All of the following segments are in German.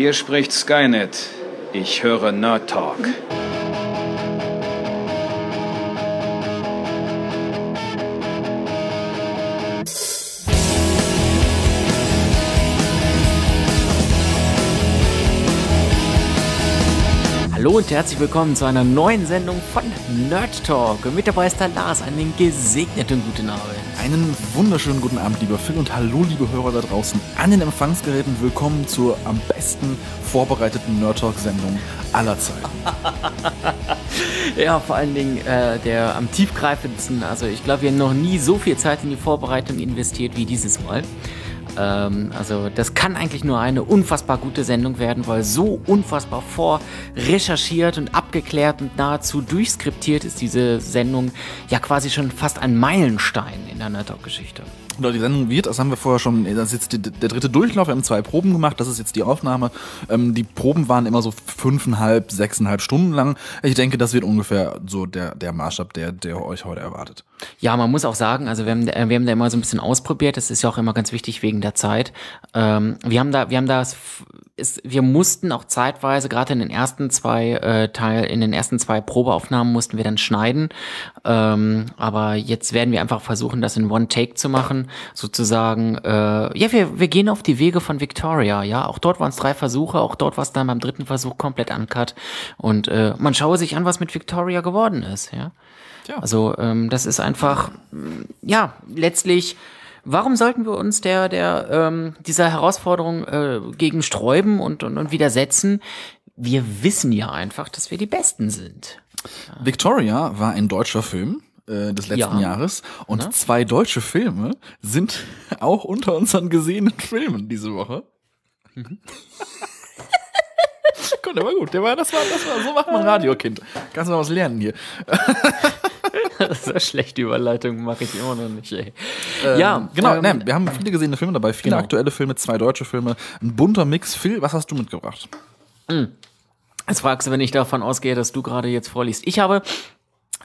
Hier spricht Skynet. Ich höre Nerd Talk. Hallo und herzlich willkommen zu einer neuen Sendung von Nerd Talk. Mit dabei ist der Lars. Einen gesegneten guten Abend. Einen wunderschönen guten Abend, lieber Phil, und hallo, liebe Hörer da draußen an den Empfangsgeräten. Willkommen zur am besten vorbereiteten Nerd Talk-Sendung aller Zeiten. ja, vor allen Dingen äh, der am tiefgreifendsten. Also, ich glaube, wir haben noch nie so viel Zeit in die Vorbereitung investiert wie dieses Mal. Ähm, also das kann eigentlich nur eine unfassbar gute Sendung werden, weil so unfassbar vorrecherchiert und abgeklärt und nahezu durchskriptiert ist diese Sendung ja quasi schon fast ein Meilenstein in der Nerdtalk-Geschichte. Oder die Sendung wird, das haben wir vorher schon, das ist jetzt die, der dritte Durchlauf, wir haben zwei Proben gemacht, das ist jetzt die Aufnahme. Ähm, die Proben waren immer so fünfeinhalb, sechseinhalb Stunden lang. Ich denke, das wird ungefähr so der, der Maßstab, der, der euch heute erwartet. Ja, man muss auch sagen, also wir haben, wir haben da immer so ein bisschen ausprobiert, das ist ja auch immer ganz wichtig wegen der Zeit. Ähm, wir haben da, wir haben das, ist, wir mussten auch zeitweise, gerade in den ersten zwei äh, Teil, in den ersten zwei Probeaufnahmen mussten wir dann schneiden. Ähm, aber jetzt werden wir einfach versuchen, das in One Take zu machen, sozusagen. Äh, ja, wir, wir gehen auf die Wege von Victoria, ja. Auch dort waren es drei Versuche, auch dort war es dann beim dritten Versuch komplett uncut. Und äh, man schaue sich an, was mit Victoria geworden ist, ja. Ja. Also ähm, das ist einfach, ja, letztlich Warum sollten wir uns der, der, ähm, dieser Herausforderung äh, gegen sträuben und, und, und widersetzen? Wir wissen ja einfach, dass wir die Besten sind. Victoria war ein deutscher Film äh, des letzten ja. Jahres und ja. zwei deutsche Filme sind auch unter unseren gesehenen Filmen diese Woche. Mhm. Gut, der war gut. Der war, das war, das war, so macht man Radiokind. Kannst du noch was lernen hier. so schlechte Überleitung mache ich immer noch nicht, ey. Ähm, ja, genau. Ähm, nee, wir haben viele gesehene Filme dabei, viele genau. aktuelle Filme, zwei deutsche Filme, ein bunter Mix. Phil, was hast du mitgebracht? Mhm. Jetzt fragst du, wenn ich davon ausgehe, dass du gerade jetzt vorliest. Ich habe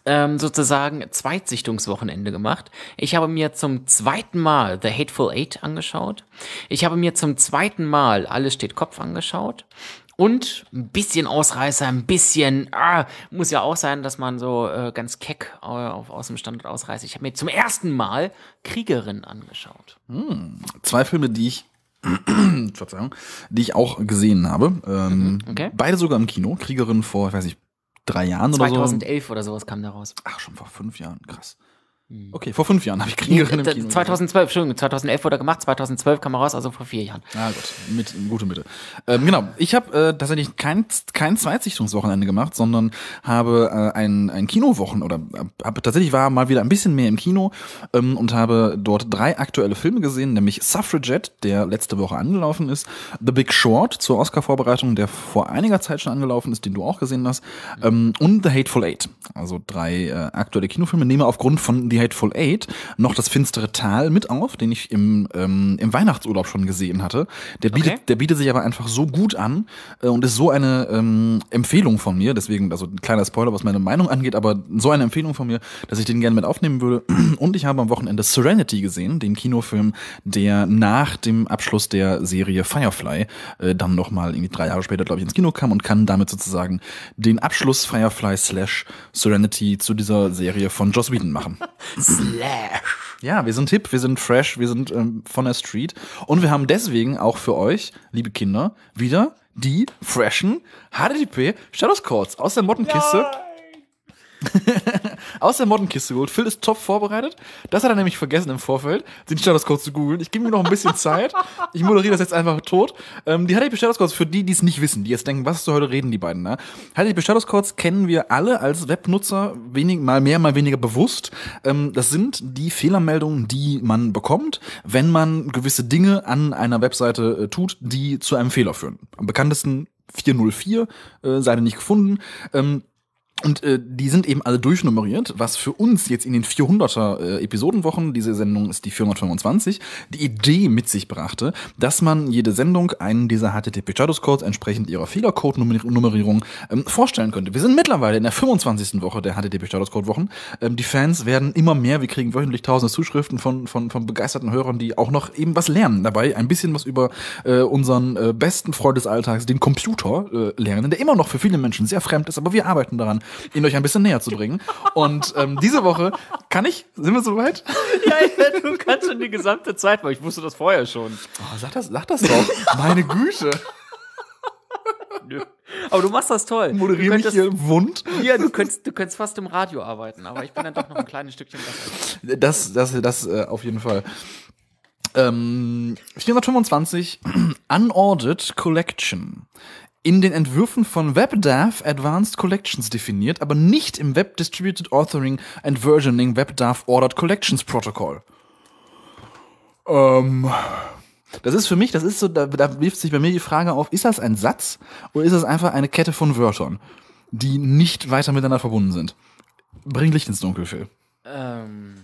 ähm, sozusagen Zweitsichtungswochenende gemacht. Ich habe mir zum zweiten Mal The Hateful Eight angeschaut. Ich habe mir zum zweiten Mal Alles steht Kopf angeschaut. Und ein bisschen Ausreißer, ein bisschen, ah, muss ja auch sein, dass man so äh, ganz keck äh, auf, aus dem Standort ausreißt. Ich habe mir zum ersten Mal Kriegerin angeschaut. Hm, zwei Filme, die ich Verzeihung, die ich auch gesehen habe. Ähm, mhm, okay. Beide sogar im Kino. Kriegerin vor, ich weiß nicht, drei Jahren 2011 oder so. 2011 oder sowas kam da raus. Ach, schon vor fünf Jahren, krass. Mhm. Okay, vor fünf Jahren habe ich Kriegerin im Kino 2012, Entschuldigung, 2011 wurde er gemacht, 2012 kam er raus, also vor vier Jahren. Ah gut, mit gute Mitte. Ähm, genau, ich habe äh, tatsächlich kein kein Zweitsichtungswochenende gemacht, sondern habe äh, ein ein Kinowochen oder äh, habe tatsächlich war mal wieder ein bisschen mehr im Kino ähm, und habe dort drei aktuelle Filme gesehen, nämlich Suffragette, der letzte Woche angelaufen ist, The Big Short zur Oscar-Vorbereitung, der vor einiger Zeit schon angelaufen ist, den du auch gesehen hast, ähm, und The Hateful Eight. Also drei äh, aktuelle Kinofilme. Nehme aufgrund von The Hateful Eight noch das finstere Tal mit auf, den ich im, ähm, im Weihnachtsurlaub schon gesehen hatte. Der bietet, okay. der bietet sich aber einfach so gut an äh, und ist so eine ähm, Empfehlung von mir, deswegen, also ein kleiner Spoiler, was meine Meinung angeht, aber so eine Empfehlung von mir, dass ich den gerne mit aufnehmen würde. Und ich habe am Wochenende Serenity gesehen, den Kinofilm, der nach dem Abschluss der Serie Firefly äh, dann nochmal irgendwie drei Jahre später, glaube ich, ins Kino kam und kann damit sozusagen den Abschluss Firefly slash Serenity zu dieser Serie von Joss Whedon machen. Slash. Ja, wir sind hip, wir sind fresh, wir sind ähm, von der Street. Und wir haben deswegen auch für euch, liebe Kinder, wieder die freshen HTTP Shadows Codes aus der Mottenkiste. Ja aus der Moddenkiste geholt. Phil ist top vorbereitet. Das hat er nämlich vergessen im Vorfeld, den Status Code zu googeln. Ich gebe mir noch ein bisschen Zeit. Ich moderiere das jetzt einfach tot. Ähm, die HTTP Status Codes für die, die es nicht wissen, die jetzt denken, was zu heute reden die beiden. Ne? HTTP Status Codes kennen wir alle als Webnutzer wenig, mal mehr, mal weniger bewusst. Ähm, das sind die Fehlermeldungen, die man bekommt, wenn man gewisse Dinge an einer Webseite äh, tut, die zu einem Fehler führen. Am bekanntesten 404, äh, Seite nicht gefunden. Ähm, Und äh, die sind eben alle durchnummeriert, was für uns jetzt in den 400er äh, Episodenwochen, diese Sendung ist die 425, die Idee mit sich brachte, dass man jede Sendung einen dieser HTTP-Status-Codes entsprechend ihrer Fehlercode-Nummerierung ähm, vorstellen könnte. Wir sind mittlerweile in der 25. Woche der HTTP-Status-Code-Wochen. Ähm, die Fans werden immer mehr, wir kriegen wöchentlich tausende Zuschriften von, von, von begeisterten Hörern, die auch noch eben was lernen dabei, ein bisschen was über äh, unseren äh, besten Freund des Alltags, den Computer, äh, lernen, der immer noch für viele Menschen sehr fremd ist, aber wir arbeiten daran, ihn euch ein bisschen näher zu bringen. Und ähm, diese Woche kann ich, sind wir soweit? Ja, du kannst schon die gesamte Zeit, weil ich wusste das vorher schon. Oh, sag das, sag das doch. Meine Güte. Aber du machst das toll. Moderiere mich hier wund. Ja, du könntest, du könntest fast im Radio arbeiten, aber ich bin dann doch noch ein kleines Stückchen besser. Das, das, das äh, auf jeden Fall. Ähm, 425 Unordered Collection. In den Entwürfen von WebDAV Advanced Collections definiert, aber nicht im Web Distributed Authoring and Versioning WebDAV Ordered Collections Protocol. Ähm, das ist für mich, das ist so, da, da wirft sich bei mir die Frage auf, ist das ein Satz oder ist das einfach eine Kette von Wörtern, die nicht weiter miteinander verbunden sind? Bring Licht ins Dunkel, Phil. Ähm,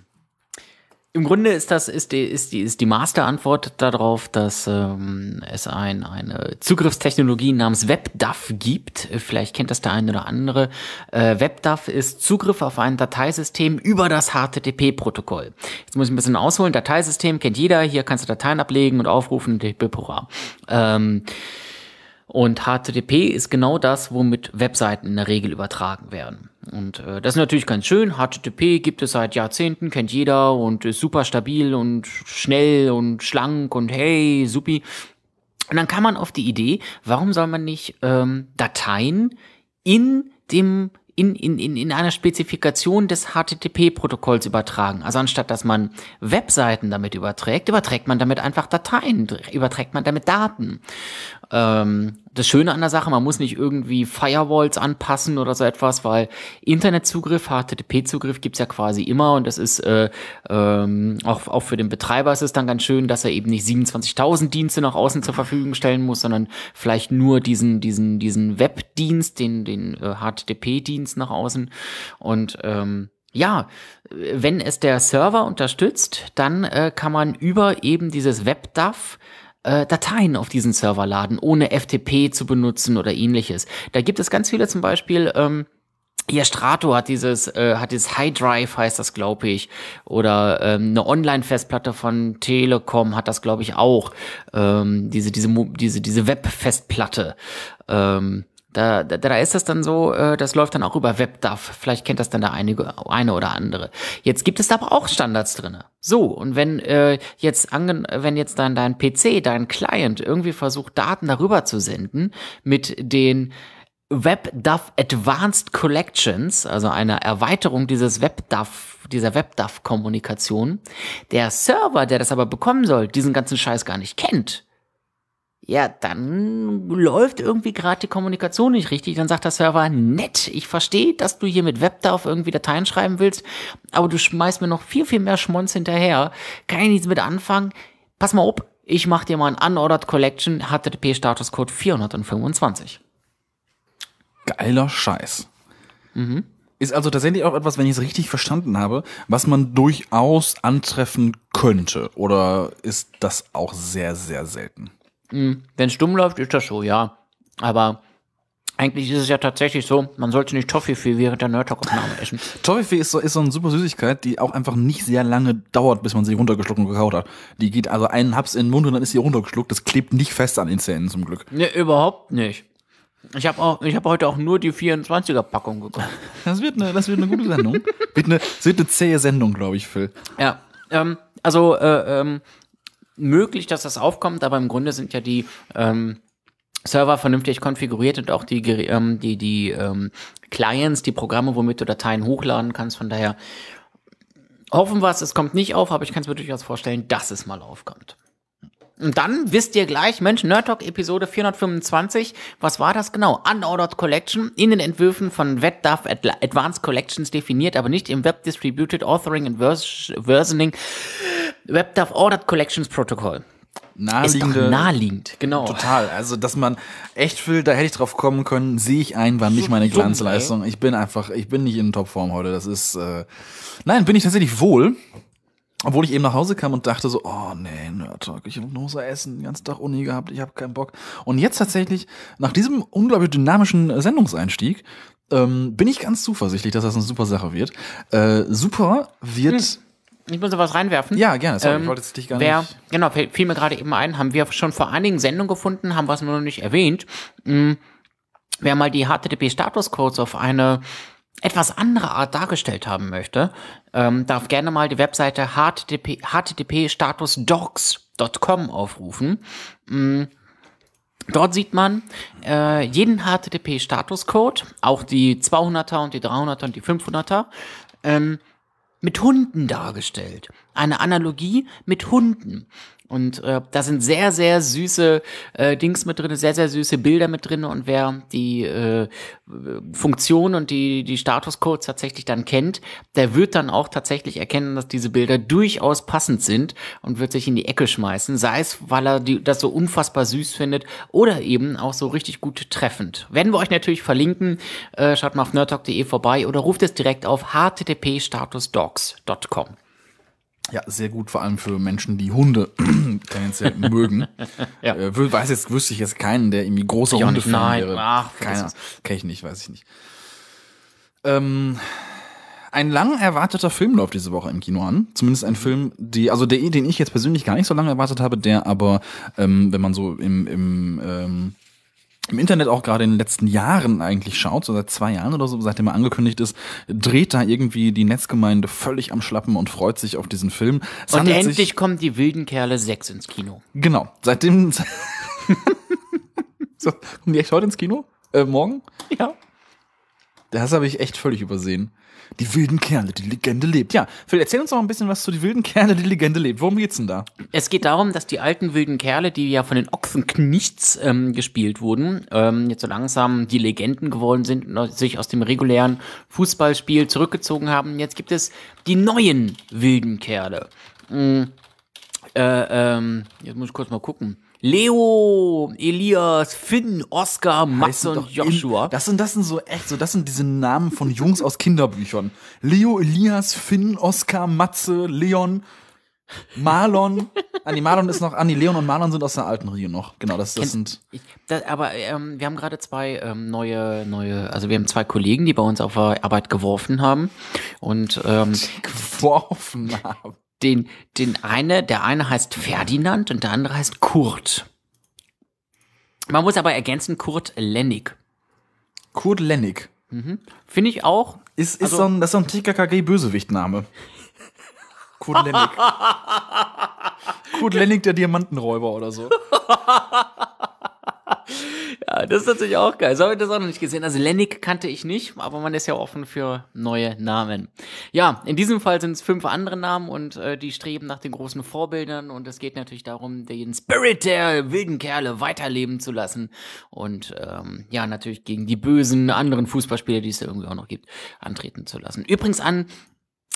Im Grunde ist das ist die ist die ist die Masterantwort darauf, dass ähm, es ein, eine Zugriffstechnologie namens WebDAV gibt. Vielleicht kennt das der eine oder andere. Äh, WebDAV ist Zugriff auf ein Dateisystem über das HTTP-Protokoll. Jetzt muss ich ein bisschen ausholen. Dateisystem kennt jeder. Hier kannst du Dateien ablegen und aufrufen. Ähm, und HTTP ist genau das, womit Webseiten in der Regel übertragen werden. Und äh, das ist natürlich ganz schön. HTTP gibt es seit Jahrzehnten, kennt jeder und ist super stabil und schnell und schlank und hey, supi. Und dann kam man auf die Idee, warum soll man nicht ähm, Dateien in dem in, in, in, in einer Spezifikation des HTTP-Protokolls übertragen. Also anstatt dass man Webseiten damit überträgt, überträgt man damit einfach Dateien, überträgt man damit Daten. Ähm, das Schöne an der Sache, man muss nicht irgendwie Firewalls anpassen oder so etwas, weil Internetzugriff, HTTP-Zugriff gibt's ja quasi immer und das ist äh, ähm, auch, auch für den Betreiber ist es dann ganz schön, dass er eben nicht 27.000 Dienste nach außen zur Verfügung stellen muss, sondern vielleicht nur diesen, diesen, diesen Webdienst, den, den äh, HTTP-Dienst nach außen. Und ähm, ja, wenn es der Server unterstützt, dann äh, kann man über eben dieses WebDAV äh, Dateien auf diesen Server laden, ohne FTP zu benutzen oder ähnliches. Da gibt es ganz viele zum Beispiel. Ähm, ja, Strato hat dieses, äh, hat dieses High Drive, heißt das, glaube ich. Oder ähm, eine Online-Festplatte von Telekom hat das, glaube ich, auch. Ähm, diese, diese, diese, diese Web-Festplatte. Ähm, da, da, da ist das dann so, äh, das läuft dann auch über WebDAV. Vielleicht kennt das dann der einige, eine oder andere. Jetzt gibt es da aber auch Standards drinne. So, und wenn äh, jetzt angen wenn jetzt dann dein PC, dein Client irgendwie versucht, Daten darüber zu senden mit den WebDAV Advanced Collections, also eine Erweiterung dieses WebDAV, dieser WebDAV-Kommunikation, der Server, der das aber bekommen soll, diesen ganzen Scheiß gar nicht kennt, ja, dann läuft irgendwie gerade die Kommunikation nicht richtig. Dann sagt der Server, nett, ich verstehe, dass du hier mit WebDAV irgendwie Dateien schreiben willst, aber du schmeißt mir noch viel, viel mehr Schmonz hinterher. Kann ich nichts mit anfangen? Pass mal auf, ich mach dir mal ein Unordered Collection HTTP Status Code 425. Geiler Scheiß. Mhm. Ist also tatsächlich auch etwas, wenn ich es richtig verstanden habe, was man durchaus antreffen könnte. Oder ist das auch sehr, sehr selten? Hm, Wenn stumm läuft, ist das so, ja. Aber eigentlich ist es ja tatsächlich so, man sollte nicht Toffifee während der Nerdtalk-Aufnahme essen. Toffifee ist so, ist so eine super Süßigkeit, die auch einfach nicht sehr lange dauert, bis man sie runtergeschluckt und gekaut hat. Die geht also einen Haps in den Mund und dann ist sie runtergeschluckt. Das klebt nicht fest an den Zähnen zum Glück. Nee, überhaupt nicht. Ich habe auch, ich habe heute auch nur die 24er Packung gekocht. Das wird eine, das wird eine gute Sendung. wird eine, das wird eine zähe Sendung, glaube ich, Phil. Ja, ähm, also äh, ähm, möglich, dass das aufkommt, aber im Grunde sind ja die ähm, Server vernünftig konfiguriert und auch die ähm, die die ähm, Clients, die Programme, womit du Dateien hochladen kannst. Von daher hoffen wir es, es kommt nicht auf, aber ich kann es mir durchaus vorstellen, dass es mal aufkommt. Und dann wisst ihr gleich, Mensch, Nerd Talk Episode 425, was war das genau? Unordered Collection in den Entwürfen von WebDAV Advanced Collections definiert, aber nicht im Web Distributed Authoring and Versioning WebDAV Ordered Collections Protocol. naheliegende. Ist doch naheliegend, genau. Total. Also, dass man echt will, da hätte ich drauf kommen können, sehe ich ein, war nicht meine Glanzleistung. Ich bin einfach, ich bin nicht in Topform heute. Das ist, äh, nein, bin ich tatsächlich wohl. Obwohl ich eben nach Hause kam und dachte so, oh nee, Nerd Talk, ich muss essen, den ganzen Tag Uni gehabt, ich habe keinen Bock. Und jetzt tatsächlich, nach diesem unglaublich dynamischen Sendungseinstieg, ähm, bin ich ganz zuversichtlich, dass das eine super Sache wird. Äh, super wird, Ich muss da was reinwerfen. ja, gerne, sorry, Ähm, ich wollte dich gar Wer, nicht. genau, fiel mir gerade eben ein, haben wir schon vor einigen Sendungen gefunden, haben es nur noch nicht erwähnt. Hm, Wer mal die HTTP-Statuscodes auf eine etwas andere Art dargestellt haben möchte, ähm, darf gerne mal die Webseite http, http-statusdocs.com aufrufen. Mm, Dort sieht man äh, jeden HTTP-Statuscode, auch die 200er und die 300er und die 500er, ähm, mit Hunden dargestellt. Eine Analogie mit Hunden. Und äh, da sind sehr, sehr süße äh, Dings mit drin, sehr, sehr süße Bilder mit drin. Und wer die äh, Funktion und die, die Statuscodes tatsächlich dann kennt, der wird dann auch tatsächlich erkennen, dass diese Bilder durchaus passend sind und wird sich in die Ecke schmeißen. Sei es, weil er die, das so unfassbar süß findet oder eben auch so richtig gut treffend. Werden wir euch natürlich verlinken. Äh, schaut mal auf nerdtalk.de vorbei oder ruft es direkt auf http-statusdocs.com. Ja, sehr gut, vor allem für Menschen, die Hunde tendenziell mögen. Ja. Äh, weiß jetzt, wüsste ich jetzt keinen, der irgendwie großer Ich. Hundefan Nein. wäre. Ach, Keiner. Kenn ich nicht, weiß ich nicht. Ähm, ein lang erwarteter Film läuft diese Woche im Kino an. Zumindest ein Film, die, also der, den ich jetzt persönlich gar nicht so lange erwartet habe, der aber, ähm, wenn man so im, im ähm, im Internet auch gerade in den letzten Jahren eigentlich schaut, so seit zwei Jahren oder so, seitdem er angekündigt ist, dreht da irgendwie die Netzgemeinde völlig am Schlappen und freut sich auf diesen Film. Es Und endlich sich, kommen die wilden Kerle 6 ins Kino. genau, seitdem so, kommen die echt heute ins Kino? Äh, morgen? Ja. Das habe ich echt völlig übersehen. Die wilden Kerle, die Legende lebt. Ja, Phil, erzähl uns doch ein bisschen was zu die wilden Kerle, die Legende lebt. Worum geht's denn da? Es geht darum, dass die alten wilden Kerle, die ja von den Ochsenknichts ähm, gespielt wurden, ähm, jetzt so langsam die Legenden geworden sind und sich aus dem regulären Fußballspiel zurückgezogen haben. Jetzt gibt es die neuen wilden Kerle. Mm, äh, ähm, jetzt muss ich kurz mal gucken. Leo, Elias, Finn, Oscar, Matze Heißen und Joshua. In, das sind, das sind so echt, so, das sind diese Namen von Jungs aus Kinderbüchern. Leo, Elias, Finn, Oskar, Matze, Leon, Marlon. ah, nee, Marlon ist noch, ah, nee, Leon und Marlon sind aus der alten Rio noch. Genau, das, das sind, Ich, das, aber ähm, wir haben gerade zwei ähm, neue, neue, also wir haben zwei Kollegen, die bei uns auf der Arbeit geworfen haben. Und ähm, geworfen haben. Den, den eine, der eine heißt Ferdinand und der andere heißt Kurt. Man muss aber ergänzen, Kurt Lennig. Kurt Lennig. Finde ich auch. Ist, ist Also- so ein, das ist so ein TKKG-Bösewicht-Name. Kurt Lennig. Kurt Lennig, der Diamantenräuber oder so. Ja, das ist natürlich auch geil. So habe ich das auch noch nicht gesehen. Also Lennig kannte ich nicht, aber man ist ja offen für neue Namen. Ja, in diesem Fall sind es fünf andere Namen und äh, die streben nach den großen Vorbildern und es geht natürlich darum, den Spirit der wilden Kerle weiterleben zu lassen und ähm, ja, natürlich gegen die bösen anderen Fußballspieler, die es da irgendwie auch noch gibt, antreten zu lassen. Übrigens an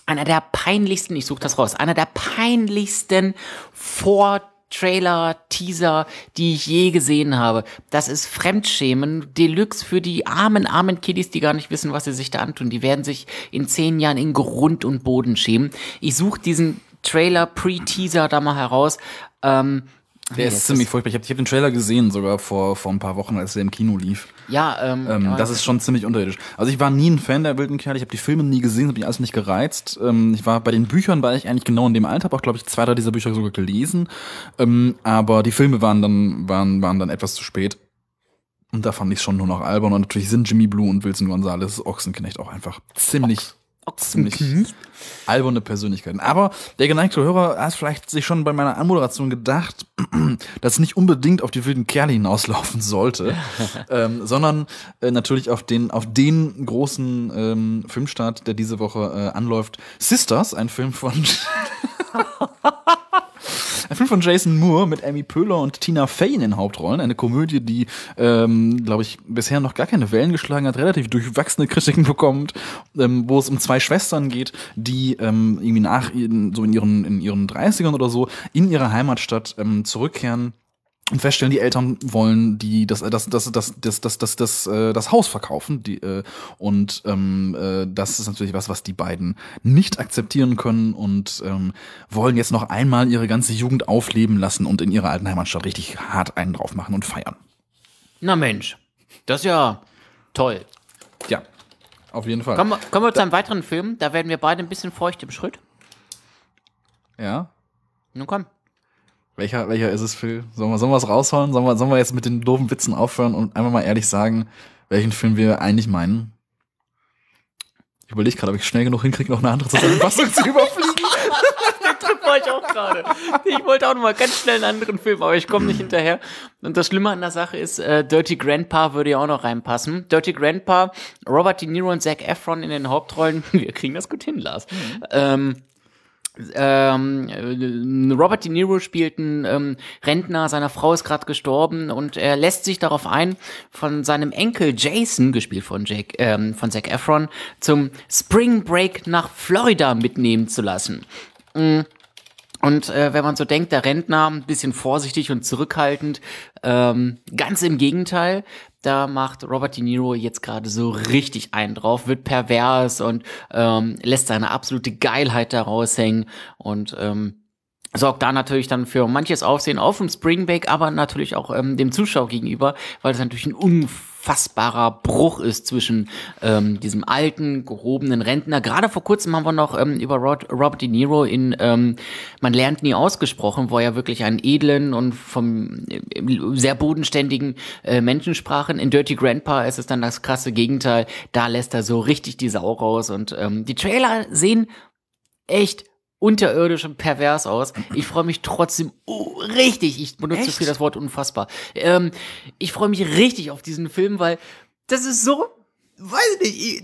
einer der peinlichsten, ich suche das raus, einer der peinlichsten Vor Trailer, Teaser, die ich je gesehen habe. Das ist Fremdschämen Deluxe für die armen, armen Kiddies, die gar nicht wissen, was sie sich da antun. Die werden sich in zehn Jahren in Grund und Boden schämen. Ich suche diesen Trailer, Pre-Teaser da mal heraus. Ähm, Der jetzt ist ziemlich furchtbar. Ich habe hab den Trailer gesehen, sogar vor, vor ein paar Wochen, als der im Kino lief. Ja, ähm, Ähm, ja, das ist schon ziemlich unterirdisch. Also ich war nie ein Fan der wilden Kerle. Ich habe die Filme nie gesehen, habe mich alles nicht gereizt. Ähm, ich war bei den Büchern war ich eigentlich genau in dem Alter, habe auch glaube ich zwei drei dieser Bücher sogar gelesen. Ähm, aber die Filme waren dann waren waren dann etwas zu spät. Und da fand ich schon nur noch albern. Und natürlich sind Jimmy Blue und Wilson Gonzalez Ochsenknecht auch einfach ziemlich ziemlich alberne Persönlichkeiten. Aber der geneigte Hörer hat vielleicht sich schon bei meiner Anmoderation gedacht, dass es nicht unbedingt auf die wilden Kerle hinauslaufen sollte, ähm, sondern äh, natürlich auf den, auf den großen ähm, Filmstart, der diese Woche äh, anläuft. Sisters, ein Film von Ein Film von Jason Moore mit Amy Poehler und Tina Fey in den Hauptrollen. Eine Komödie, die, ähm, glaube ich, bisher noch gar keine Wellen geschlagen hat, relativ durchwachsene Kritiken bekommt, ähm, wo es um zwei Schwestern geht, die ähm, irgendwie nach so in ihren, in ihren 30ern oder so in ihre Heimatstadt ähm, zurückkehren und feststellen, die Eltern wollen die das das das das das das das das, äh, das Haus verkaufen die äh, und ähm, äh, das ist natürlich was was die beiden nicht akzeptieren können und ähm, wollen jetzt noch einmal ihre ganze Jugend aufleben lassen und in ihrer alten Heimatstadt richtig hart einen drauf machen und feiern. Na Mensch, das ist ja toll. Ja, auf jeden Fall. Kommen, wir- kommen wir zu einem weiteren Film. Da werden wir beide ein bisschen feucht im Schritt. Ja. Nun komm. Welcher, welcher ist es, Phil? Sollen wir, sollen wir es rausholen? Sollen wir, sollen wir jetzt mit den doofen Witzen aufhören und einfach mal ehrlich sagen, welchen Film wir eigentlich meinen? Ich überlege gerade, ob ich schnell genug hinkriege, noch eine andere Zusammenfassung zu überfliegen. war ich auch gerade. Ich wollte auch noch mal ganz schnell einen anderen Film, aber ich komme nicht hinterher. Und das Schlimme an der Sache ist, äh, Dirty Grandpa würde ja auch noch reinpassen. Dirty Grandpa, Robert De Niro und Zac Efron in den Hauptrollen. Wir kriegen das gut hin, Lars. Ähm, ähm, äh, Robert De Niro spielt einen ähm, Rentner, seiner Frau ist gerade gestorben und er lässt sich darauf ein, von seinem Enkel Jason, gespielt von Jake, ähm, von Zac Efron, zum Spring Break nach Florida mitnehmen zu lassen. Und äh, wenn man so denkt, der Rentner ein bisschen vorsichtig und zurückhaltend, ähm, ganz im Gegenteil, da macht Robert De Niro jetzt gerade so richtig einen drauf, wird pervers und ähm, lässt seine absolute Geilheit da raushängen und ähm, sorgt da natürlich dann für manches Aufsehen auf dem Spring Break, aber natürlich auch ähm, dem Zuschauer gegenüber, weil es natürlich ein unfassbarer Bruch ist zwischen ähm, diesem alten, gehobenen Rentner. Gerade vor kurzem haben wir noch ähm, über Rod, Robert De Niro in ähm, Man lernt nie ausgesprochen, wo er wirklich einen edlen und vom äh, sehr bodenständigen äh, Menschen sprach. In Dirty Grandpa ist es dann das krasse Gegenteil. Da lässt er so richtig die Sau raus und ähm, die Trailer sehen echt unterirdisch und pervers aus. Ich freue mich trotzdem oh, richtig. Ich benutze Echt? viel das Wort unfassbar. Ähm, ich freue mich richtig auf diesen Film, weil das ist so, weiß ich nicht,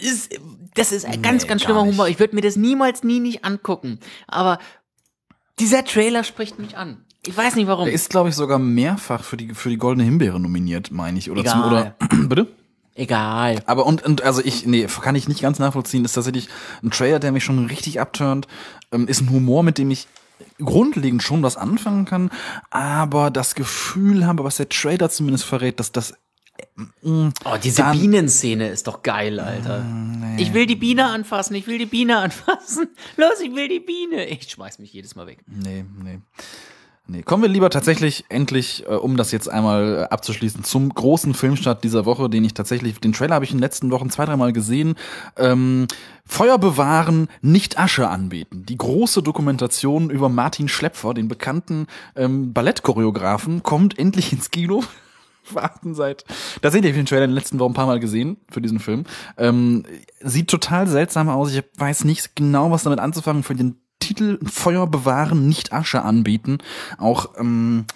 ist, das ist ein ganz, Nee, ganz schlimmer. Humor. Ich würde mir das niemals, nie nicht angucken. Aber dieser Trailer spricht mich an. Ich weiß nicht warum. Er ist, glaube ich, sogar mehrfach für die, für die Goldene Himbeere nominiert, meine ich. Oder zum, Egal. oder, bitte? Egal. Aber und, und also ich, nee, kann ich nicht ganz nachvollziehen, ist tatsächlich ein Trailer, der mich schon richtig abturnt, ähm, ist ein Humor, mit dem ich grundlegend schon was anfangen kann, aber das Gefühl habe, was der Trailer zumindest verrät, dass das Oh, diese Dann- Bienenszene ist doch geil, Alter. Ich will die Biene anfassen, ich will die Biene anfassen. Los, ich will die Biene. Ich schmeiß mich jedes Mal weg. Nee, nee. Nee, kommen wir lieber tatsächlich endlich, äh, um das jetzt einmal äh, abzuschließen, zum großen Filmstart dieser Woche, den ich tatsächlich, den Trailer habe ich in den letzten Wochen zwei, dreimal gesehen. Ähm, Feuer bewahren, nicht Asche anbeten. Die große Dokumentation über Martin Schlepfer, den bekannten ähm, Ballettchoreografen, kommt endlich ins Kino. Warten seit. Da seht ihr den Trailer in den letzten Wochen ein paar Mal gesehen für diesen Film. Ähm, sieht total seltsam aus. Ich weiß nicht genau, was damit anzufangen. Für den Titel Feuer bewahren, nicht Asche anbieten. Auch ähm,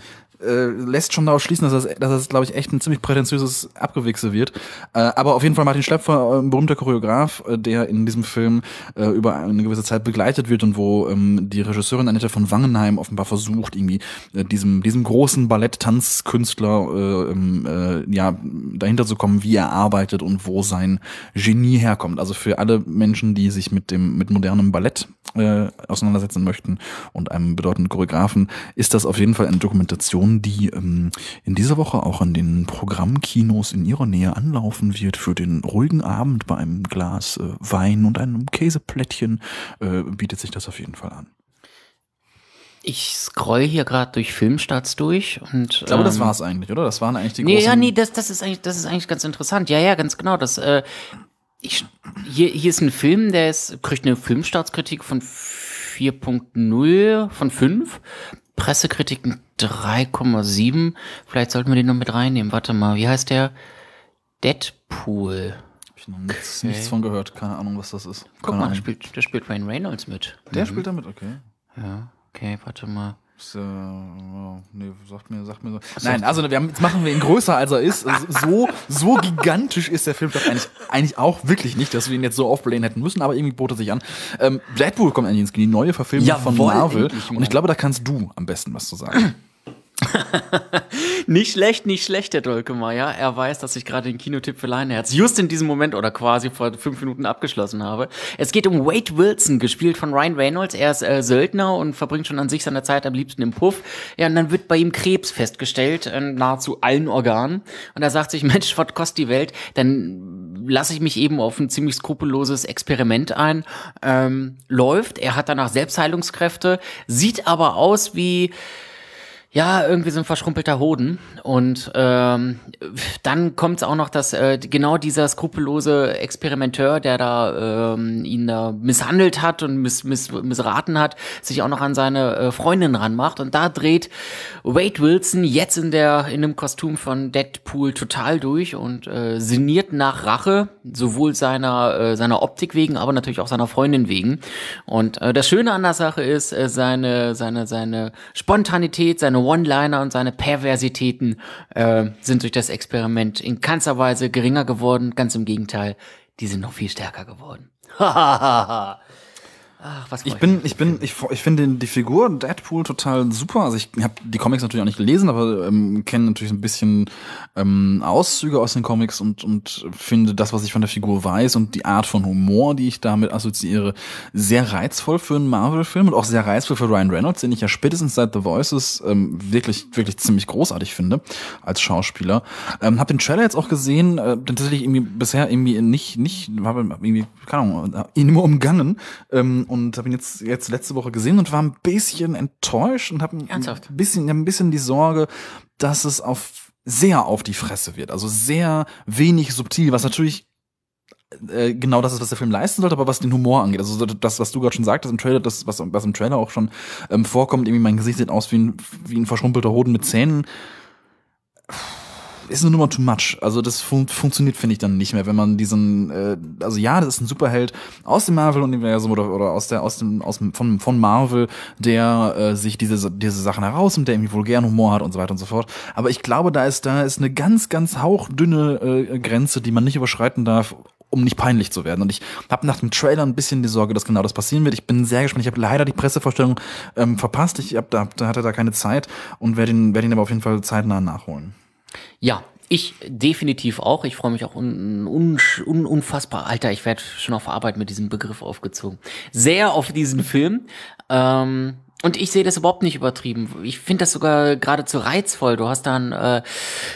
äh, lässt schon darauf schließen, dass das, dass das glaube ich, echt ein ziemlich prätentiöses Abgewichse wird. Äh, aber auf jeden Fall Martin Schlepfer, äh, ein berühmter Choreograf, äh, der in diesem Film äh, über eine gewisse Zeit begleitet wird und wo ähm, die Regisseurin Annette von Wangenheim offenbar versucht, irgendwie äh, diesem, diesem großen Ballett-Tanzkünstler äh, ähm, äh, ja, dahinter zu kommen, wie er arbeitet und wo sein Genie herkommt. Also für alle Menschen, die sich mit dem mit modernem Ballett äh, auseinandersetzen möchten und einem bedeutenden Choreografen, ist das auf jeden Fall eine Dokumentation, die ähm, in dieser Woche auch an den Programmkinos in ihrer Nähe anlaufen wird für den ruhigen Abend bei einem Glas äh, Wein und einem Käseplättchen äh, bietet sich das auf jeden Fall an. Ich scroll hier gerade durch Filmstarts durch und Ich glaube, das ähm, war's eigentlich, oder? Das waren eigentlich die Nee, großen. ja, nee, das, das ist eigentlich, das ist eigentlich ganz interessant. Ja, ja, ganz genau. Das, äh, ich, hier, hier ist ein Film, der ist, kriegt eine Filmstartskritik von 4.0 von 5. Pressekritiken 3,7. Vielleicht sollten wir den noch mit reinnehmen. Warte mal, wie heißt der? Deadpool. Hab ich noch nichts, nichts von gehört. Keine Ahnung, was das ist. Guck Keine mal, da Ahnung. spielt, da spielt Ryan Reynolds mit. Der spielt damit, okay. Ja, okay, warte mal. Ist, äh, nee, sagt mir, sagt mir so. Nein, also wir haben, jetzt machen wir ihn größer, als er ist. Also So, so gigantisch ist der Film doch eigentlich, eigentlich auch wirklich nicht, dass wir ihn jetzt so aufblähen hätten müssen, aber irgendwie bot er sich an. Ähm, Deadpool kommt endlich ins die neue Verfilmung von Jawohl, Marvel. endlich. Und ich glaube, da kannst du am besten was zu sagen. Nicht schlecht, nicht schlecht, der Dolkemeier. Er weiß, dass ich gerade den Kinotipp für Leinherz just in diesem Moment oder quasi vor fünf Minuten abgeschlossen habe. Es geht um Wade Wilson, gespielt von Ryan Reynolds. Er ist äh, Söldner und verbringt schon an sich seine Zeit am liebsten im Puff. Ja, und dann wird bei ihm Krebs festgestellt, in nahezu allen Organen. Und er sagt sich, Mensch, was kostet die Welt? Dann lasse ich mich eben auf ein ziemlich skrupelloses Experiment ein. Ähm, läuft, er hat danach Selbstheilungskräfte, sieht aber aus wie ja, irgendwie so ein verschrumpelter Hoden. Und ähm, dann kommt es auch noch, dass äh, genau dieser skrupellose Experimenteur, der da ähm, ihn da misshandelt hat und miss, miss, missraten hat, sich auch noch an seine äh, Freundin ranmacht. Und da dreht Wade Wilson jetzt in der in dem Kostüm von Deadpool total durch und äh, sinniert nach Rache, sowohl seiner äh, seiner Optik wegen, aber natürlich auch seiner Freundin wegen. Und äh, das Schöne an der Sache ist äh, seine seine seine Spontanität, seine One-Liner und seine Perversitäten äh, sind durch das Experiment in keinster Weise geringer geworden. Ganz im Gegenteil, die sind noch viel stärker geworden. Ach, was Ich bin, ich bin, ich, ich finde die Figur Deadpool total super. Also ich habe die Comics natürlich auch nicht gelesen, aber ähm, kenne natürlich ein bisschen ähm, Auszüge aus den Comics und und finde das, was ich von der Figur weiß und die Art von Humor, die ich damit assoziiere, sehr reizvoll für einen Marvel-Film und auch sehr reizvoll für Ryan Reynolds, den ich ja spätestens seit The Voices ähm, wirklich wirklich ziemlich großartig finde als Schauspieler. Ähm, hab den Trailer jetzt auch gesehen, äh, den tatsächlich irgendwie bisher irgendwie nicht nicht war irgendwie keine Ahnung, ihn nur umgangen ähm, und habe ihn jetzt jetzt letzte Woche gesehen und war ein bisschen enttäuscht und habe ein Ernsthaft? bisschen hab ein bisschen die Sorge, dass es auf sehr auf die Fresse wird, also sehr wenig subtil, was natürlich äh, genau das ist, was der Film leisten sollte, aber was den Humor angeht. Also das, was du gerade schon sagtest im Trailer, das, was, was im Trailer auch schon ähm, vorkommt, irgendwie mein Gesicht sieht aus wie ein, wie ein verschrumpelter Hoden mit Zähnen. Ist eine Nummer too much. Also das fun funktioniert, finde ich, dann nicht mehr, wenn man diesen, äh, also ja, das ist ein Superheld aus dem Marvel-Universum oder, oder aus der, aus dem, aus dem, von, von Marvel, der äh, sich diese, diese Sachen herausnimmt, der irgendwie vulgären Humor hat und so weiter und so fort. Aber ich glaube, da ist, da ist eine ganz, ganz hauchdünne äh, Grenze, die man nicht überschreiten darf, um nicht peinlich zu werden. Und ich habe nach dem Trailer ein bisschen die Sorge, dass genau das passieren wird. Ich bin sehr gespannt. Ich habe leider die Pressevorstellung ähm, verpasst. Ich hab, da, da hatte da keine Zeit und werde ihn, werde ihn aber auf jeden Fall zeitnah nachholen. Ja, ich definitiv auch. Ich freue mich auch un, un, un, unfassbar. Alter, ich werde schon auf Arbeit mit diesem Begriff aufgezogen. Sehr auf diesen Film. Ähm, und ich sehe das überhaupt nicht übertrieben. Ich finde das sogar geradezu reizvoll. Du hast dann äh,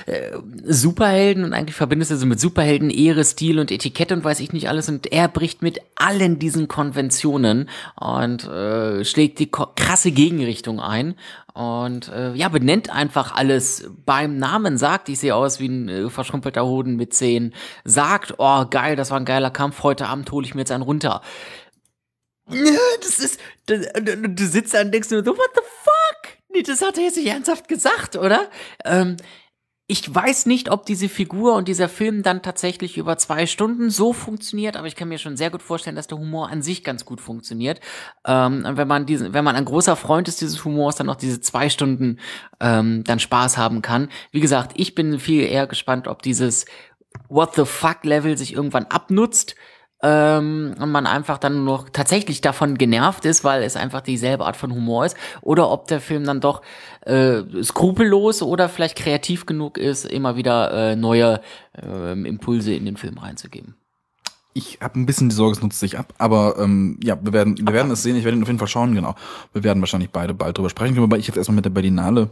äh, Superhelden und eigentlich verbindest du so mit Superhelden Ehre, Stil und Etikette und weiß ich nicht alles. Und er bricht mit allen diesen Konventionen und äh, schlägt die krasse Gegenrichtung ein. Und äh, ja, benennt einfach alles beim Namen, sagt, ich sehe aus wie ein äh, verschrumpelter Hoden mit Zehen, sagt, oh geil, das war ein geiler Kampf, heute Abend hole ich mir jetzt einen runter. Ja, Das ist, das, du, du sitzt da und denkst nur so, what the fuck? Nee, das hat er jetzt nicht ernsthaft gesagt, oder? Ähm, ich weiß nicht, ob diese Figur und dieser Film dann tatsächlich über zwei Stunden so funktioniert, aber ich kann mir schon sehr gut vorstellen, dass der Humor an sich ganz gut funktioniert. Ähm, wenn man diesen, wenn man ein großer Freund ist dieses Humors, dann noch diese zwei Stunden ähm, dann Spaß haben kann. Wie gesagt, ich bin viel eher gespannt, ob dieses What the fuck Level sich irgendwann abnutzt ähm, und man einfach dann noch tatsächlich davon genervt ist, weil es einfach dieselbe Art von Humor ist, oder ob der Film dann doch äh, skrupellos oder vielleicht kreativ genug ist, immer wieder äh, neue ähm, Impulse in den Film reinzugeben. Ich habe ein bisschen die Sorge, es nutzt sich ab, aber ähm, ja, wir werden, wir werden es sehen. Ich werde ihn auf jeden Fall schauen, genau. Wir werden wahrscheinlich beide bald drüber sprechen, wobei ich jetzt erstmal mit der Berlinale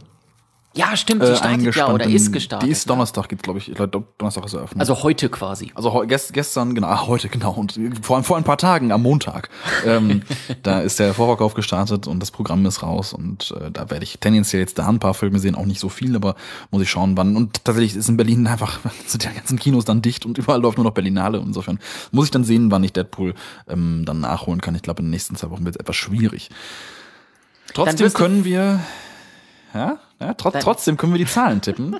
Ja, stimmt, die äh, startet ja oder ist gestartet. Die ist ne? Donnerstag, geht glaube ich. Ich glaube, Donnerstag ist eröffnet. Also heute quasi. Also heu- gest, gestern, genau, ah, heute, genau. Und vor, vor ein paar Tagen, am Montag, ähm, da ist der Vorverkauf gestartet und das Programm ist raus. Und äh, da werde ich tendenziell jetzt da ein paar Filme sehen, auch nicht so viel, aber muss ich schauen, wann. Und tatsächlich ist in Berlin einfach, sind die ganzen Kinos dann dicht und überall läuft nur noch Berlinale. Insofern muss ich dann sehen, wann ich Deadpool ähm, dann nachholen kann. Ich glaube, in den nächsten zwei Wochen wird es etwas schwierig. Trotzdem können wir, ja, ja trot, trotzdem können wir die Zahlen tippen.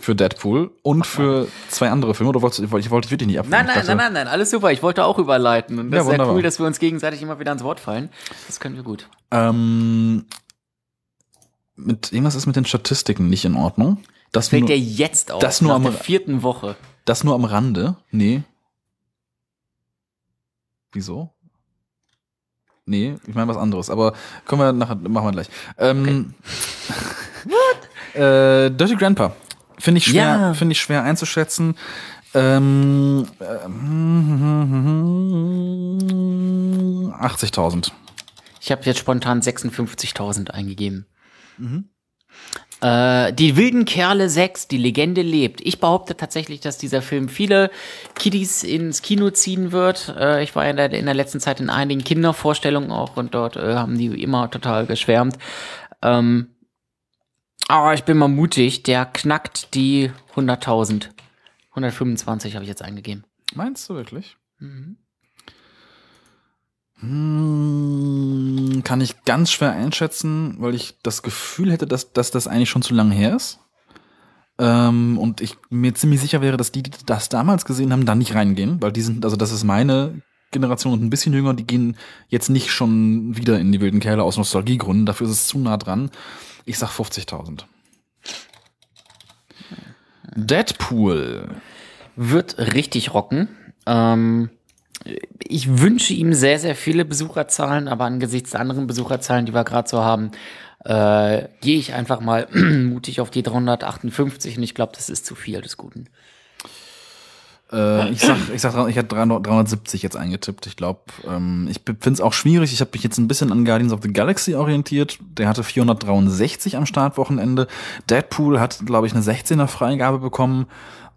Für Deadpool und für zwei andere Filme. Oder wolltest du, ich wollte ich wollte dich wirklich nicht abwürgen. Nein, nein, dachte- nein, nein, nein, alles super. Ich wollte auch überleiten. Und das Ja, ist sehr cool, dass wir uns gegenseitig immer wieder ans Wort fallen. Das können wir gut. Ähm, mit irgendwas ist mit den Statistiken nicht in Ordnung. Das Fällt dir jetzt auf, das nur am der vierten Woche. das nur am Rande? Nee. Wieso? Nee, ich meine was anderes, aber können wir nachher, machen wir gleich. Ähm, äh, Dirty Grandpa. Finde ich schwer, Ja. finde ich schwer einzuschätzen. Ähm, äh, 80.000. Ich habe jetzt spontan 56.000 eingegeben. Mhm. Äh, die wilden Kerle 6, die Legende lebt. Ich behaupte tatsächlich, dass dieser Film viele Kiddies ins Kino ziehen wird. Äh, ich war in der, in der letzten Zeit in einigen Kindervorstellungen auch und dort äh, haben die immer total geschwärmt. Ähm, aber ich bin mal mutig, der knackt die 100.000. 125 habe ich jetzt eingegeben. Meinst du wirklich? Hm, kann ich ganz schwer einschätzen, weil ich das Gefühl hätte, dass, dass das eigentlich schon zu lange her ist. Ähm, und ich mir ziemlich sicher wäre, dass die, die das damals gesehen haben, da nicht reingehen, weil die sind, also das ist meine Generation und ein bisschen jünger, die gehen jetzt nicht schon wieder in die wilden Kerle aus Nostalgiegründen, dafür ist es zu nah dran. Ich sag 50.000. Deadpool. wird richtig rocken. Ähm, ich wünsche ihm sehr, sehr viele Besucherzahlen, aber angesichts der anderen Besucherzahlen, die wir gerade so haben, äh, gehe ich einfach mal mutig auf die 358 und ich glaube, das ist zu viel des Guten. Äh, ich sag, ich sag, ich hatte 300 370 jetzt eingetippt. Ich glaube, ähm, ich finde es auch schwierig. Ich habe mich jetzt ein bisschen an Guardians of the Galaxy orientiert. Der hatte 463 am Startwochenende. Deadpool hat, glaube ich, eine 16er Freigabe bekommen.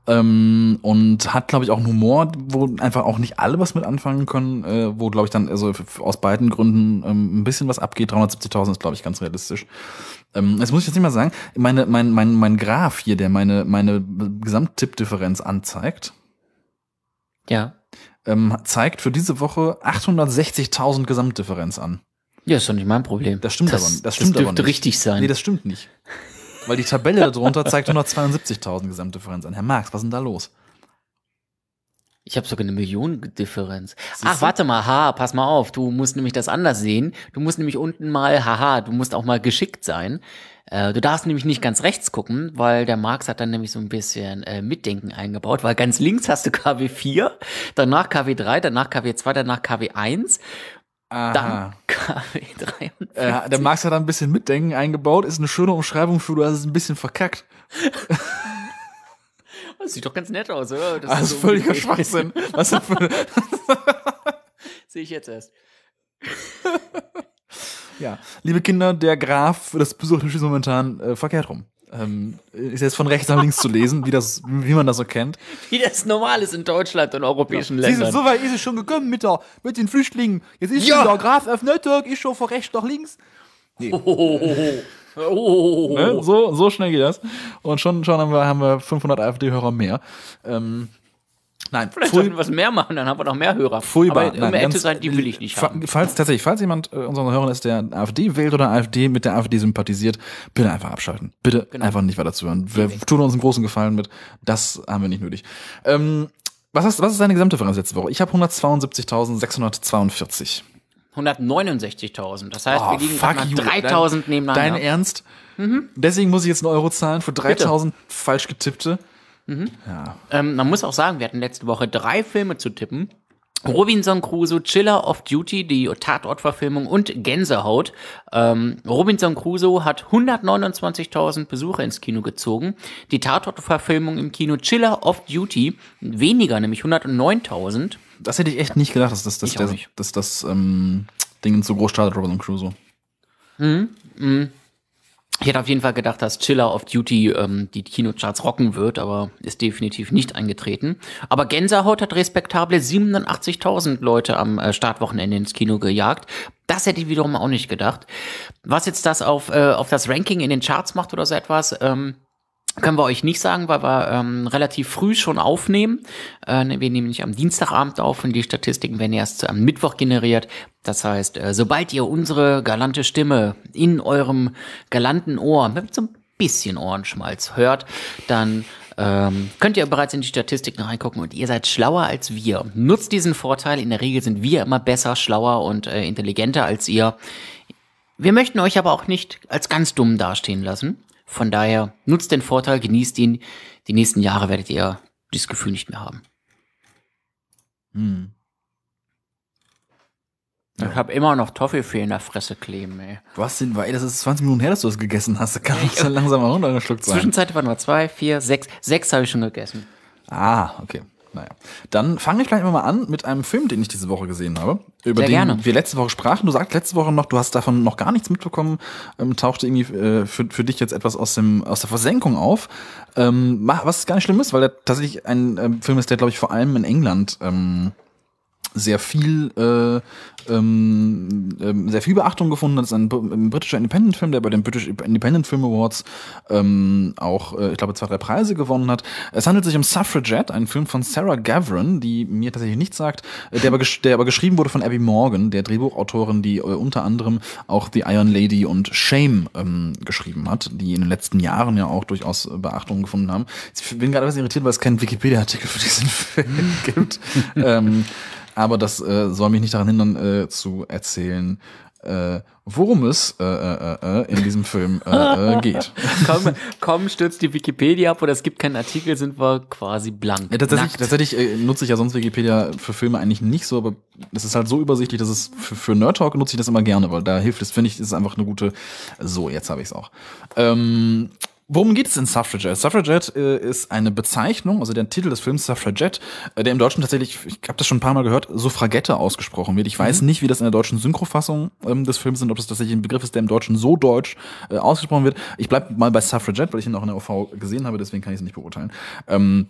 Ähm, und hat, glaube ich, auch einen Humor, wo einfach auch nicht alle was mit anfangen können, äh, wo, glaube ich, dann also aus beiden Gründen ähm, ein bisschen was abgeht. 370.000 ist, glaube ich, ganz realistisch. Ähm, jetzt muss ich jetzt nicht mal sagen, meine, mein, mein, mein Graph hier, der meine, meine Gesamttippdifferenz anzeigt, Ja. ähm, zeigt für diese Woche 860.000 Gesamtdifferenz an. Ja, ist doch nicht mein Problem. Das stimmt das, aber nicht. Das, stimmt dürfte aber nicht. richtig sein. Nee, das stimmt nicht. Weil die Tabelle darunter zeigt 172.000 Gesamtdifferenz an. Herr Marx, was ist denn da los? Ich habe sogar eine Millionendifferenz. Ach, warte mal, ha, pass mal auf, du musst nämlich das anders sehen. Du musst nämlich unten mal, haha, du musst auch mal geschickt sein. Äh, du darfst nämlich nicht ganz rechts gucken, weil der Marx hat dann nämlich so ein bisschen äh, Mitdenken eingebaut, weil ganz links hast du KW 4, danach KW 3, danach KW 2, danach KW 1, dann Aha. KW 3 und Äh, der Marx hat da ein bisschen Mitdenken eingebaut, ist eine schöne Umschreibung für, du hast es ein bisschen verkackt. Das sieht doch ganz nett aus, oder? Das Das ist so völliger. Schwachsinn. Was denn für, Sehe ich jetzt erst. ja, liebe Kinder, der Graph für das Besuchertisch ist momentan äh, verkehrt rum. Ähm, ist jetzt von rechts nach links zu lesen, wie das, wie man das so kennt. Wie das normal ist in Deutschland und europäischen Siehst du, Ländern. so weit ist es schon gekommen mit, der, mit den Flüchtlingen. Jetzt ist Ja. schon der Graph auf Network, ist schon von rechts nach links. Oh. Ne? So, so schnell geht das. Und schon, schon haben wir, haben wir 500 AfD-Hörer mehr. Ähm, nein, Vielleicht pfui- sollten wir was mehr machen, dann haben wir noch mehr Hörer. Furchtbar. Aber ehrlich ganz- sein, die will ich nicht haben. Falls, tatsächlich, falls jemand äh, unseren Hörern ist, der AfD wählt oder AfD mit der AfD sympathisiert, bitte einfach abschalten. Bitte Genau. einfach nicht weiter zuhören. Wir tun uns einen großen Gefallen mit. Das haben wir nicht nötig. Ähm, was, hast, was ist deine Gesamtdifferenz letzte Woche? Ich habe 172.642. 169.000. Das heißt, Oh, wir liegen fuck gerade mal you. 3.000 Dein nebeneinander. Dein Ernst? Deswegen muss ich jetzt einen Euro zahlen für 3000 falsch getippte. Ja. Ähm, man muss auch sagen, wir hatten letzte Woche drei Filme zu tippen. Robinson Crusoe, Chiller of Duty, die Tatortverfilmung und Gänsehaut. Ähm, Robinson Crusoe hat 129.000 Besucher ins Kino gezogen. Die Tatortverfilmung im Kino Chiller of Duty weniger, nämlich 109.000. Das hätte ich echt nicht gedacht, dass das, dass nicht. dass das ähm, Ding so groß startet, Robinson Crusoe. Ich hätte auf jeden Fall gedacht, dass Chiller of Duty ähm, die Kinocharts rocken wird, aber ist definitiv nicht eingetreten. Aber Gänsehaut hat respektable 87.000 Leute am äh, Startwochenende ins Kino gejagt. Das hätte ich wiederum auch nicht gedacht. Was jetzt das auf, äh, auf das Ranking in den Charts macht oder so etwas, ähm, können wir euch nicht sagen, weil wir ähm, relativ früh schon aufnehmen. Äh, wir nehmen nicht am Dienstagabend auf und die Statistiken werden erst am Mittwoch generiert. Das heißt, äh, sobald ihr unsere galante Stimme in eurem galanten Ohr mit so ein bisschen Ohrenschmalz hört, dann ähm, könnt ihr bereits in die Statistiken reingucken und ihr seid schlauer als wir. Nutzt diesen Vorteil. In der Regel sind wir immer besser, schlauer und äh, intelligenter als ihr. Wir möchten euch aber auch nicht als ganz dumm dastehen lassen. Von daher nutzt den Vorteil, genießt ihn. Die nächsten Jahre werdet ihr dieses Gefühl nicht mehr haben. Hm. Ich habe immer noch Toffifee in der Fresse kleben, ey. Was denn, weil das ist 20 Minuten her, dass du das gegessen hast. Da kann es ja langsam mal runtergeschluckt sein. Zwischenzeit waren nur zwei, vier, sechs. Sechs habe ich schon gegessen. Ah, okay. Naja. Dann fange ich gleich mal an mit einem Film, den ich diese Woche gesehen habe. Über Sehr den gerne. wir letzte Woche sprachen. Du sagst letzte Woche noch, du hast davon noch gar nichts mitbekommen. Ähm, tauchte irgendwie äh, für, für dich jetzt etwas aus, dem, aus der Versenkung auf. Ähm, was gar nicht schlimm ist, weil der tatsächlich ein ähm, Film ist, der, glaube ich, vor allem in England ähm, sehr viel äh, ähm, ähm, sehr viel Beachtung gefunden hat. Das ist ein, ein britischer Independent-Film, der bei den British Independent Film Awards ähm, auch, äh, ich glaube, zwei, drei Preise gewonnen hat. Es handelt sich um Suffragette, ein Film von Sarah Gavran, die mir tatsächlich nichts sagt, äh, der aber, der aber geschrieben wurde von Abby Morgan, der Drehbuchautorin, die äh, unter anderem auch The Iron Lady und Shame ähm, geschrieben hat, die in den letzten Jahren ja auch durchaus äh, Beachtung gefunden haben. Ich bin gerade etwas irritiert, weil es keinen Wikipedia-Artikel für diesen Film gibt. ähm, aber das äh, soll mich nicht daran hindern, äh, zu erzählen, äh, worum es äh, äh, äh, in diesem Film äh, äh, geht. Komm, komm, stürzt die Wikipedia ab oder es gibt keinen Artikel, sind wir quasi blank. Ja, tatsächlich Nackt. tatsächlich äh, nutze ich ja sonst Wikipedia für Filme eigentlich nicht so, aber es ist halt so übersichtlich, dass es für, für Nerd Talk nutze ich das immer gerne, weil da hilft es, finde ich, ist einfach eine gute. So, jetzt habe ich es auch. Ähm, Worum geht es in Suffragette? Suffragette äh, ist eine Bezeichnung, also der Titel des Films Suffragette, äh, der im Deutschen tatsächlich, ich habe das schon ein paar Mal gehört, Suffragette ausgesprochen wird. Ich weiß nicht, wie das in der deutschen Synchrofassung ähm, des Films sind, ob das tatsächlich ein Begriff ist, der im Deutschen so deutsch äh, ausgesprochen wird. Ich bleib mal bei Suffragette, weil ich ihn auch in der OV gesehen habe, deswegen kann ich es nicht beurteilen. Ähm,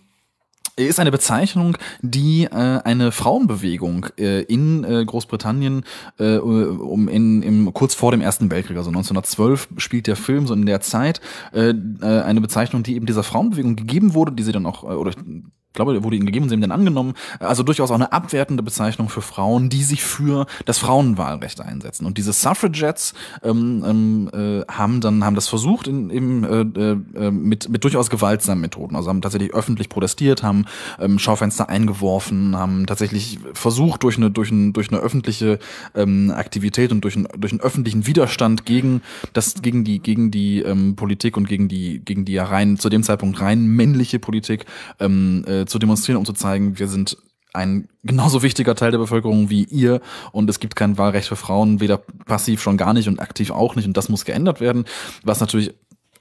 ist eine Bezeichnung, die äh, eine Frauenbewegung äh, in äh, Großbritannien äh, um in, im, kurz vor dem Ersten Weltkrieg, also 1912 spielt der Film so in der Zeit, äh, äh, eine Bezeichnung, die eben dieser Frauenbewegung gegeben wurde, die sie dann auch, äh, oder glaube, wurde ihnen gegeben und sie haben den angenommen. Also durchaus auch eine abwertende Bezeichnung für Frauen, die sich für das Frauenwahlrecht einsetzen. Und diese Suffragettes ähm, ähm, äh, haben dann haben das versucht in, eben äh, äh, mit mit durchaus gewaltsamen Methoden. Also haben tatsächlich öffentlich protestiert, haben ähm, Schaufenster eingeworfen, haben tatsächlich versucht durch eine durch, ein, durch eine öffentliche ähm, Aktivität und durch, ein, durch einen öffentlichen Widerstand gegen das gegen die gegen die ähm, Politik und gegen die gegen die ja rein zu dem Zeitpunkt rein männliche Politik ähm, äh, zu demonstrieren, um zu zeigen, wir sind ein genauso wichtiger Teil der Bevölkerung wie ihr. Und es gibt kein Wahlrecht für Frauen, weder passiv schon gar nicht und aktiv auch nicht. Und das muss geändert werden, was natürlich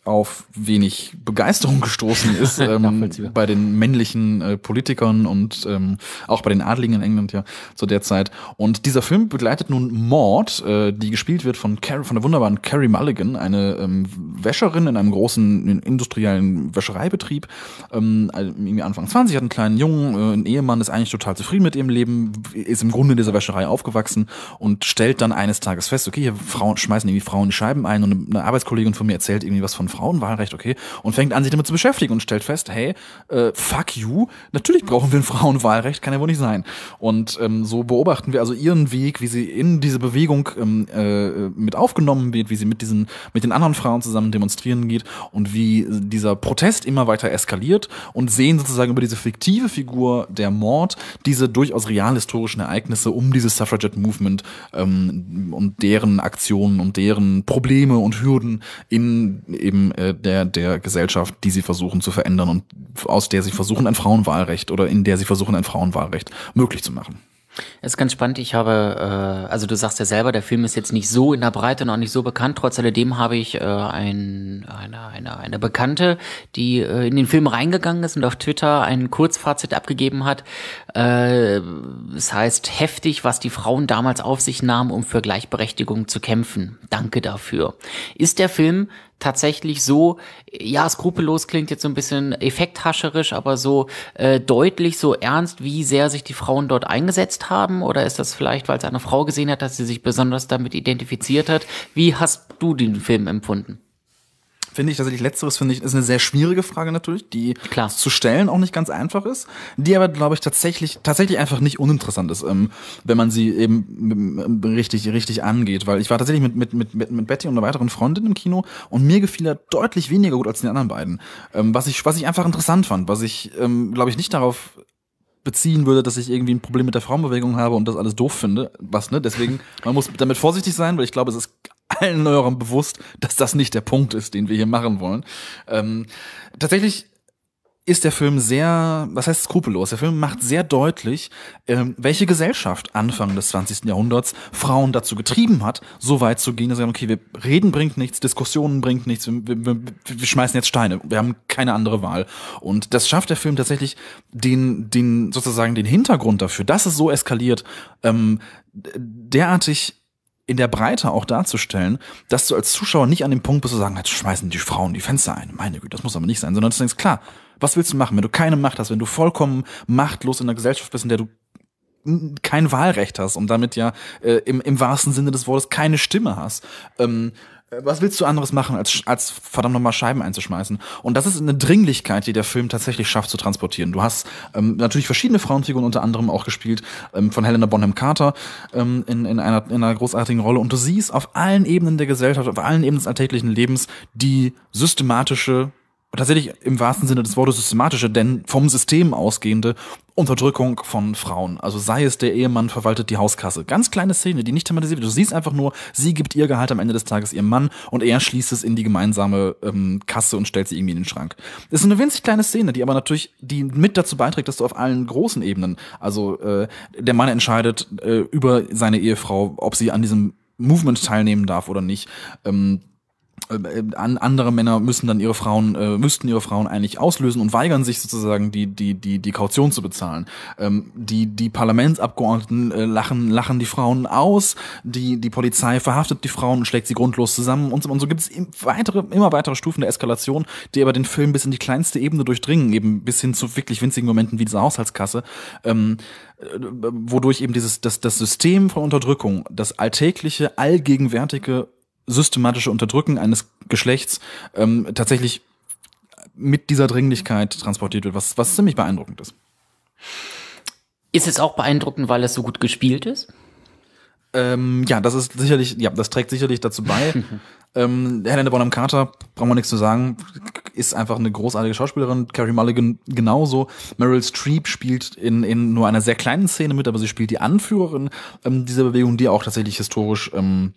auf wenig Begeisterung gestoßen ist ähm, bei den männlichen äh, Politikern und ähm, auch bei den Adligen in England ja zu der Zeit. Und dieser Film begleitet nun Maud, äh, die gespielt wird von Carrie, von der wunderbaren Carrie Mulligan, eine ähm, Wäscherin in einem großen industriellen Wäschereibetrieb. Ähm, also Anfang 20 hat einen kleinen Jungen, äh, ein Ehemann ist eigentlich total zufrieden mit ihrem Leben, ist im Grunde in dieser Wäscherei aufgewachsen und stellt dann eines Tages fest, okay, hier Frauen schmeißen irgendwie Frauen die Scheiben ein und eine Arbeitskollegin von mir erzählt irgendwie was von Frauenwahlrecht, okay, und fängt an, sich damit zu beschäftigen und stellt fest, hey, äh, fuck you, natürlich brauchen wir ein Frauenwahlrecht, kann ja wohl nicht sein. Und ähm, so beobachten wir also ihren Weg, wie sie in diese Bewegung ähm, äh, mit aufgenommen wird, wie sie mit diesen, mit den anderen Frauen zusammen demonstrieren geht und wie dieser Protest immer weiter eskaliert und sehen sozusagen über diese fiktive Figur der Mord diese durchaus realhistorischen Ereignisse um dieses Suffragette Movement ähm, und deren Aktionen und deren Probleme und Hürden in eben äh, der, der Gesellschaft, die sie versuchen zu verändern und aus der sie versuchen, ein Frauenwahlrecht oder in der sie versuchen, ein Frauenwahlrecht möglich zu machen. Das ist ganz spannend. Ich habe, äh, also du sagst ja selber, der Film ist jetzt nicht so in der Breite und auch nicht so bekannt. Trotz alledem habe ich äh, ein, eine, eine, eine Bekannte, die äh, in den Film reingegangen ist und auf Twitter ein Kurzfazit abgegeben hat. Äh, es heißt heftig, was die Frauen damals auf sich nahmen, um für Gleichberechtigung zu kämpfen. Danke dafür. Ist der Film tatsächlich so, ja, skrupellos klingt jetzt so ein bisschen effekthascherisch, aber so äh, deutlich, so ernst, wie sehr sich die Frauen dort eingesetzt haben? Oder ist das vielleicht, weil es eine Frau gesehen hat, dass sie sich besonders damit identifiziert hat? Wie hast du den Film empfunden? Finde ich tatsächlich letzteres finde ich ist eine sehr schwierige Frage natürlich, die Klar. zu stellen auch nicht ganz einfach ist, die aber glaube ich tatsächlich tatsächlich einfach nicht uninteressant ist, ähm, wenn man sie eben richtig richtig angeht, weil ich war tatsächlich mit mit mit mit, mit Betty und einer weiteren Freundin im Kino und mir gefiel er deutlich weniger gut als die anderen beiden, ähm, was ich was ich einfach interessant fand, was ich ähm, glaube ich nicht darauf beziehen würde, dass ich irgendwie ein Problem mit der Frauenbewegung habe und das alles doof finde, was ne, deswegen man muss damit vorsichtig sein, weil ich glaube, es ist allen eurem bewusst, dass das nicht der Punkt ist, den wir hier machen wollen. Ähm, tatsächlich ist der Film sehr, was heißt skrupellos? Der Film macht sehr deutlich, ähm, welche Gesellschaft Anfang des 20. Jahrhunderts Frauen dazu getrieben hat, so weit zu gehen, dass sie sagen, okay, wir reden bringt nichts, Diskussionen bringt nichts, wir, wir, wir schmeißen jetzt Steine, wir haben keine andere Wahl. Und das schafft der Film tatsächlich, den, den sozusagen den Hintergrund dafür, dass es so eskaliert, ähm, derartig in der Breite auch darzustellen, dass du als Zuschauer nicht an dem Punkt bist, zu sagen, jetzt schmeißen die Frauen die Fenster ein. Meine Güte, das muss aber nicht sein, sondern du denkst, klar, was willst du machen, wenn du keine Macht hast, wenn du vollkommen machtlos in einer Gesellschaft bist, in der du kein Wahlrecht hast und damit ja äh, im, im wahrsten Sinne des Wortes keine Stimme hast. Ähm, äh, was willst du anderes machen, als, als verdammt nochmal Scheiben einzuschmeißen? Und das ist eine Dringlichkeit, die der Film tatsächlich schafft zu transportieren. Du hast ähm, natürlich verschiedene Frauenfiguren unter anderem auch gespielt, ähm, von Helena Bonham Carter ähm, in, in, einer, in einer großartigen Rolle. Und du siehst auf allen Ebenen der Gesellschaft, auf allen Ebenen des alltäglichen Lebens die systematische tatsächlich im wahrsten Sinne des Wortes systematische, denn vom System ausgehende Unterdrückung von Frauen. Also sei es der Ehemann verwaltet die Hauskasse. Ganz kleine Szene, die nicht thematisiert wird. Du siehst einfach nur, sie gibt ihr Gehalt am Ende des Tages ihrem Mann und er schließt es in die gemeinsame ähm, Kasse und stellt sie irgendwie in den Schrank. Das ist eine winzig kleine Szene, die aber natürlich die mit dazu beiträgt, dass du auf allen großen Ebenen, also äh, der Mann entscheidet äh, über seine Ehefrau, ob sie an diesem Movement teilnehmen darf oder nicht. Ähm, äh, an, andere Männer müssen dann ihre Frauen äh, müssten ihre Frauen eigentlich auslösen und weigern sich sozusagen die die die die Kaution zu bezahlen. Ähm, die die Parlamentsabgeordneten äh, lachen lachen die Frauen aus, die die Polizei verhaftet die Frauen und schlägt sie grundlos zusammen und so und so gibt es weitere immer weitere Stufen der Eskalation, die aber den Film bis in die kleinste Ebene durchdringen, eben bis hin zu wirklich winzigen Momenten wie dieser Haushaltskasse. Ähm, äh, wodurch eben dieses das das System von Unterdrückung, das alltägliche allgegenwärtige systematische Unterdrücken eines Geschlechts ähm, tatsächlich mit dieser Dringlichkeit transportiert wird, was, was ziemlich beeindruckend ist. Ist es auch beeindruckend, weil es so gut gespielt ist? Ähm, ja, das ist sicherlich, ja, das trägt sicherlich dazu bei. ähm, Helena Bonham Carter, brauchen wir nichts zu sagen, ist einfach eine großartige Schauspielerin. Carrie Mulligan genauso. Meryl Streep spielt in, in nur einer sehr kleinen Szene mit, aber sie spielt die Anführerin ähm, dieser Bewegung, die auch tatsächlich historisch ähm,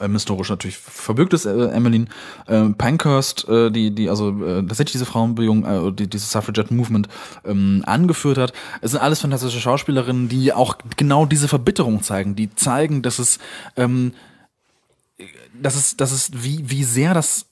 ähm, historisch natürlich verbürgt ist, äh, Emmeline äh, Pankhurst, äh, die, die also äh, tatsächlich diese Frauenbewegung, äh, die, dieses Suffragette Movement ähm, angeführt hat. Es sind alles fantastische Schauspielerinnen, die auch genau diese Verbitterung zeigen, die zeigen, dass es, ähm, dass es, dass es, wie, wie sehr das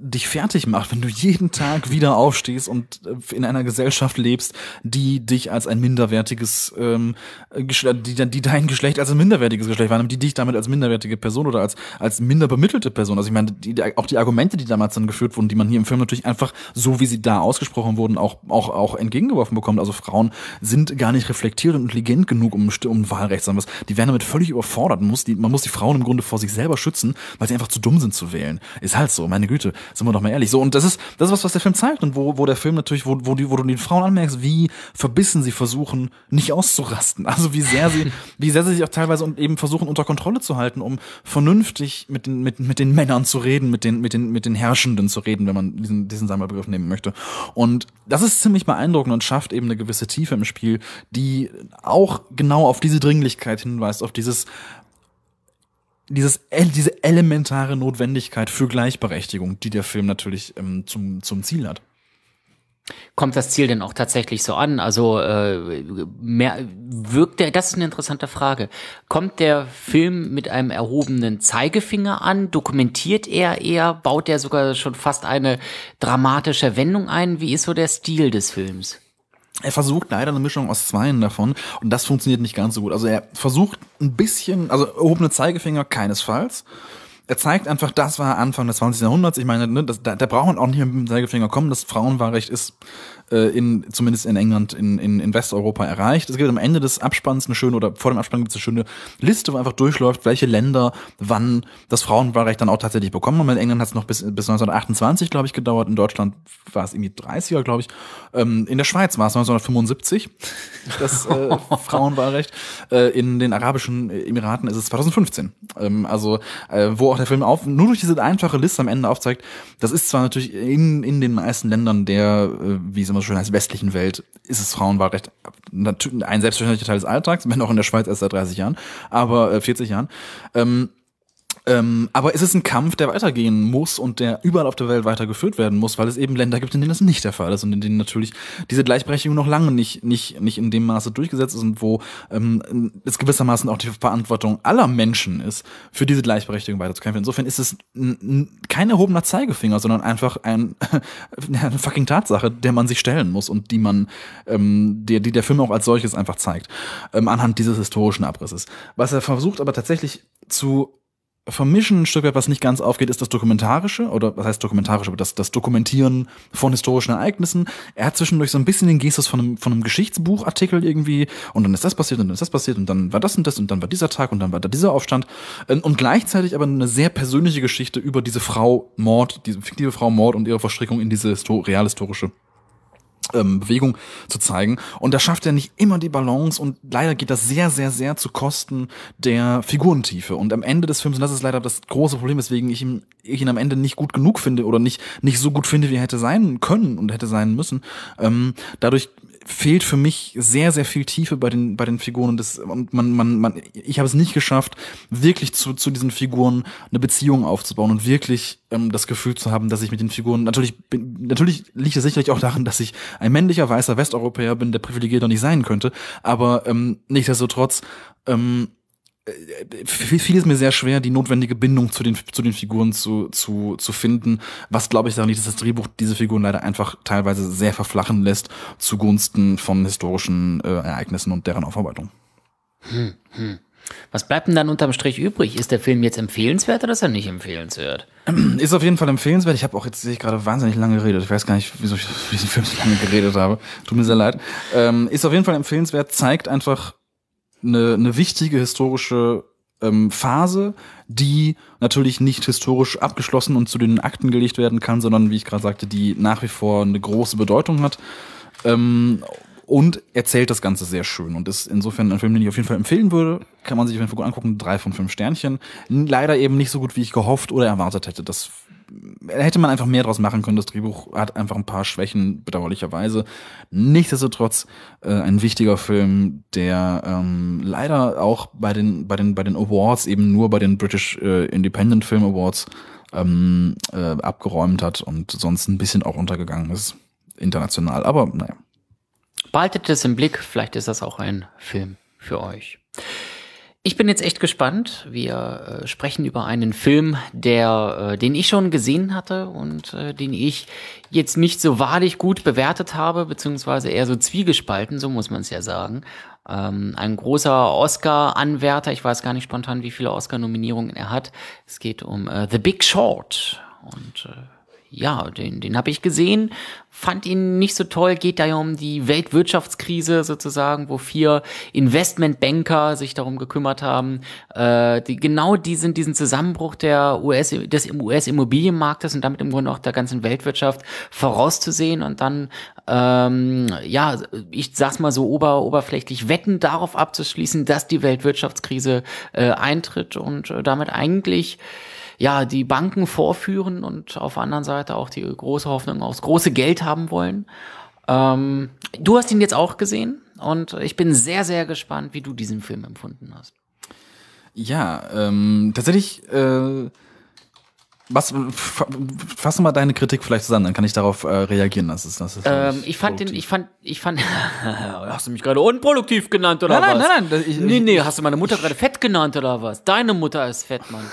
dich fertig macht, wenn du jeden Tag wieder aufstehst und äh, in einer Gesellschaft lebst, die dich als ein minderwertiges, ähm, Geschlecht, die, die dein Geschlecht als ein minderwertiges Geschlecht wahrnimmt, die dich damit als minderwertige Person oder als als minder bemittelte Person. Also ich meine, die, die, auch die Argumente, die damals dann geführt wurden, die man hier im Film natürlich einfach so, wie sie da ausgesprochen wurden, auch auch auch entgegengeworfen bekommt. Also Frauen sind gar nicht reflektierend und intelligent genug, um um Wahlrecht zu haben. Die werden damit völlig überfordert. Man muss die man muss die Frauen im Grunde vor sich selber schützen, weil sie einfach zu dumm sind zu wählen. Ist halt so, meine Güte sind wir doch mal ehrlich. So, und das ist, das ist was, was der Film zeigt und wo, wo der Film natürlich, wo, wo, die, wo du den Frauen anmerkst, wie verbissen sie versuchen, nicht auszurasten. Also wie sehr sie, wie sehr sie sich auch teilweise eben versuchen, unter Kontrolle zu halten, um vernünftig mit den, mit, mit den Männern zu reden, mit den, mit den, mit den Herrschenden zu reden, wenn man diesen, diesen Sammelbegriff nehmen möchte. Und das ist ziemlich beeindruckend und schafft eben eine gewisse Tiefe im Spiel, die auch genau auf diese Dringlichkeit hinweist, auf dieses, dieses, diese elementare Notwendigkeit für Gleichberechtigung, die der Film natürlich ähm, zum, zum Ziel hat. Kommt das Ziel denn auch tatsächlich so an? Also äh, mehr, wirkt der, das ist eine interessante Frage. Kommt der Film mit einem erhobenen Zeigefinger an? Dokumentiert er eher? Baut er sogar schon fast eine dramatische Wendung ein? Wie ist so der Stil des Films? Er versucht leider eine Mischung aus zweien davon und das funktioniert nicht ganz so gut. Also er versucht ein bisschen, also erhobene Zeigefinger keinesfalls. Er zeigt einfach, das war Anfang des 20. Jahrhunderts. Ich meine, ne, das, da, da braucht man auch nicht mit dem Zeigefinger kommen. Das Frauenwahlrecht ist in, zumindest in England, in, in, in Westeuropa erreicht. Es gibt am Ende des Abspanns eine schöne, oder vor dem Abspann gibt es eine schöne Liste, wo einfach durchläuft, welche Länder wann das Frauenwahlrecht dann auch tatsächlich bekommen haben. In England hat es noch bis, bis 1928, glaube ich, gedauert. In Deutschland war es irgendwie 30er, glaube ich. Ähm, in der Schweiz war es 1975, das äh, Frauenwahlrecht. Äh, in den Arabischen Emiraten ist es 2015. Ähm, also, äh, wo auch der Film auf, nur durch diese einfache Liste am Ende aufzeigt, das ist zwar natürlich in, in den meisten Ländern der, äh, wie es immer so schön heißt, westlichen Welt, ist es Frauenwahlrecht ein selbstverständlicher Teil des Alltags, wenn auch in der Schweiz erst seit 30 Jahren, aber äh, 40 Jahren. Ähm, Ähm, aber es ist ein Kampf, der weitergehen muss und der überall auf der Welt weitergeführt werden muss, weil es eben Länder gibt, in denen das nicht der Fall ist und in denen natürlich diese Gleichberechtigung noch lange nicht, nicht, nicht in dem Maße durchgesetzt ist und wo ähm, es gewissermaßen auch die Verantwortung aller Menschen ist, für diese Gleichberechtigung weiterzukämpfen. Insofern ist es kein erhobener Zeigefinger, sondern einfach ein, eine fucking Tatsache, der man sich stellen muss und die man, ähm, der, die der Film auch als solches einfach zeigt, ähm, anhand dieses historischen Abrisses. Was er versucht aber tatsächlich zu vermischen ein Stück weit, was nicht ganz aufgeht, ist das Dokumentarische, oder was heißt dokumentarische, aber das, das Dokumentieren von historischen Ereignissen. Er hat zwischendurch so ein bisschen den Gestus von einem, von einem Geschichtsbuchartikel irgendwie, und dann ist das passiert, und dann ist das passiert, und dann war das und das, und dann war dieser Tag, und dann war da dieser Aufstand. Ähm, und gleichzeitig aber eine sehr persönliche Geschichte über diese Frau Mord, diese fiktive Frau Mord und ihre Verstrickung in diese realhistorische ähm, Bewegung zu zeigen. Und da schafft er nicht immer die Balance und leider geht das sehr, sehr, sehr zu Kosten der Figurentiefe. Und am Ende des Films, und das ist leider das große Problem, weswegen ich ihn, ich ihn am Ende nicht gut genug finde oder nicht, nicht so gut finde, wie er hätte sein können und hätte sein müssen. Ähm, dadurch fehlt für mich sehr, sehr viel Tiefe bei den, bei den Figuren. Und, das, und man, man, man, ich habe es nicht geschafft, wirklich zu, zu diesen Figuren eine Beziehung aufzubauen und wirklich ähm, das Gefühl zu haben, dass ich mit den Figuren, natürlich, bin, natürlich liegt es sicherlich auch daran, dass ich ein männlicher, weißer Westeuropäer bin, der privilegiert noch nicht sein könnte. Aber ähm, nichtsdestotrotz, ähm, fiel es mir sehr schwer, die notwendige Bindung zu den, zu den Figuren zu, zu, zu finden, was glaube ich daran liegt, dass das Drehbuch diese Figuren leider einfach teilweise sehr verflachen lässt zugunsten von historischen äh, Ereignissen und deren Aufarbeitung. Hm, hm. Was bleibt denn dann unterm Strich übrig? Ist der Film jetzt empfehlenswert oder ist er nicht empfehlenswert? Ist auf jeden Fall empfehlenswert. Ich habe auch jetzt sehe ich gerade wahnsinnig lange geredet. Ich weiß gar nicht, wieso ich diesen Film so lange geredet habe. Tut mir sehr leid. Ähm, ist auf jeden Fall empfehlenswert, zeigt einfach eine, eine wichtige historische ähm, Phase, die natürlich nicht historisch abgeschlossen und zu den Akten gelegt werden kann, sondern wie ich gerade sagte, die nach wie vor eine große Bedeutung hat. Ähm, und erzählt das Ganze sehr schön und ist insofern ein Film, den ich auf jeden Fall empfehlen würde. Kann man sich auf jeden Fall gut angucken. Drei von fünf Sternchen. Leider eben nicht so gut, wie ich gehofft oder erwartet hätte. Das hätte man einfach mehr draus machen können. Das Drehbuch hat einfach ein paar Schwächen, bedauerlicherweise. Nichtsdestotrotz äh, ein wichtiger Film, der ähm, leider auch bei den, bei den, bei den Awards, eben nur bei den British äh, Independent Film Awards, ähm, äh, abgeräumt hat und sonst ein bisschen auch untergegangen ist. International. Aber naja. Behaltet es im Blick, vielleicht ist das auch ein Film für euch. Ich bin jetzt echt gespannt. Wir äh, sprechen über einen Film, der, äh, den ich schon gesehen hatte und äh, den ich jetzt nicht so wahrlich gut bewertet habe, beziehungsweise eher so zwiegespalten, so muss man es ja sagen. Ähm, ein großer Oscar-Anwärter, ich weiß gar nicht spontan, wie viele Oscar-Nominierungen er hat. Es geht um äh, The Big Short und äh, ja, den, den habe ich gesehen, fand ihn nicht so toll. Geht da ja um die Weltwirtschaftskrise sozusagen, wo vier Investmentbanker sich darum gekümmert haben, äh, die genau diesen diesen Zusammenbruch der US des US-Immobilienmarktes und damit im Grunde auch der ganzen Weltwirtschaft vorauszusehen und dann ähm, ja, ich sag's mal so ober, oberflächlich wetten darauf abzuschließen, dass die Weltwirtschaftskrise äh, eintritt und äh, damit eigentlich ja, die Banken vorführen und auf der anderen Seite auch die große Hoffnung aufs große Geld haben wollen. Ähm, du hast ihn jetzt auch gesehen und ich bin sehr, sehr gespannt, wie du diesen Film empfunden hast. Ja, ähm, tatsächlich, äh, was, fass mal deine Kritik vielleicht zusammen, dann kann ich darauf äh, reagieren. Das ist, das ist ähm, ich fand produktiv. den, ich fand, ich fand, hast du mich gerade unproduktiv genannt oder nein, was? Nein, nein, nein. Ich, nee, nee, hast du meine Mutter gerade fett genannt oder was? Deine Mutter ist fett, Mann.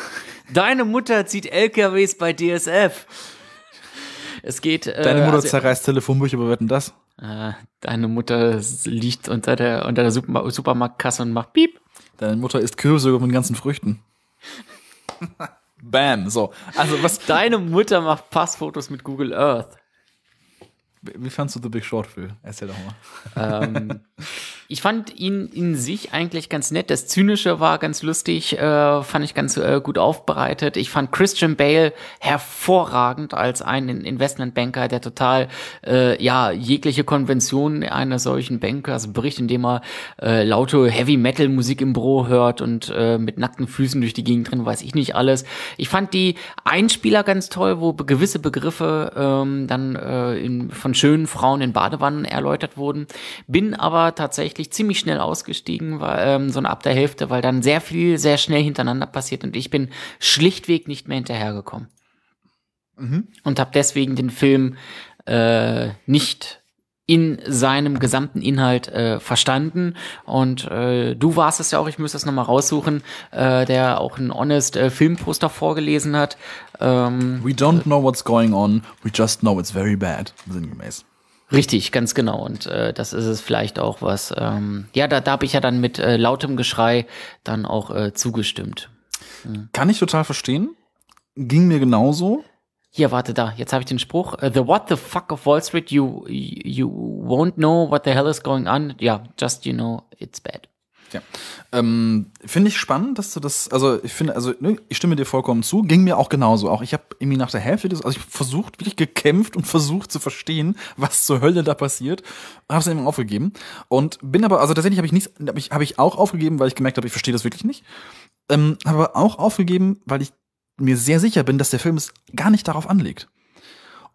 Deine Mutter zieht LKWs bei DSF. Es geht. Äh, Deine Mutter also, zerreißt Telefonbücher, aber wetten das? Äh, deine Mutter liegt unter der, unter der Super Supermarktkasse und macht Piep. Deine Mutter isst Kürbisse mit den ganzen Früchten. Bam, so. Also was. Deine Mutter macht Passfotos mit Google Earth. Wie fandst du The Big Short, Phil? Erzähl doch mal. Ähm, ich fand ihn in sich eigentlich ganz nett. Das Zynische war ganz lustig, äh, fand ich ganz äh, gut aufbereitet. Ich fand Christian Bale hervorragend als einen Investmentbanker, der total, äh, ja, jegliche Konvention eines solchen Bankers bricht, indem er äh, laute Heavy-Metal-Musik im Büro hört und äh, mit nackten Füßen durch die Gegend drin, weiß ich nicht alles. Ich fand die Einspieler ganz toll, wo gewisse Begriffe ähm, dann äh, in, von schönen Frauen in Badewannen erläutert wurden. Bin aber tatsächlich tatsächlich ziemlich schnell ausgestiegen, weil, ähm, so ab der Hälfte, weil dann sehr viel, sehr schnell hintereinander passiert und ich bin schlichtweg nicht mehr hinterhergekommen. Mhm. Und habe deswegen den Film äh, nicht in seinem gesamten Inhalt äh, verstanden. Und äh, du warst es ja auch, ich müsste es nochmal raussuchen, äh, der auch ein Honest äh, Filmposter vorgelesen hat. Ähm, We don't know what's going on, we just know it's very bad, sinngemäß. Richtig, ganz genau. Und äh, das ist es vielleicht auch was. Ähm, ja, da, da habe ich ja dann mit äh, lautem Geschrei dann auch äh, zugestimmt. Kann ich total verstehen. Ging mir genauso. Hier, warte da. Jetzt habe ich den Spruch. Uh, the what the fuck of Wall Street? You you won't know what the hell is going on. Ja, just you know it's bad. Ja. Ähm, finde ich spannend, dass du das, also ich finde, also ne, ich stimme dir vollkommen zu, ging mir auch genauso. Auch ich habe irgendwie nach der Hälfte des, also ich versucht, wirklich gekämpft und versucht zu verstehen, was zur Hölle da passiert, habe es eben aufgegeben und bin aber, also tatsächlich habe ich nichts, habe ich, hab ich auch aufgegeben, weil ich gemerkt habe, ich verstehe das wirklich nicht. Ähm, habe aber auch aufgegeben, weil ich mir sehr sicher bin, dass der Film es gar nicht darauf anlegt.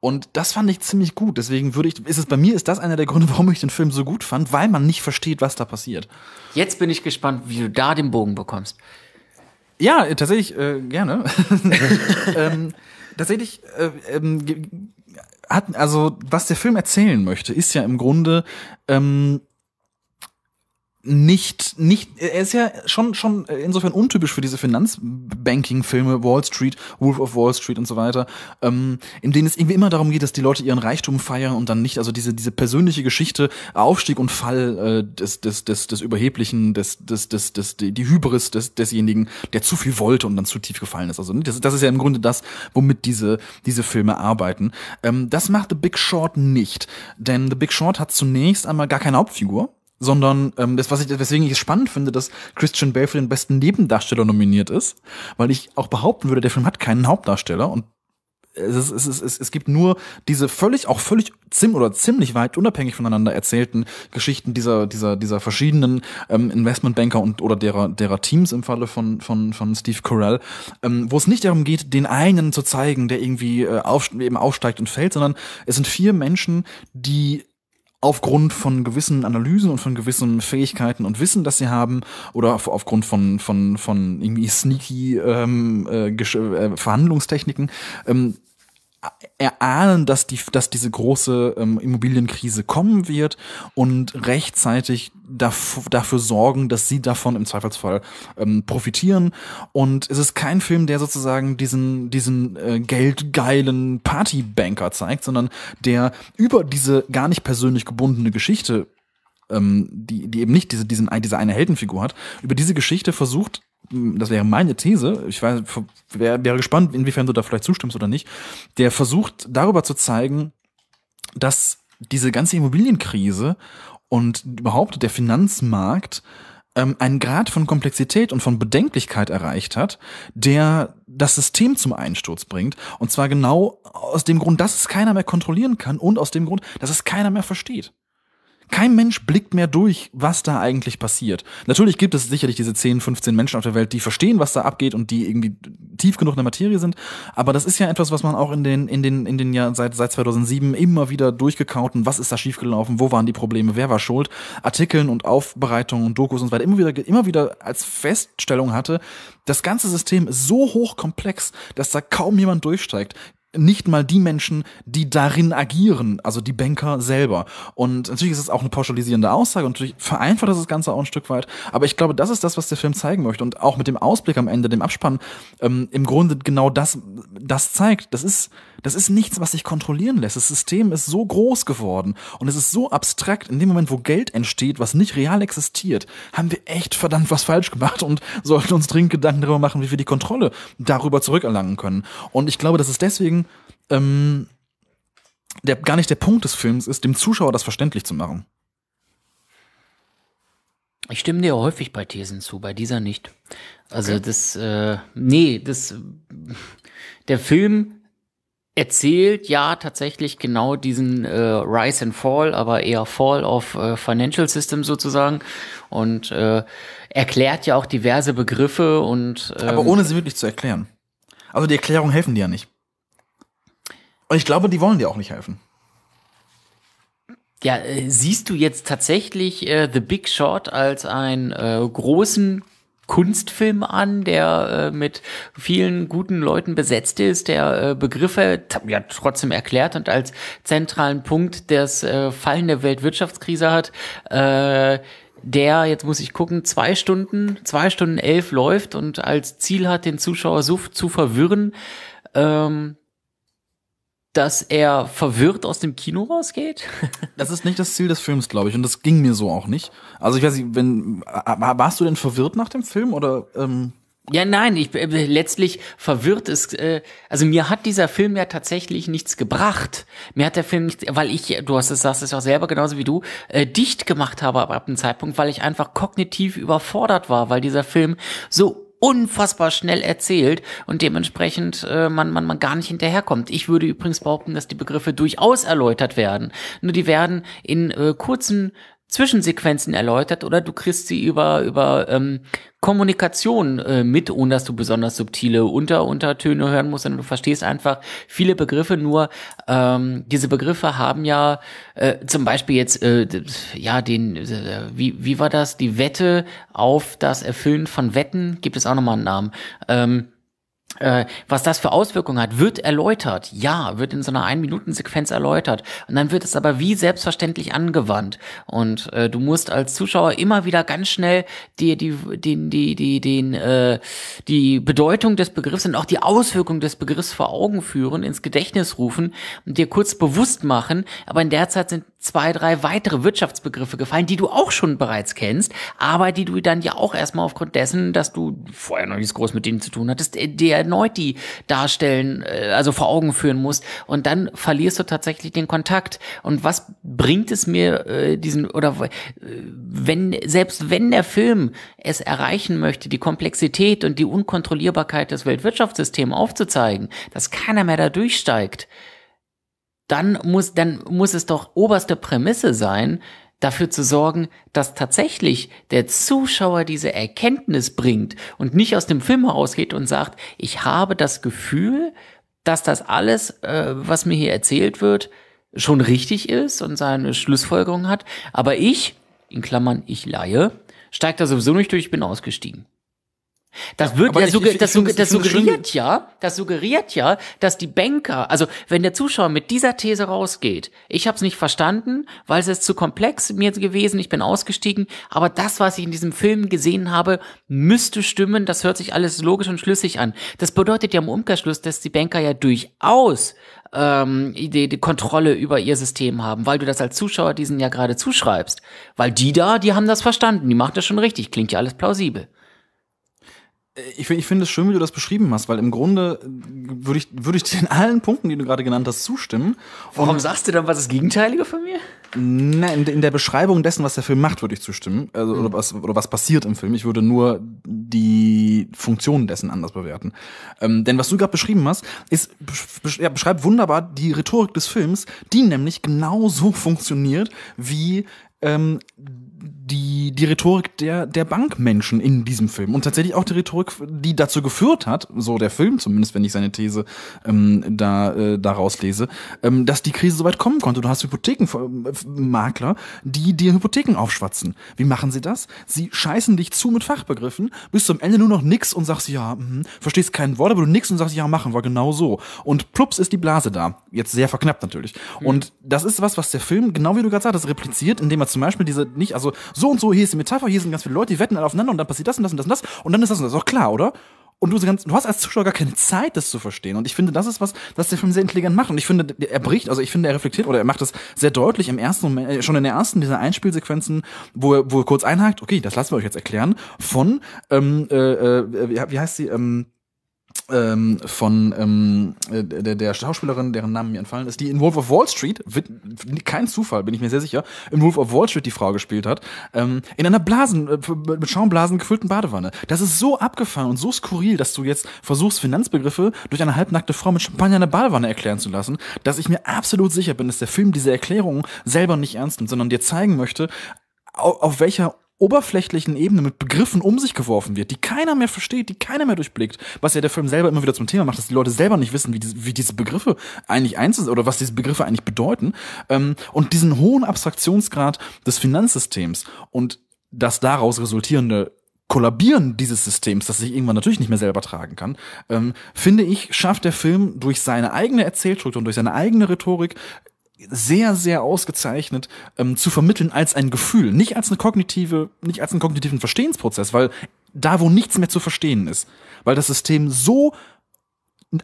Und das fand ich ziemlich gut. Deswegen würde ich, ist es bei mir, ist das einer der Gründe, warum ich den Film so gut fand, weil man nicht versteht, was da passiert. Jetzt bin ich gespannt, wie du da den Bogen bekommst. Ja, äh, tatsächlich äh, gerne. ähm, tatsächlich äh, ähm, hat also was der Film erzählen möchte, ist ja im Grunde ähm, nicht nicht er ist ja schon schon insofern untypisch für diese Finanzbanking-Filme Wall Street, Wolf of Wall Street und so weiter, ähm, in denen es irgendwie immer darum geht, dass die Leute ihren Reichtum feiern und dann nicht also diese diese persönliche Geschichte Aufstieg und Fall äh, des des des des überheblichen des des des des die, Hybris des desjenigen, der zu viel wollte und dann zu tief gefallen ist. Also das, das ist ja im Grunde das, womit diese diese Filme arbeiten. Ähm, das macht The Big Short nicht, denn The Big Short hat zunächst einmal gar keine Hauptfigur sondern ähm, das, was ich, weswegen ich es spannend finde, dass Christian Bale für den besten Nebendarsteller nominiert ist, weil ich auch behaupten würde, der Film hat keinen Hauptdarsteller und es, ist, es, ist, es, es gibt nur diese völlig, auch völlig zim oder ziemlich weit unabhängig voneinander erzählten Geschichten dieser, dieser, dieser verschiedenen ähm, Investmentbanker und oder derer, derer Teams im Falle von, von, von Steve Carell, ähm, wo es nicht darum geht, den einen zu zeigen, der irgendwie äh, auf, eben aufsteigt und fällt, sondern es sind vier Menschen, die aufgrund von gewissen Analysen und von gewissen Fähigkeiten und Wissen, das sie haben, oder auf, aufgrund von von von irgendwie sneaky ähm, äh, äh, Verhandlungstechniken, ähm, erahnen, dass die, dass diese große ähm, Immobilienkrise kommen wird und rechtzeitig dafür, dafür sorgen, dass sie davon im Zweifelsfall ähm, profitieren. Und es ist kein Film, der sozusagen diesen, diesen äh, geldgeilen Partybanker zeigt, sondern der über diese gar nicht persönlich gebundene Geschichte ähm, die, die eben nicht diese, diesen, diese eine Heldenfigur hat, über diese Geschichte versucht, das wäre meine These, ich weiß, wäre wäre gespannt, inwiefern du da vielleicht zustimmst oder nicht, der versucht darüber zu zeigen, dass diese ganze Immobilienkrise und überhaupt der Finanzmarkt ähm, einen Grad von Komplexität und von Bedenklichkeit erreicht hat, der das System zum Einsturz bringt. Und zwar genau aus dem Grund, dass es keiner mehr kontrollieren kann und aus dem Grund, dass es keiner mehr versteht. Kein Mensch blickt mehr durch, was da eigentlich passiert. Natürlich gibt es sicherlich diese 10, 15 Menschen auf der Welt, die verstehen, was da abgeht und die irgendwie tief genug in der Materie sind. Aber das ist ja etwas, was man auch in den, in den, in den Jahren seit, seit 2007 immer wieder durchgekauten. Was ist da schiefgelaufen? Wo waren die Probleme? Wer war schuld? Artikeln und Aufbereitungen und Dokus und so weiter immer wieder, immer wieder als Feststellung hatte. Das ganze System ist so hochkomplex, dass da kaum jemand durchsteigt nicht mal die Menschen, die darin agieren, also die Banker selber. Und natürlich ist es auch eine pauschalisierende Aussage und natürlich vereinfacht das, das Ganze auch ein Stück weit. Aber ich glaube, das ist das, was der Film zeigen möchte. Und auch mit dem Ausblick am Ende, dem Abspann, ähm, im Grunde genau das, das zeigt. Das ist, das ist nichts, was sich kontrollieren lässt. Das System ist so groß geworden und es ist so abstrakt. In dem Moment, wo Geld entsteht, was nicht real existiert, haben wir echt verdammt was falsch gemacht und sollten uns dringend Gedanken darüber machen, wie wir die Kontrolle darüber zurückerlangen können. Und ich glaube, dass es deswegen ähm, der gar nicht der Punkt des Films ist, dem Zuschauer das verständlich zu machen. Ich stimme dir häufig bei Thesen zu, bei dieser nicht. Also das, äh, nee, das, der Film erzählt ja tatsächlich genau diesen äh, Rise and Fall, aber eher Fall of äh, Financial System sozusagen und äh, erklärt ja auch diverse Begriffe und ähm, Aber ohne sie wirklich zu erklären. Also die Erklärungen helfen dir ja nicht. Und ich glaube, die wollen dir auch nicht helfen. Ja, äh, siehst du jetzt tatsächlich äh, The Big Short als einen äh, großen Kunstfilm an, der äh, mit vielen guten Leuten besetzt ist, der äh, Begriffe ja trotzdem erklärt und als zentralen Punkt des äh, Fallen der Weltwirtschaftskrise hat, äh, der, jetzt muss ich gucken, zwei Stunden, zwei Stunden elf läuft und als Ziel hat, den Zuschauer so zu verwirren, ähm, dass er verwirrt aus dem Kino rausgeht? das ist nicht das Ziel des Films, glaube ich, und das ging mir so auch nicht. Also ich weiß nicht, wenn warst du denn verwirrt nach dem Film oder? Ähm ja, nein, ich äh, letztlich verwirrt ist, äh, also mir hat dieser Film ja tatsächlich nichts gebracht. Mir hat der Film nichts, weil ich, du hast es, sagst es auch selber genauso wie du, äh, dicht gemacht habe ab, ab einem Zeitpunkt, weil ich einfach kognitiv überfordert war, weil dieser Film so unfassbar schnell erzählt und dementsprechend äh, man, man, man gar nicht hinterherkommt. Ich würde übrigens behaupten, dass die Begriffe durchaus erläutert werden. Nur die werden in äh, kurzen Zwischensequenzen erläutert oder du kriegst sie über, über ähm, Kommunikation äh, mit, ohne dass du besonders subtile Unter Untertöne hören musst, sondern du verstehst einfach viele Begriffe. Nur ähm, diese Begriffe haben ja äh, zum Beispiel jetzt äh, ja den äh, wie wie war das die Wette auf das Erfüllen von Wetten gibt es auch nochmal einen Namen. Ähm, äh, was das für Auswirkungen hat, wird erläutert. Ja, wird in so einer Ein-Minuten-Sequenz erläutert. Und dann wird es aber wie selbstverständlich angewandt. Und äh, du musst als Zuschauer immer wieder ganz schnell die, die, die, die, die, den, äh, die Bedeutung des Begriffs und auch die Auswirkungen des Begriffs vor Augen führen, ins Gedächtnis rufen und dir kurz bewusst machen. Aber in der Zeit sind zwei, drei weitere Wirtschaftsbegriffe gefallen, die du auch schon bereits kennst, aber die du dann ja auch erstmal aufgrund dessen, dass du vorher noch nichts groß mit denen zu tun hattest, äh, dir erneut die darstellen, äh, also vor Augen führen musst. Und dann verlierst du tatsächlich den Kontakt. Und was bringt es mir, äh, diesen, oder wenn, selbst wenn der Film es erreichen möchte, die Komplexität und die Unkontrollierbarkeit des Weltwirtschaftssystems aufzuzeigen, dass keiner mehr da durchsteigt, dann muss, dann muss es doch oberste Prämisse sein, dafür zu sorgen, dass tatsächlich der Zuschauer diese Erkenntnis bringt und nicht aus dem Film herausgeht und sagt, ich habe das Gefühl, dass das alles, äh, was mir hier erzählt wird, schon richtig ist und seine Schlussfolgerung hat. Aber ich, in Klammern ich Laie, steigt da sowieso nicht durch, ich bin ausgestiegen. Das wird ja, ich, ich, das, ich das suggeriert ja, das suggeriert ja, dass die Banker, also wenn der Zuschauer mit dieser These rausgeht, ich habe es nicht verstanden, weil es ist zu komplex mir gewesen, ich bin ausgestiegen, aber das, was ich in diesem Film gesehen habe, müsste stimmen, das hört sich alles logisch und schlüssig an. Das bedeutet ja im Umkehrschluss, dass die Banker ja durchaus ähm, die, die Kontrolle über ihr System haben, weil du das als Zuschauer diesen ja gerade zuschreibst. Weil die da, die haben das verstanden, die macht das schon richtig, klingt ja alles plausibel. Ich, ich finde es schön, wie du das beschrieben hast, weil im Grunde äh, würde ich, würde ich dir in allen Punkten, die du gerade genannt hast, zustimmen. Warum Und sagst du dann was das Gegenteilige von mir? Nein, in der Beschreibung dessen, was der Film macht, würde ich zustimmen. Also, mhm. oder, was, oder was passiert im Film. Ich würde nur die Funktionen dessen anders bewerten. Ähm, denn was du gerade beschrieben hast, ist, ja, beschreibt wunderbar die Rhetorik des Films, die nämlich genau so funktioniert, wie ähm, die, die Rhetorik der, der Bankmenschen in diesem Film und tatsächlich auch die Rhetorik, die dazu geführt hat, so der Film zumindest, wenn ich seine These ähm, da äh, daraus lese, ähm, dass die Krise so weit kommen konnte. Du hast Hypothekenmakler, die dir Hypotheken aufschwatzen. Wie machen sie das? Sie scheißen dich zu mit Fachbegriffen, bis zum Ende nur noch nix und sagst, ja, mh, verstehst kein Wort, aber du nix und sagst, ja, machen wir genau so. Und plups ist die Blase da. Jetzt sehr verknappt natürlich. Mhm. Und das ist was, was der Film, genau wie du gerade sagst, repliziert, indem er zum Beispiel diese nicht, also so und so, hier ist die Metapher, hier sind ganz viele Leute, die wetten alle aufeinander und dann passiert das und das und das und das und dann ist das und das. Auch klar, oder? Und du, ganz, du hast als Zuschauer gar keine Zeit, das zu verstehen. Und ich finde, das ist was, was der Film sehr intelligent macht. Und ich finde, er bricht, also ich finde, er reflektiert oder er macht das sehr deutlich im ersten Moment, äh, schon in der ersten dieser Einspielsequenzen, wo er, wo er kurz einhakt, okay, das lassen wir euch jetzt erklären, von, ähm, äh, äh, wie, wie heißt sie, ähm, ähm, von ähm, äh, der, der Schauspielerin, deren Namen mir entfallen ist, die in Wolf of Wall Street, wird, kein Zufall, bin ich mir sehr sicher, in Wolf of Wall Street die Frau gespielt hat, ähm, in einer Blasen, äh, mit Schaumblasen gefüllten Badewanne. Das ist so abgefahren und so skurril, dass du jetzt versuchst, Finanzbegriffe durch eine halbnackte Frau mit Champagner in der Badewanne erklären zu lassen, dass ich mir absolut sicher bin, dass der Film diese Erklärungen selber nicht ernst nimmt, sondern dir zeigen möchte, auf, auf welcher oberflächlichen Ebene mit Begriffen um sich geworfen wird, die keiner mehr versteht, die keiner mehr durchblickt, was ja der Film selber immer wieder zum Thema macht, dass die Leute selber nicht wissen, wie diese, wie diese Begriffe eigentlich einzeln oder was diese Begriffe eigentlich bedeuten ähm, und diesen hohen Abstraktionsgrad des Finanzsystems und das daraus resultierende Kollabieren dieses Systems, das sich irgendwann natürlich nicht mehr selber tragen kann, ähm, finde ich, schafft der Film durch seine eigene Erzählstruktur und durch seine eigene Rhetorik sehr, sehr ausgezeichnet ähm, zu vermitteln als ein Gefühl, nicht als eine kognitive, nicht als einen kognitiven Verstehensprozess, weil da, wo nichts mehr zu verstehen ist, weil das System so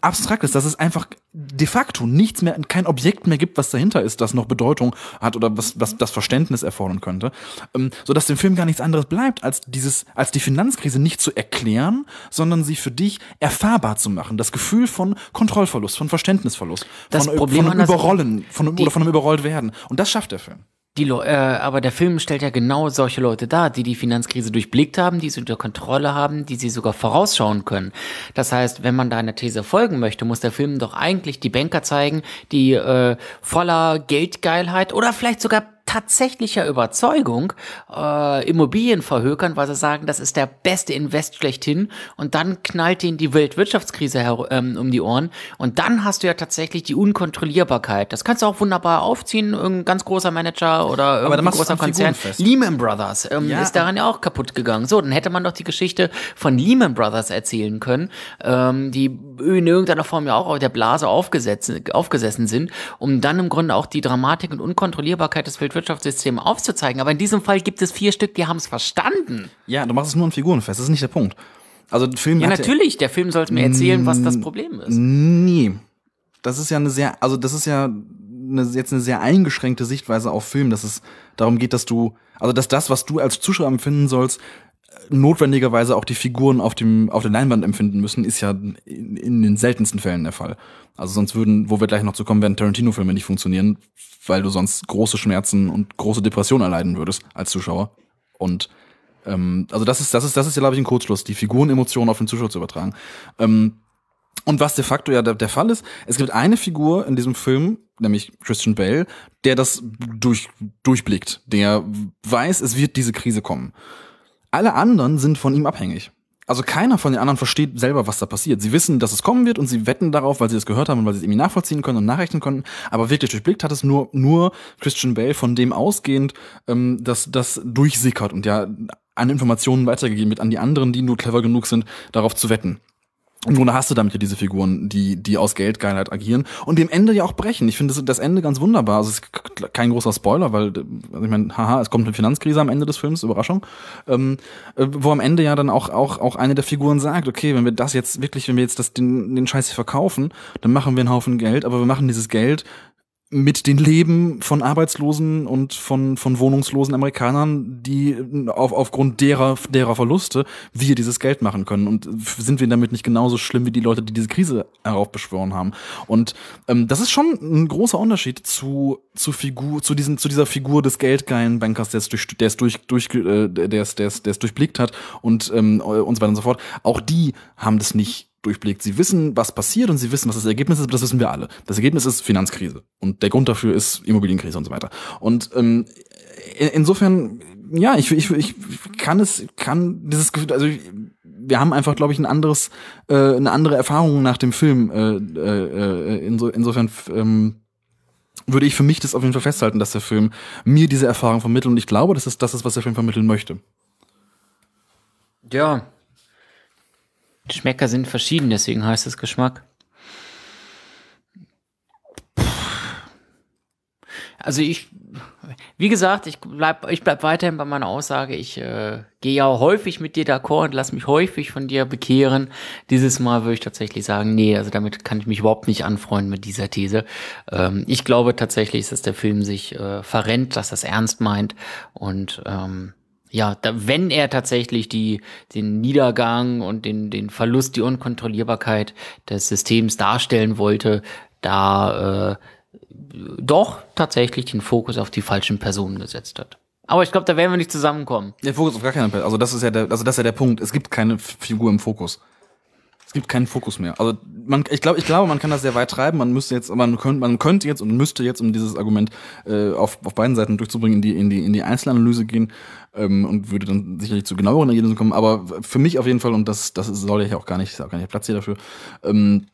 abstrakt ist, dass es einfach de facto nichts mehr, kein Objekt mehr gibt, was dahinter ist, das noch Bedeutung hat oder was, was das Verständnis erfordern könnte, ähm, so dass dem Film gar nichts anderes bleibt, als dieses, als die Finanzkrise nicht zu erklären, sondern sie für dich erfahrbar zu machen. Das Gefühl von Kontrollverlust, von Verständnisverlust, Das von, Problem von einem Überrollen, von, oder von einem überrollt werden. Und das schafft der Film. Die äh, aber der Film stellt ja genau solche Leute dar, die die Finanzkrise durchblickt haben, die sie unter Kontrolle haben, die sie sogar vorausschauen können. Das heißt, wenn man deiner These folgen möchte, muss der Film doch eigentlich die Banker zeigen, die äh, voller Geldgeilheit oder vielleicht sogar tatsächlicher Überzeugung äh, Immobilien verhökern, weil sie sagen, das ist der beste Invest schlechthin und dann knallt ihnen die Weltwirtschaftskrise her ähm, um die Ohren und dann hast du ja tatsächlich die Unkontrollierbarkeit. Das kannst du auch wunderbar aufziehen, irgendein ganz großer Manager oder irgendein großer Konzern. Lehman Brothers ähm, Ja. ist daran ja auch kaputt gegangen. So, dann hätte man doch die Geschichte von Lehman Brothers erzählen können, ähm, die in irgendeiner Form ja auch auf der Blase aufgesetzt, aufgesessen sind, um dann im Grunde auch die Dramatik und Unkontrollierbarkeit des Weltwirtschaftssystems aufzuzeigen. Aber in diesem Fall gibt es vier Stück, die haben es verstanden. Ja, du machst es nur an Figuren fest. Das ist nicht der Punkt. Also der Film Ja, natürlich, der Film sollte mir erzählen, was das Problem ist. Nee. Das ist ja eine sehr, also das ist ja eine, jetzt eine sehr eingeschränkte Sichtweise auf Film, dass es darum geht, dass du, also dass das, was du als Zuschauer empfinden sollst, notwendigerweise auch die Figuren auf dem auf der Leinwand empfinden müssen, ist ja in, in den seltensten Fällen der Fall. Also sonst würden, wo wir gleich noch zu kommen, werden Tarantino-Filme nicht funktionieren, weil du sonst große Schmerzen und große Depressionen erleiden würdest als Zuschauer. Und ähm, also das ist das ist das ist ja glaube ich ein Kurzschluss, die Figurenemotionen auf den Zuschauer zu übertragen. Ähm, und was de facto ja der, der Fall ist, es gibt eine Figur in diesem Film, nämlich Christian Bale, der das durch, durchblickt, der weiß, es wird diese Krise kommen. Alle anderen sind von ihm abhängig. Also keiner von den anderen versteht selber, was da passiert. Sie wissen, dass es kommen wird und sie wetten darauf, weil sie es gehört haben und weil sie es irgendwie nachvollziehen können und nachrechnen können. Aber wirklich durchblickt hat es nur, nur Christian Bale von dem ausgehend, ähm, dass das durchsickert und ja an Informationen weitergegeben wird an die anderen, die nur clever genug sind, darauf zu wetten. Im Grunde hast du damit ja diese Figuren, die, die aus Geldgeilheit agieren und dem Ende ja auch brechen. Ich finde das, das Ende ganz wunderbar. Also es ist kein großer Spoiler, weil, also ich meine, haha, es kommt eine Finanzkrise am Ende des Films, Überraschung. Ähm, äh, wo am Ende ja dann auch, auch, auch eine der Figuren sagt, okay, wenn wir das jetzt wirklich, wenn wir jetzt das, den, den Scheiß hier verkaufen, dann machen wir einen Haufen Geld, aber wir machen dieses Geld mit den Leben von Arbeitslosen und von, von wohnungslosen Amerikanern, die auf, aufgrund derer, derer Verluste wir dieses Geld machen können. Und sind wir damit nicht genauso schlimm wie die Leute, die diese Krise heraufbeschworen haben? Und ähm, das ist schon ein großer Unterschied zu, zu Figur, zu diesem, zu dieser Figur des geldgeilen Bankers, der es durch, der es durch, durch, äh, der es, der es, der es durchblickt hat und, ähm, und so weiter und so fort. Auch die haben das nicht durchblickt. Sie wissen, was passiert und sie wissen, was das Ergebnis ist, aber das wissen wir alle. Das Ergebnis ist Finanzkrise und der Grund dafür ist Immobilienkrise und so weiter. Und ähm, in- insofern, ja, ich, ich, ich kann es, kann dieses Gefühl, also ich, wir haben einfach, glaube ich, ein anderes, äh, eine andere Erfahrung nach dem Film. Äh, äh, inso, insofern ähm, würde ich für mich das auf jeden Fall festhalten, dass der Film mir diese Erfahrung vermittelt und ich glaube, das ist das, ist, was der Film vermitteln möchte. Ja. Geschmäcker sind verschieden, deswegen heißt es Geschmack. Also ich, wie gesagt, ich bleib, ich bleib weiterhin bei meiner Aussage. Ich äh, gehe ja häufig mit dir d'accord und lass mich häufig von dir bekehren. Dieses Mal würde ich tatsächlich sagen, nee, also damit kann ich mich überhaupt nicht anfreunden mit dieser These. Ähm, ich glaube tatsächlich, dass der Film sich äh, verrennt, dass das ernst meint und ähm, ja, da, wenn er tatsächlich die, den Niedergang und den, den Verlust, die Unkontrollierbarkeit des Systems darstellen wollte, da äh, doch tatsächlich den Fokus auf die falschen Personen gesetzt hat. Aber ich glaube, da werden wir nicht zusammenkommen. Der Fokus auf gar keinen Fall. Also das ist ja der, also das ist ja der Punkt. Es gibt keine Figur im Fokus. Es gibt keinen Fokus mehr. Also man, ich glaube, ich glaube, man kann das sehr weit treiben. Man müsste jetzt, man könnte, man könnte jetzt und müsste jetzt, um dieses Argument äh, auf, auf beiden Seiten durchzubringen, in die in die in die Einzelanalyse gehen ähm, und würde dann sicherlich zu genaueren Ergebnissen kommen. Aber für mich auf jeden Fall und das das soll ja auch gar nicht, ist auch gar nicht Platz hier dafür. Ähm,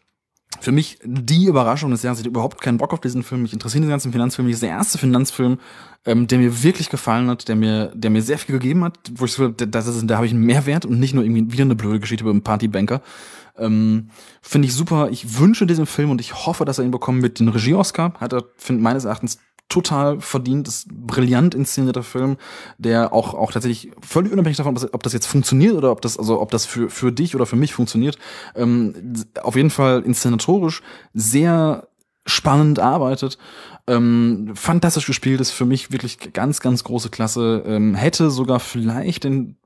für mich die Überraschung des Jahres. Ich hatte überhaupt keinen Bock auf diesen Film. Mich interessieren diese ganzen Finanzfilme. Das ist der erste Finanzfilm, ähm, der mir wirklich gefallen hat, der mir, der mir sehr viel gegeben hat, wo ich so, das da habe ich einen Mehrwert und nicht nur irgendwie wieder eine blöde Geschichte über einen Partybanker. Ähm, Finde ich super. Ich wünsche diesem Film und ich hoffe, dass er ihn bekommt mit dem Regie-Oscar. Hat er, finde meines Erachtens total verdient, ist brillant inszenierter Film, der auch auch tatsächlich völlig unabhängig davon, ob das jetzt funktioniert oder ob das also ob das für für dich oder für mich funktioniert, ähm, auf jeden Fall inszenatorisch sehr spannend arbeitet. Ähm, fantastisch gespielt ist für mich wirklich ganz ganz große Klasse. Ähm, hätte sogar vielleicht den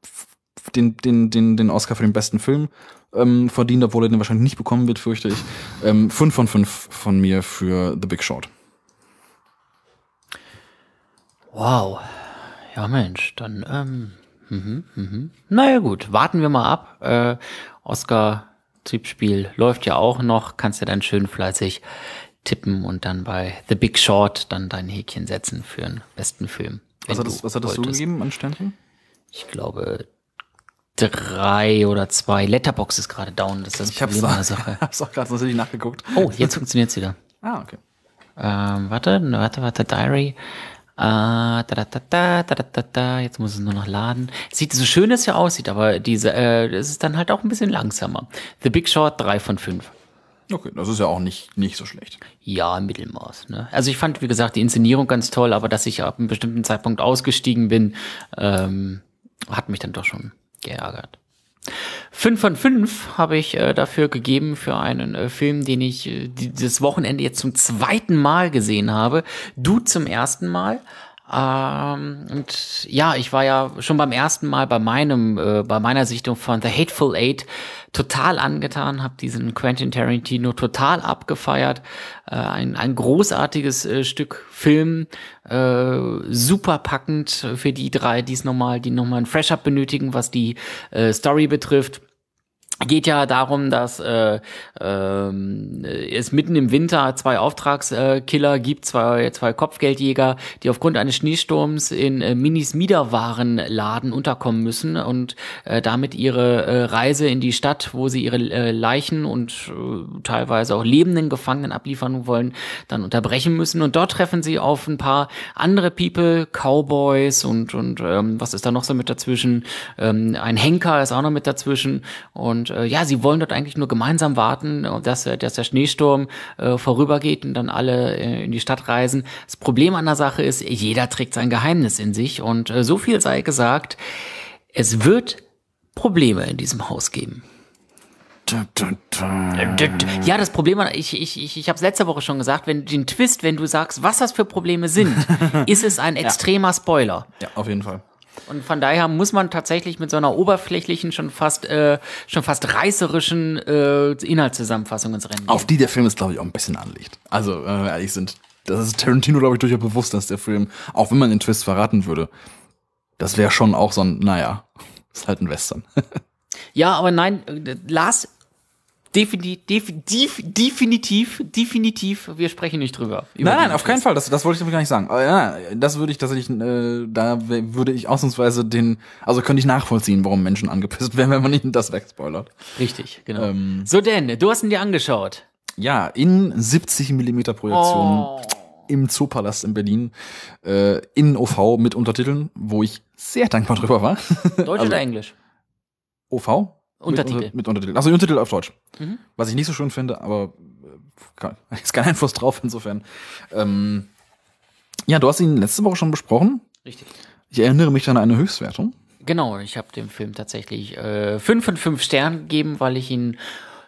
den den den den Oscar für den besten Film ähm, verdient, obwohl er den wahrscheinlich nicht bekommen wird, fürchte ich. Ähm, fünf von fünf von mir für The Big Short. Wow. Ja, Mensch, dann, ähm, mhm, mhm. naja gut, warten wir mal ab. Äh, Oscar-Tippspiel läuft ja auch noch, kannst ja dann schön fleißig tippen und dann bei The Big Short dann dein Häkchen setzen für den besten Film. Was hat, das, was hat das so gegeben an Sternchen? Ich glaube drei oder zwei. Letterbox ist gerade down, das ist das ich Problem an der Sache. Hab's auch gerade natürlich nachgeguckt. Oh, jetzt funktioniert's wieder. ah, okay. Ähm, warte, warte, warte, Diary. Ah, da, da, da, da, da, da, jetzt muss es nur noch laden. Sieht so schön es ja aussieht, aber diese, äh, es ist dann halt auch ein bisschen langsamer. The Big Short, drei von fünf. Okay, das ist ja auch nicht, nicht so schlecht. Ja, Mittelmaß. Ne? Also ich fand, wie gesagt, die Inszenierung ganz toll, aber dass ich ab einem bestimmten Zeitpunkt ausgestiegen bin, ähm, hat mich dann doch schon geärgert. Fünf von fünf habe ich äh, dafür gegeben für einen äh, Film, den ich äh, dieses Wochenende jetzt zum zweiten Mal gesehen habe. Du zum ersten Mal. Ähm, und ja, ich war ja schon beim ersten Mal bei meinem, äh, bei meiner Sichtung von The Hateful Eight total angetan, habe diesen Quentin Tarantino total abgefeiert. Äh, ein, ein großartiges äh, Stück Film, äh, super packend für die drei, die es nochmal, die nochmal ein Fresh-Up benötigen, was die äh, Story betrifft geht ja darum, dass äh, ähm, es mitten im Winter zwei Auftragskiller gibt, zwei, zwei Kopfgeldjäger, die aufgrund eines Schneesturms in äh, Minis Miederwarenladen unterkommen müssen und äh, damit ihre äh, Reise in die Stadt, wo sie ihre äh, Leichen und äh, teilweise auch lebenden Gefangenen abliefern wollen, dann unterbrechen müssen. Und dort treffen sie auf ein paar andere People, Cowboys und, und ähm, was ist da noch so mit dazwischen? Ähm, ein Henker ist auch noch mit dazwischen und äh, ja, sie wollen dort eigentlich nur gemeinsam warten, äh, dass, äh, dass der Schneesturm äh, vorübergeht und dann alle äh, in die Stadt reisen. Das Problem an der Sache ist, jeder trägt sein Geheimnis in sich und äh, so viel sei gesagt, es wird Probleme in diesem Haus geben. Ja, das Problem, ich, ich, ich, ich habe es letzte Woche schon gesagt, wenn den Twist, wenn du sagst, was das für Probleme sind, ist es ein extremer Spoiler. Ja, auf jeden Fall. Und von daher muss man tatsächlich mit so einer oberflächlichen, schon fast, äh, schon fast reißerischen äh, Inhaltszusammenfassung ins Rennen gehen. Auf die der Film ist, glaube ich, auch ein bisschen anlegt. Also, wenn wir ehrlich sind, das ist Tarantino, glaube ich, durchaus bewusst, dass der Film, auch wenn man den Twist verraten würde, das wäre schon auch so ein, naja, ist halt ein Western. ja, aber nein, äh, Lars Definitiv, def, definitiv, definitiv, wir sprechen nicht drüber. Nein, nein, auf keinen Fall, das, das wollte ich damit gar nicht sagen. Aber ja, das würde ich tatsächlich, äh, da würde ich ausnahmsweise den, also könnte ich nachvollziehen, warum Menschen angepisst werden, wenn man ihnen das wegspoilert. Richtig, genau. Ähm, so denn, du hast ihn dir angeschaut. Ja, in 70 Millimeter Projektion. Oh. Im Zoopalast in Berlin, äh, in OV mit Untertiteln, wo ich sehr dankbar drüber war. Deutsch also, oder Englisch? OV? Untertitel. Mit, mit Untertitel. Also Untertitel auf Deutsch. Mhm. Was ich nicht so schön finde, aber äh, ist kein Einfluss drauf insofern. Ähm, ja, du hast ihn letzte Woche schon besprochen. Richtig. Ich erinnere mich an eine Höchstwertung. Genau, ich habe dem Film tatsächlich äh, fünf von fünf Sternen gegeben, weil ich ihn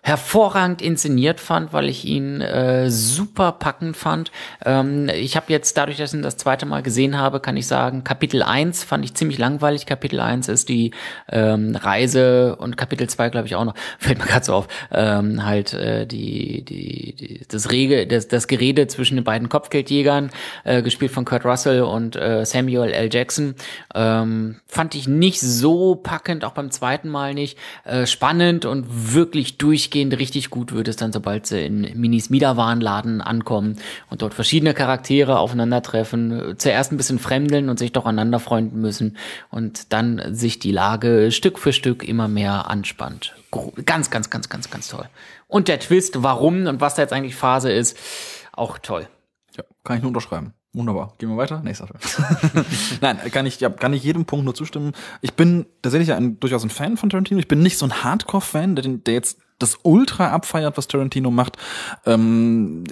hervorragend inszeniert fand, weil ich ihn äh, super packend fand. Ähm, ich habe jetzt, dadurch, dass ich ihn das zweite Mal gesehen habe, kann ich sagen, Kapitel 1 fand ich ziemlich langweilig. Kapitel 1 ist die ähm, Reise und Kapitel 2, glaube ich, auch noch, fällt mir gerade so auf, ähm, halt äh, die, die, die, das Rege, das, das Gerede zwischen den beiden Kopfgeldjägern, äh, gespielt von Kurt Russell und äh, Samuel L. Jackson. Ähm, fand ich nicht so packend, auch beim zweiten Mal nicht. Äh, spannend und wirklich durch durchgehend richtig gut wird es dann, sobald sie in Minis Miederwarenladen ankommen und dort verschiedene Charaktere aufeinandertreffen, zuerst ein bisschen fremdeln und sich doch aneinander freunden müssen und dann sich die Lage Stück für Stück immer mehr anspannt. Ganz, ganz, ganz, ganz, ganz toll. Und der Twist, warum und was da jetzt eigentlich Phase ist, auch toll. Ja, kann ich nur unterschreiben. Wunderbar. Gehen wir weiter. Nächster Film. Nein, kann ich, ja, kann ich jedem Punkt nur zustimmen. Ich bin tatsächlich ja ein, durchaus ein Fan von Tarantino. Ich bin nicht so ein Hardcore-Fan, der, der jetzt das ultra abfeiert, was Tarantino macht. Ähm,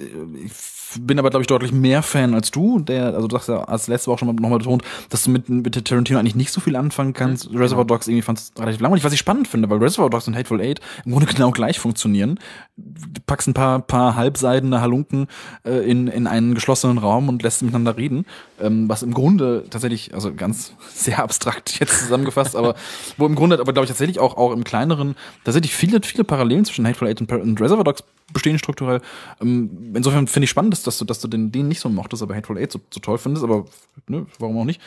ich bin aber, glaube ich, deutlich mehr Fan als du, der, also du sagst ja als letzte Woche schon mal nochmal betont, dass du mit, mit Tarantino eigentlich nicht so viel anfangen kannst. Mhm. Reservoir Dogs irgendwie fand es relativ langweilig, was ich spannend finde, weil Reservoir Dogs und Hateful Eight im Grunde genau gleich funktionieren. Du packst ein paar, paar halbseidene Halunken äh, in, in einen geschlossenen Raum und lässt sie miteinander reden, ähm, was im Grunde tatsächlich, also ganz sehr abstrakt jetzt zusammengefasst, aber wo im Grunde, aber glaube ich tatsächlich auch, auch im kleineren, tatsächlich viele, viele Parallelen zwischen Hateful Eight und, und Reservoir Dogs bestehen strukturell. Ähm, insofern finde ich spannend, dass, du, dass du den, den nicht so mochtest, aber Hateful Eight so, so toll findest, aber ne, warum auch nicht.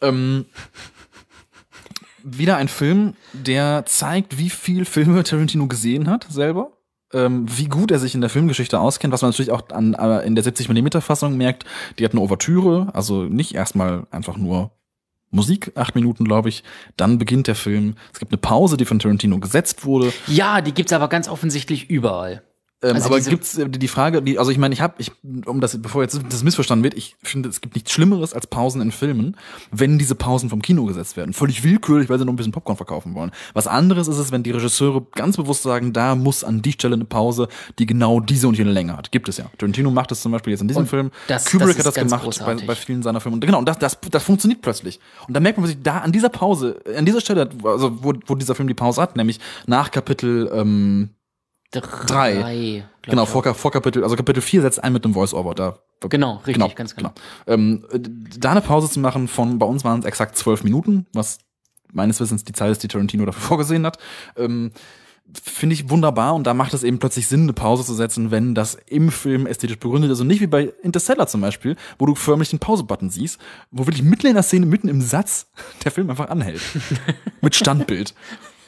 Ähm, wieder ein Film, der zeigt, wie viel Filme Tarantino gesehen hat, selber. Ähm, wie gut er sich in der Filmgeschichte auskennt, was man natürlich auch an, äh, in der 70mm Fassung merkt. Die hat eine Ouvertüre, also nicht erstmal einfach nur Musik, acht Minuten, glaube ich. Dann beginnt der Film. Es gibt eine Pause, die von Tarantino gesetzt wurde. Ja, die gibt's aber ganz offensichtlich überall. Ähm, also aber gibt's äh, die Frage, die, also ich meine, ich habe, ich, um das, bevor jetzt das missverstanden wird, ich finde, es gibt nichts Schlimmeres als Pausen in Filmen, wenn diese Pausen vom Kino gesetzt werden. Völlig willkürlich, weil sie noch ein bisschen Popcorn verkaufen wollen. Was anderes ist es, wenn die Regisseure ganz bewusst sagen, da muss an die Stelle eine Pause, die genau diese und jene Länge hat. Gibt es ja. Tarantino macht es zum Beispiel jetzt in diesem und Film. Das, Kubrick das hat das gemacht bei, bei, vielen seiner Filme. Und genau, und das, das, das funktioniert plötzlich. Und da merkt man sich da an dieser Pause, an dieser Stelle, also wo, wo dieser Film die Pause hat, nämlich nach Kapitel ähm, Drei. Drei genau, vor, vor Kapitel, also Kapitel 4 setzt ein mit einem Voice-Over. Da, genau, richtig, genau, ganz genau. genau. Ähm, da eine Pause zu machen von, bei uns waren es exakt zwölf Minuten, was meines Wissens die Zeit ist, die Tarantino dafür vorgesehen hat. Ähm, Finde ich wunderbar und da macht es eben plötzlich Sinn, eine Pause zu setzen, wenn das im Film ästhetisch begründet ist und nicht wie bei Interstellar zum Beispiel, wo du förmlich den Pause-Button siehst, wo wirklich mitten in der Szene, mitten im Satz, der Film einfach anhält. mit Standbild.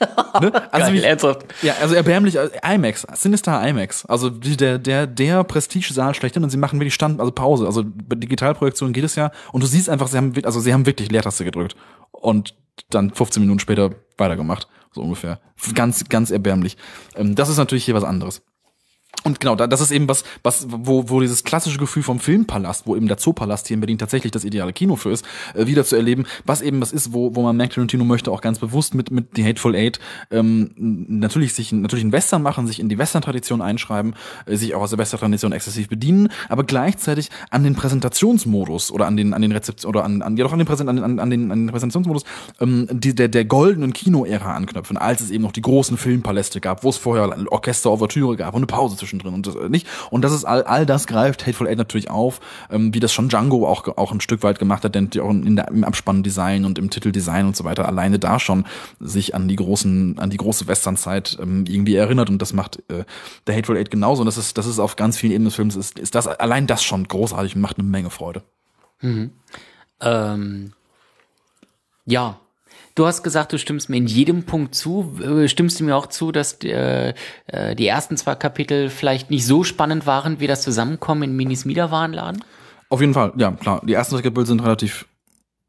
ne? Also Geil, wie, ernsthaft. Ja, also erbärmlich, also IMAX, Sinister IMAX, also der, der, der Prestige-Saal schlechthin und sie machen wirklich Stand, also Pause, also Digitalprojektion geht es ja und du siehst einfach, sie haben, also sie haben wirklich Leertaste gedrückt und dann 15 Minuten später weitergemacht, so ungefähr. Ganz, ganz erbärmlich. Ähm, das ist natürlich hier was anderes. Und genau, das ist eben was, was, wo, wo dieses klassische Gefühl vom Filmpalast, wo eben der Zoopalast hier in Berlin tatsächlich das ideale Kino für ist, äh, wieder zu erleben, was eben was ist, wo, wo man merkt, Tarantino möchte auch ganz bewusst mit, mit The Hateful Eight ähm, natürlich sich natürlich einen Western machen, sich in die Western-Tradition einschreiben, äh, sich auch aus der Western-Tradition exzessiv bedienen, aber gleichzeitig an den Präsentationsmodus oder an den, an den Rezeption oder an, an ja doch an den, Präsent, an, an, den, an den Präsentationsmodus ähm, die, der, der goldenen Kino-Ära anknüpfen, als es eben noch die großen Filmpaläste gab, wo es vorher Orchester, Ouvertüre gab und eine Pause zwischendrin und das äh, nicht. Und das ist all, all das greift Hateful Eight natürlich auf, ähm, wie das schon Django auch, auch ein Stück weit gemacht hat, denn die auch in der, im Abspanndesign und im Titeldesign und so weiter alleine da schon sich an die großen, an die große Westernzeit ähm, irgendwie erinnert und das macht äh, der Hateful Eight genauso. Und das ist, das ist auf ganz vielen Ebenen des Films, ist, ist das allein das schon großartig und macht eine Menge Freude. Mhm. Ähm, ja, Du hast gesagt, du stimmst mir in jedem Punkt zu. Äh, stimmst du mir auch zu, dass äh, äh, die ersten zwei Kapitel vielleicht nicht so spannend waren wie das Zusammenkommen in Minis Miederwarenladen? Auf jeden Fall, ja, klar. Die ersten zwei Kapitel sind relativ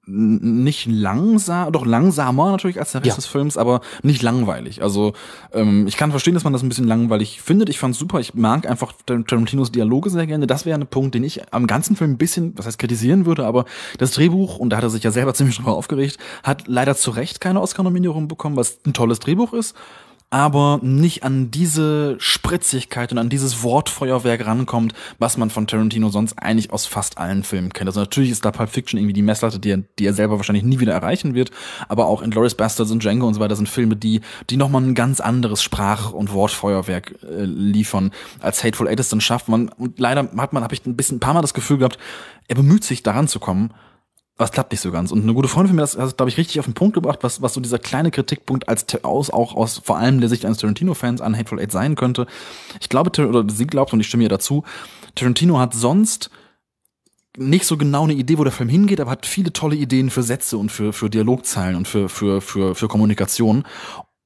nicht langsam, doch langsamer natürlich als der Rest ja. des Films, aber nicht langweilig. Also ähm, ich kann verstehen, dass man das ein bisschen langweilig findet. Ich fand's super. Ich mag einfach Tarantinos Dialoge sehr gerne. Das wäre ein Punkt, den ich am ganzen Film ein bisschen, was heißt kritisieren würde, aber das Drehbuch, und da hat er sich ja selber ziemlich drüber aufgeregt, hat leider zu Recht keine Oscar-Nominierung bekommen, was ein tolles Drehbuch ist aber nicht an diese Spritzigkeit und an dieses Wortfeuerwerk rankommt, was man von Tarantino sonst eigentlich aus fast allen Filmen kennt. Also natürlich ist da Pulp Fiction irgendwie die Messlatte, die er, die er selber wahrscheinlich nie wieder erreichen wird, aber auch Inglourious Bastards und Django und so weiter sind Filme, die, die nochmal ein ganz anderes Sprach- und Wortfeuerwerk äh, liefern, als Hateful Eight es dann schafft. Man, und leider hat man, habe ich ein bisschen, ein paar Mal das Gefühl gehabt, er bemüht sich daran zu kommen, was klappt nicht so ganz. Und eine gute Freundin von mir hat das, glaube ich, richtig auf den Punkt gebracht, was, was so dieser kleine Kritikpunkt als aus, auch aus vor allem der Sicht eines Tarantino-Fans an Hateful Eight sein könnte. Ich glaube, oder sie glaubt, und ich stimme ihr dazu, Tarantino hat sonst nicht so genau eine Idee, wo der Film hingeht, aber hat viele tolle Ideen für Sätze und für, für Dialogzeilen und für, für, für, für Kommunikation.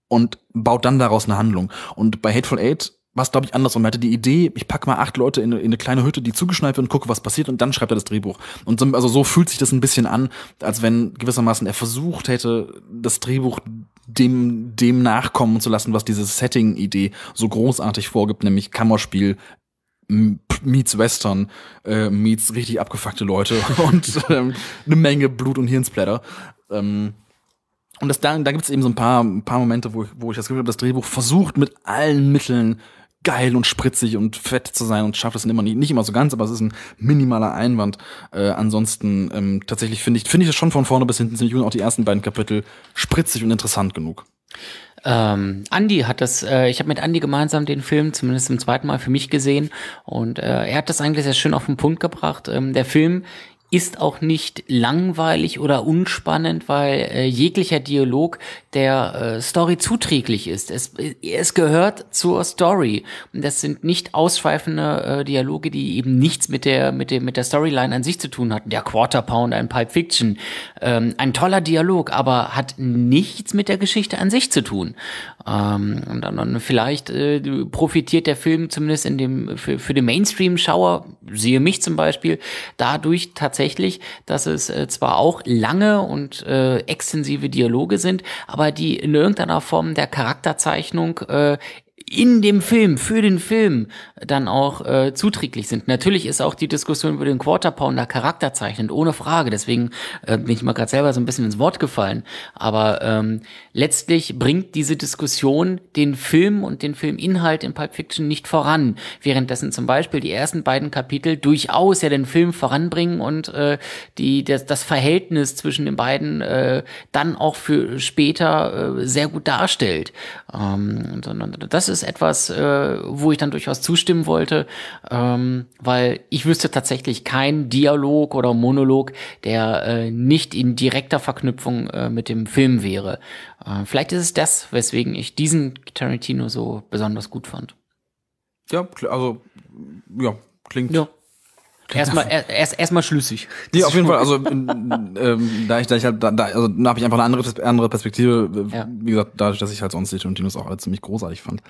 und baut dann daraus eine Handlung. Und bei Hateful Eight war es, glaube ich, andersrum. Er hatte die Idee, ich packe mal acht Leute in eine, in eine kleine Hütte, die zugeschneit wird und gucke, was passiert und dann schreibt er das Drehbuch. Und so, also so fühlt sich das ein bisschen an, als wenn gewissermaßen er versucht hätte, das Drehbuch dem, dem nachkommen zu lassen, was diese Setting-Idee so großartig vorgibt, nämlich Kammerspiel, meets Western, äh, meets richtig abgefuckte Leute und ähm, eine Menge Blut- und Hirnsplatter. Ähm, und das, da, da gibt es eben so ein paar, ein paar Momente, wo ich, wo ich das Gefühl habe, das Drehbuch versucht mit allen Mitteln geil und spritzig und fett zu sein und schafft es immer nicht, nicht immer so ganz, aber es ist ein minimaler Einwand. Äh, ansonsten ähm, tatsächlich finde ich finde ich das schon von vorne bis hinten ziemlich gut auch die ersten beiden Kapitel spritzig und interessant genug. Ähm, Andy hat das, äh, ich habe mit Andy gemeinsam den Film zumindest zum zweiten Mal für mich gesehen und äh, er hat das eigentlich sehr schön auf den Punkt gebracht. Ähm, der Film ist auch nicht langweilig oder unspannend, weil äh, jeglicher Dialog der äh, Story zuträglich ist. Es, es gehört zur Story und das sind nicht ausschweifende äh, Dialoge, die eben nichts mit der mit dem mit der Storyline an sich zu tun hatten. Der Quarter Pounder in Pulp Fiction, ähm, ein toller Dialog, aber hat nichts mit der Geschichte an sich zu tun. Ähm, und dann vielleicht äh, profitiert der Film zumindest in dem für, für den Mainstream-Schauer, siehe mich zum Beispiel, dadurch tatsächlich, dass es äh, zwar auch lange und äh, extensive Dialoge sind, aber die in irgendeiner Form der Charakterzeichnung äh, in dem Film, für den Film dann auch äh, zuträglich sind. Natürlich ist auch die Diskussion über den Quarter Pounder charakterzeichnend, ohne Frage. Deswegen äh, bin ich mal gerade selber so ein bisschen ins Wort gefallen. Aber ähm, letztlich bringt diese Diskussion den Film und den Filminhalt in Pulp Fiction nicht voran. Währenddessen zum Beispiel die ersten beiden Kapitel durchaus ja den Film voranbringen und äh, die, das, das Verhältnis zwischen den beiden äh, dann auch für später äh, sehr gut darstellt. Ähm, das ist etwas, äh, wo ich dann durchaus zustimmen wollte, ähm, weil ich wüsste tatsächlich keinen Dialog oder Monolog, der äh, nicht in direkter Verknüpfung äh, mit dem Film wäre. Äh, vielleicht ist es das, weswegen ich diesen Tarantino so besonders gut fand. Ja, also ja, klingt Ja. Erstmal erst, erstmal schlüssig. Nee, auf jeden Fall. Also ähm, da ich, da ich halt, da, da, also da habe ich einfach eine andere, andere Perspektive. äh, Ja. Wie gesagt, dadurch, dass ich halt sonst die Tarantinos auch alle ziemlich großartig fand.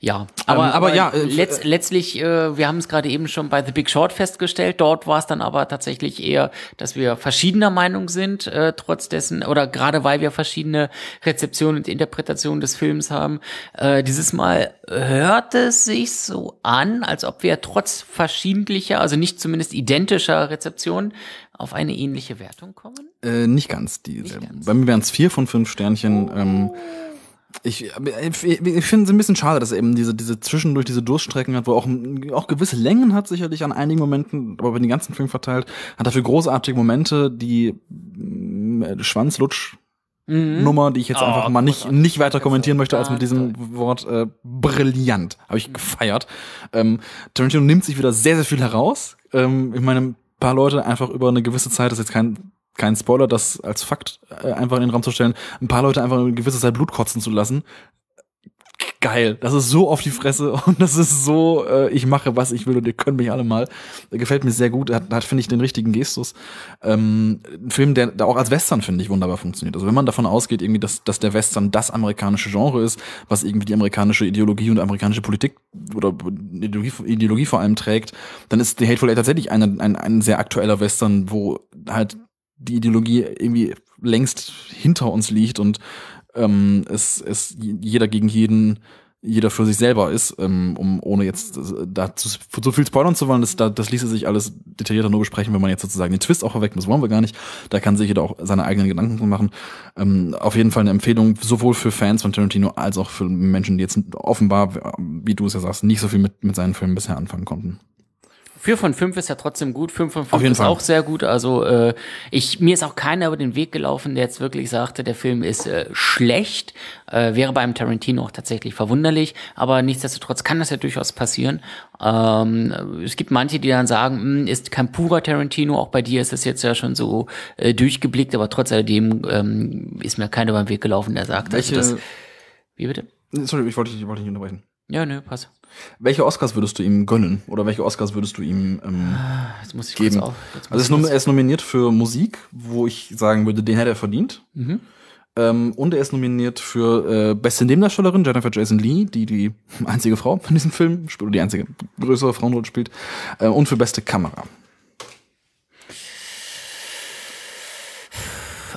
Ja, aber, Ähm, aber ja, äh, letzt, letztlich, äh, wir haben es gerade eben schon bei The Big Short festgestellt, dort war es dann aber tatsächlich eher, dass wir verschiedener Meinung sind, äh, trotz dessen, oder gerade weil wir verschiedene Rezeptionen und Interpretationen des Films haben. Äh, dieses Mal hört es sich so an, als ob wir trotz verschiedentlicher, also nicht zumindest identischer Rezeptionen, auf eine ähnliche Wertung kommen. Äh, nicht ganz. Die, Nicht ganz. Bei mir wären es vier von fünf Sternchen. Ähm, ich ich, ich finde es ein bisschen schade, dass er eben diese, diese zwischendurch diese Durststrecken hat, wo er auch, auch gewisse Längen hat, sicherlich an einigen Momenten, aber über den ganzen Film verteilt, hat dafür großartige Momente, die mm, Schwanzlutsch Nummer, die ich jetzt Oh, einfach mal nicht, nicht weiter kommentieren möchte als mit diesem Wort äh, brillant. Habe ich gefeiert. Ähm, Tarantino nimmt sich wieder sehr, sehr viel heraus. Ähm, ich meine, ein paar Leute einfach über eine gewisse Zeit, das ist jetzt kein, kein Spoiler, das als Fakt äh, einfach in den Raum zu stellen, ein paar Leute einfach eine gewisse Zeit Blut kotzen zu lassen. Geil. Das ist so auf die Fresse und das ist so, äh, ich mache, was ich will und ihr könnt mich alle mal. Gefällt mir sehr gut. Hat, hat finde ich, den richtigen Gestus. Ähm, ein Film, der, der auch als Western, finde ich, wunderbar funktioniert. Also wenn man davon ausgeht, irgendwie, dass, dass der Western das amerikanische Genre ist, was irgendwie die amerikanische Ideologie und amerikanische Politik oder Ideologie, Ideologie vor allem trägt, dann ist The Hateful Eight tatsächlich eine, ein, ein sehr aktueller Western, wo halt die Ideologie irgendwie längst hinter uns liegt und ähm, es, es jeder gegen jeden, jeder für sich selber ist, ähm, um ohne jetzt äh, da zu, so viel spoilern zu wollen, das, da, das ließe sich alles detaillierter nur besprechen, wenn man jetzt sozusagen den Twist auch vorweg, das wollen wir gar nicht. Da kann sich jeder auch seine eigenen Gedanken machen. Ähm, auf jeden Fall eine Empfehlung, sowohl für Fans von Tarantino als auch für Menschen, die jetzt offenbar, wie du es ja sagst, nicht so viel mit, mit seinen Filmen bisher anfangen konnten. Vier von fünf ist ja trotzdem gut, fünf von Auf fünf jeden ist Fall. auch sehr gut. Also äh, ich mir ist auch keiner über den Weg gelaufen, der jetzt wirklich sagte, der Film ist äh, schlecht. Äh, wäre beim Tarantino auch tatsächlich verwunderlich, aber nichtsdestotrotz kann das ja durchaus passieren. Ähm, es gibt manche, die dann sagen, "Hm, ist kein purer Tarantino. Auch bei dir ist es jetzt ja schon so äh, durchgeblickt, aber trotz alledem ähm, ist mir keiner über den Weg gelaufen, der sagt, Welche, also das, wie bitte? sorry, ich wollte dich, ich wollte nicht unterbrechen. Ja, nö, pass. Welche Oscars würdest du ihm gönnen? Oder welche Oscars würdest du ihm ähm, Jetzt muss ich geben? kurz auf. Jetzt Also er ist, er ist nominiert für Musik, wo ich sagen würde, den hätte er verdient. Mhm. Ähm, und er ist nominiert für äh, beste Nebendarstellerin, Jennifer Jason Lee, die die einzige Frau in diesem Film spielt, oder die einzige größere Frauenrolle spielt. Äh, und für beste Kamera.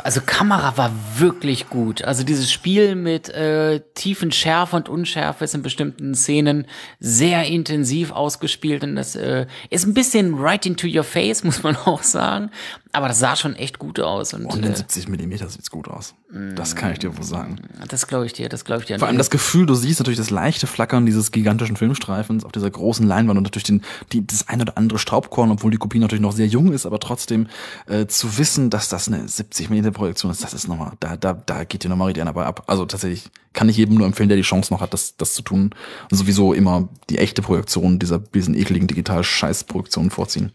Also Kamera war wirklich gut. Also dieses Spiel mit äh, tiefen Schärfe und Unschärfe ist in bestimmten Szenen sehr intensiv ausgespielt und das äh, ist ein bisschen right into your face, muss man auch sagen. Aber das sah schon echt gut aus. Und, Und in äh, 70 Millimeter sieht's gut aus. Das kann ich dir wohl sagen. das glaube ich dir, das glaube ich dir. Vor allem das Gefühl, du siehst natürlich das leichte Flackern dieses gigantischen Filmstreifens auf dieser großen Leinwand und natürlich den, die, das ein oder andere Staubkorn, obwohl die Kopie natürlich noch sehr jung ist, aber trotzdem äh, zu wissen, dass das eine 70 mm Projektion ist, das ist nochmal, da, da, da geht dir nochmal richtig einer bei ab. Also tatsächlich kann ich jedem nur empfehlen, der die Chance noch hat, das, das zu tun. Und sowieso immer die echte Projektion dieser diesen ekligen Digital-Scheiß-Produktionen vorziehen.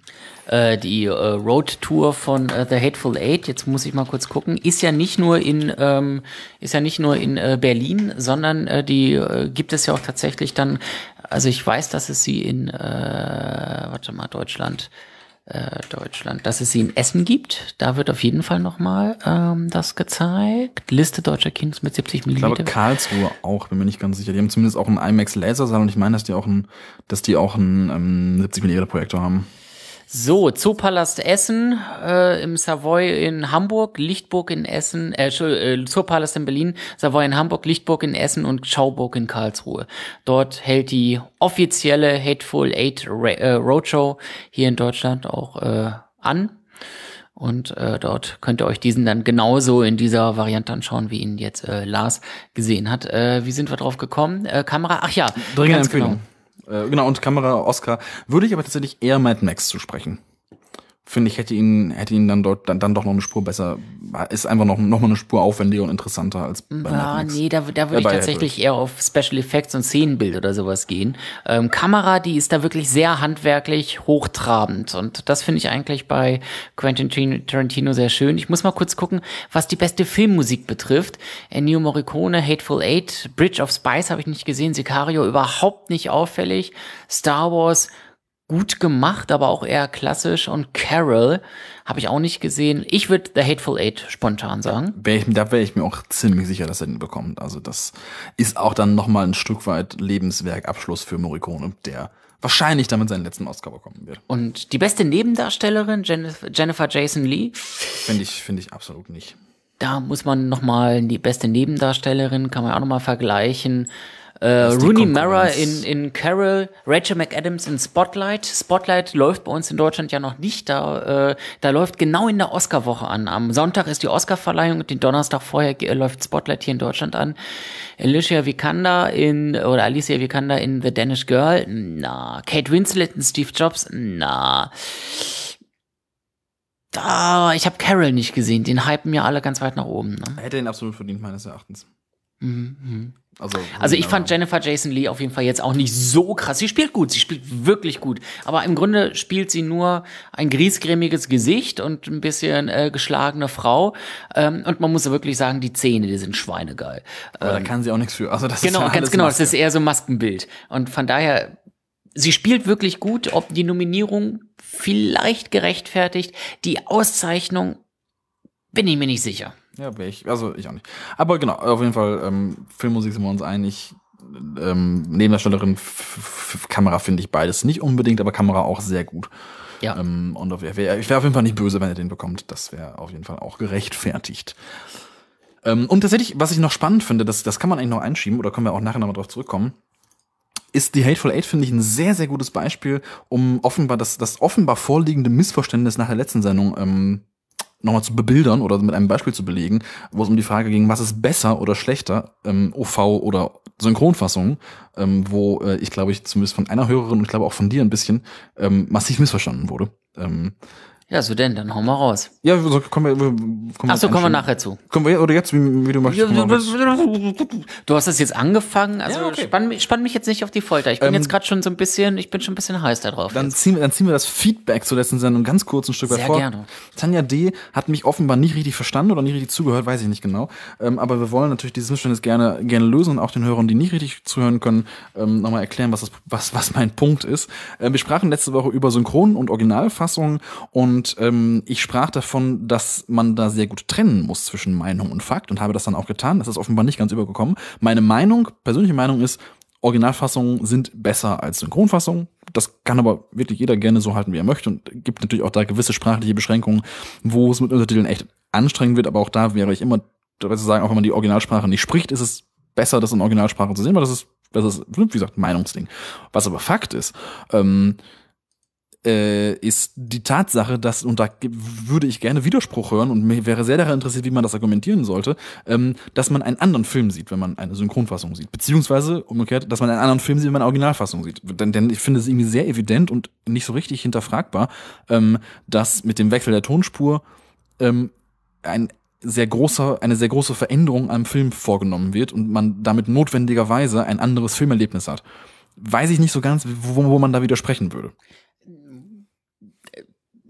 Äh, die äh, Road Tour von äh, The Hateful Eight, jetzt muss ich mal kurz gucken, ist ja nicht nur in ähm, ist ja nicht nur in äh, Berlin, sondern äh, die äh, gibt es ja auch tatsächlich dann. Also ich weiß, dass es sie in äh, warte mal Deutschland. Äh, Deutschland, dass es sie in Essen gibt. Da wird auf jeden Fall nochmal ähm, das gezeigt. Liste deutscher Kinos mit 70 Ich glaube. Karlsruhe auch, bin mir nicht ganz sicher. Die haben zumindest auch einen IMAX Lasersaal und ich meine, dass die auch einen, dass die auch einen ähm, 70 mm Projektor haben. So, Zoopalast Essen äh, im Savoy in Hamburg, Lichtburg in Essen, äh, äh, Zoopalast in Berlin, Savoy in Hamburg, Lichtburg in Essen und Schauburg in Karlsruhe. Dort hält die offizielle Hateful Eight äh, Roadshow hier in Deutschland auch äh, an. Und äh, dort könnt ihr euch diesen dann genauso in dieser Variante anschauen, wie ihn jetzt äh, Lars gesehen hat. Äh, wie sind wir drauf gekommen? Äh, Kamera, ach ja, Dringende ganz Empfehlung. Äh, genau, und Kamera, Oscar. Würde ich aber tatsächlich eher Mad Max zusprechen. Finde ich, hätte ihn, hätte ihn dann dort dann, dann doch noch eine Spur besser, ist einfach noch, noch mal eine Spur aufwendiger und interessanter als bei Max. nee, da, da würde ich bei tatsächlich eher auf Special Effects und Szenenbild oder sowas gehen. Ähm, Kamera, die ist da wirklich sehr handwerklich hochtrabend und das finde ich eigentlich bei Quentin Tin- Tarantino sehr schön. Ich muss mal kurz gucken, was die beste Filmmusik betrifft. Ennio Morricone, Hateful Eight, Bridge of Spice habe ich nicht gesehen, Sicario überhaupt nicht auffällig, Star Wars gut gemacht, aber auch eher klassisch und Carol habe ich auch nicht gesehen. Ich würde The Hateful Eight spontan sagen. Wär ich, da wäre ich mir auch ziemlich sicher, dass er den bekommt. Also das ist auch dann noch mal ein Stück weit Lebenswerkabschluss für Morricone, der wahrscheinlich damit seinen letzten Oscar bekommen wird. Und die beste Nebendarstellerin, Jennifer, Jennifer Jason Lee, Finde ich, finde ich absolut nicht. da muss man nochmal die beste Nebendarstellerin, kann man auch nochmal vergleichen. Äh, Rooney Mara in, in Carol, Rachel McAdams in Spotlight. Spotlight läuft bei uns in Deutschland ja noch nicht. Da, äh, da läuft genau in der Oscarwoche an. Am Sonntag ist die Oscarverleihung und den Donnerstag vorher äh, läuft Spotlight hier in Deutschland an. Alicia Vikander in, oder Alicia Vikander in The Danish Girl. Na. Kate Winslet in Steve Jobs. Na. Da, ich habe Carol nicht gesehen. Den hypen ja alle ganz weit nach oben. Ne? Er hätte ihn absolut verdient, meines Erachtens. Also, Also ich fand. Jennifer Jason Lee auf jeden Fall jetzt auch nicht so krass. Sie spielt gut, sie spielt wirklich gut. Aber im Grunde spielt sie nur ein griesgrämiges Gesicht und ein bisschen äh, geschlagene Frau. Ähm, und man muss wirklich sagen, die Zähne, die sind schweinegeil. Aber da kann sie auch nichts für. Also das Genau, ist ja ganz genau. Maske. Das ist eher so Maskenbild. Und von daher, sie spielt wirklich gut. Ob die Nominierung vielleicht gerechtfertigt, die Auszeichnung bin ich mir nicht sicher. Ja, wäre ich, also ich auch nicht. Aber genau, auf jeden Fall, ähm, Filmmusik sind wir uns einig. Ähm, Nebendarstellerin, F- F- Kamera finde ich beides nicht unbedingt, aber Kamera auch sehr gut. Ja. Ähm, und auf, ich wäre auf jeden Fall nicht böse, wenn er den bekommt. Das wäre auf jeden Fall auch gerechtfertigt. Ähm, und tatsächlich, was ich noch spannend finde, das, das kann man eigentlich noch einschieben, oder können wir auch nachher nochmal drauf zurückkommen, ist die Hateful Eight, finde ich, ein sehr, sehr gutes Beispiel, um offenbar das, das offenbar vorliegende Missverständnis nach der letzten Sendung ähm, nochmal zu bebildern oder mit einem Beispiel zu belegen, wo es um die Frage ging, was ist besser oder schlechter, ähm, OV oder Synchronfassung, ähm, wo äh, ich glaube ich zumindest von einer Hörerin und ich glaube auch von dir ein bisschen ähm, massiv missverstanden wurde. Ähm, Ja, so denn, dann hau mal raus. ja, so kommen wir, kommen wir Ach so, kommen wir nachher zu. Kommen wir, oder jetzt, wie, wie du möchtest. wir. Du hast das jetzt angefangen, also Ja, okay. spann, mich- spann mich jetzt nicht auf die Folter. Ich bin Ähm, jetzt gerade schon so ein bisschen, ich bin schon ein bisschen heiß da drauf. Dann jetzt. ziehen, wir, dann ziehen wir das Feedback zur letzten Sendung ganz kurz ein Stück weit Sehr vor. gerne. Tanja D. hat mich offenbar nicht richtig verstanden oder nicht richtig zugehört, weiß ich nicht genau. Ähm, aber wir wollen natürlich dieses Missverständnis gerne, gerne lösen und auch den Hörern, die nicht richtig zuhören können, ähm, nochmal erklären, was, das, was, was mein Punkt ist. Äh, wir sprachen letzte Woche über Synchron- und Originalfassungen und Und ähm, ich sprach davon, dass man da sehr gut trennen muss zwischen Meinung und Fakt und habe das dann auch getan. Das ist offenbar nicht ganz übergekommen. Meine Meinung, persönliche Meinung ist, Originalfassungen sind besser als Synchronfassungen. Das kann aber wirklich jeder gerne so halten, wie er möchte. Und gibt natürlich auch da gewisse sprachliche Beschränkungen, wo es mit Untertiteln echt anstrengend wird. Aber auch da wäre ich immer dabei zu sagen, auch wenn man die Originalsprache nicht spricht, ist es besser, das in Originalsprache zu sehen, weil das ist, das ist, wie gesagt, ein Meinungsding. Was aber Fakt ist, ähm, äh, ist die Tatsache, dass, und da würde ich gerne Widerspruch hören und mir wäre sehr daran interessiert, wie man das argumentieren sollte, ähm, dass man einen anderen Film sieht, wenn man eine Synchronfassung sieht. Beziehungsweise, umgekehrt, dass man einen anderen Film sieht, wenn man eine Originalfassung sieht. Denn, denn ich finde es irgendwie sehr evident und nicht so richtig hinterfragbar, ähm, dass mit dem Wechsel der Tonspur ähm, ein sehr großer, eine sehr große Veränderung am Film vorgenommen wird und man damit notwendigerweise ein anderes Filmerlebnis hat. Weiß ich nicht so ganz, wo, wo man da widersprechen würde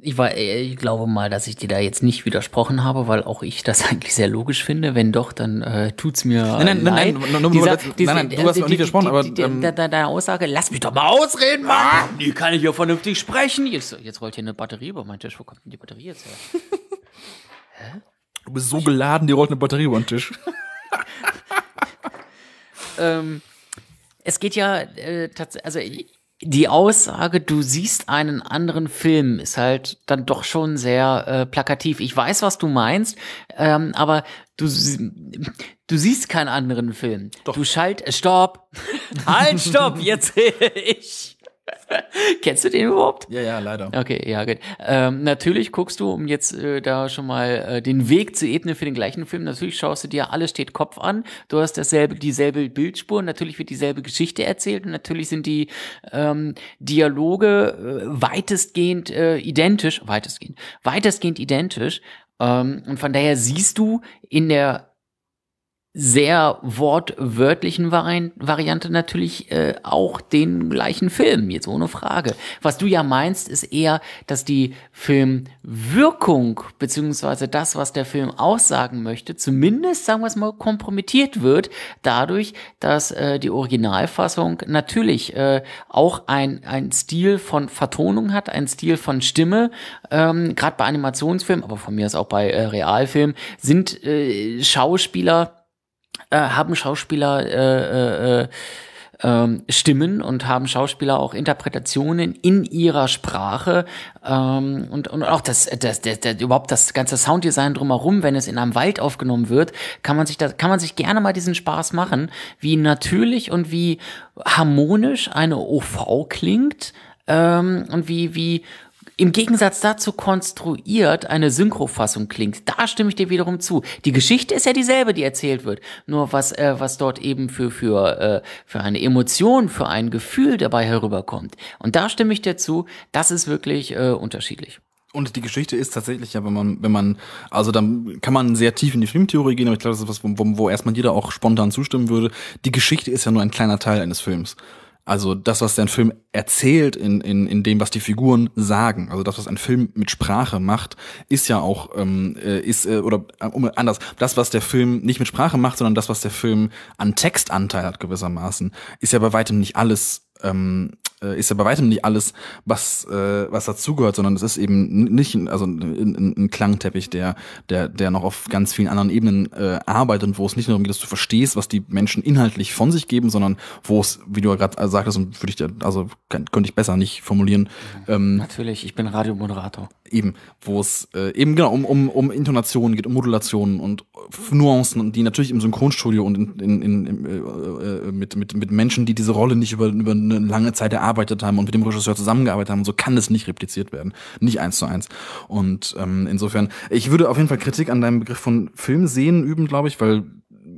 ich, war, äh, ich glaube mal, dass ich dir da jetzt nicht widersprochen habe, weil auch ich das eigentlich sehr logisch finde. Wenn doch, dann äh, tut's mir nein, nein, leid. Nein, nein, Dieser, nein, nein, nein, du hast die, nicht widersprochen, aber ähm, deine Aussage, lass mich doch mal ausreden, Mann. Die kann ich ja vernünftig sprechen. Jetzt, jetzt rollt hier eine Batterie über meinen Tisch. Wo kommt denn die Batterie jetzt her? Hä? Du bist so geladen, die rollt eine Batterie über den Tisch. ähm, es geht ja äh, tatsächlich, also die Aussage, du siehst einen anderen Film, ist halt dann doch schon sehr äh, plakativ. Ich weiß, was du meinst, ähm, aber du, du siehst keinen anderen Film. Doch. Du schalt, äh, stopp, halt, stopp, jetzt ich. Kennst du den überhaupt? Ja, ja, leider. Okay, ja, gut. Ähm, natürlich guckst du, um jetzt äh, da schon mal äh, den Weg zu ebnen für den gleichen Film, natürlich schaust du dir alles steht Kopf an. Du hast dasselbe, dieselbe Bildspur, natürlich wird dieselbe Geschichte erzählt und natürlich sind die ähm, Dialoge äh, weitestgehend äh, identisch, weitestgehend, weitestgehend identisch. Ähm, und von daher siehst du in der sehr wortwörtlichen Vari Variante natürlich äh, auch den gleichen Film, jetzt ohne Frage. Was du ja meinst, ist eher, dass die Filmwirkung beziehungsweise das, was der Film aussagen möchte, zumindest, sagen wir es mal, kompromittiert wird, dadurch, dass äh, die Originalfassung natürlich äh, auch ein, ein Stil von Vertonung hat, ein Stil von Stimme, ähm, gerade bei Animationsfilmen, aber von mir ist auch bei äh, Realfilmen, sind äh, Schauspieler, äh, haben Schauspieler äh, äh, ähm, Stimmen und haben Schauspieler auch Interpretationen in ihrer Sprache. Ähm, und, und auch das, das, das, das, überhaupt das ganze Sounddesign drumherum, wenn es in einem Wald aufgenommen wird, kann man sich da kann man sich gerne mal diesen Spaß machen, wie natürlich und wie harmonisch eine OV klingt ähm, und wie wie im Gegensatz dazu konstruiert eine Synchrofassung klingt. Da stimme ich dir wiederum zu. Die Geschichte ist ja dieselbe, die erzählt wird. Nur was, äh, was dort eben für, für, äh, für eine Emotion, für ein Gefühl dabei herüberkommt. Und da stimme ich dir zu, das ist wirklich äh, unterschiedlich. Und die Geschichte ist tatsächlich ja, wenn man, wenn man, also dann kann man sehr tief in die Filmtheorie gehen, aber ich glaube, das ist was, wo, wo erstmal jeder auch spontan zustimmen würde. Die Geschichte ist ja nur ein kleiner Teil eines Films. Also das, was der Film erzählt in, in, in dem, was die Figuren sagen, also das, was ein Film mit Sprache macht, ist ja auch, ähm, äh, ist, äh, oder äh, anders, das, was der Film nicht mit Sprache macht, sondern das, was der Film an Textanteil hat gewissermaßen, ist ja bei weitem nicht alles ähm, äh, ist ja bei weitem nicht alles, was, äh, was dazugehört, sondern es ist eben nicht also ein, ein, Klangteppich, der, der, der noch auf ganz vielen anderen Ebenen äh, arbeitet und wo es nicht nur darum geht, dass du verstehst, was die Menschen inhaltlich von sich geben, sondern wo es, wie du ja gerade sagtest, und würde ich dir, also kann, könnte ich besser nicht formulieren. Ähm, Natürlich, ich bin Radiomoderator. Eben, wo es äh, eben genau um, um, um Intonationen geht, um Modulationen und Nuancen, die natürlich im Synchronstudio und in, in, in, äh, äh, mit, mit, mit Menschen, die diese Rolle nicht über, über eine lange Zeit erarbeitet haben und mit dem Regisseur zusammengearbeitet haben, so kann es nicht repliziert werden. Nicht eins zu eins. Und ähm, insofern, ich würde auf jeden Fall Kritik an deinem Begriff von Film sehen üben, glaube ich, weil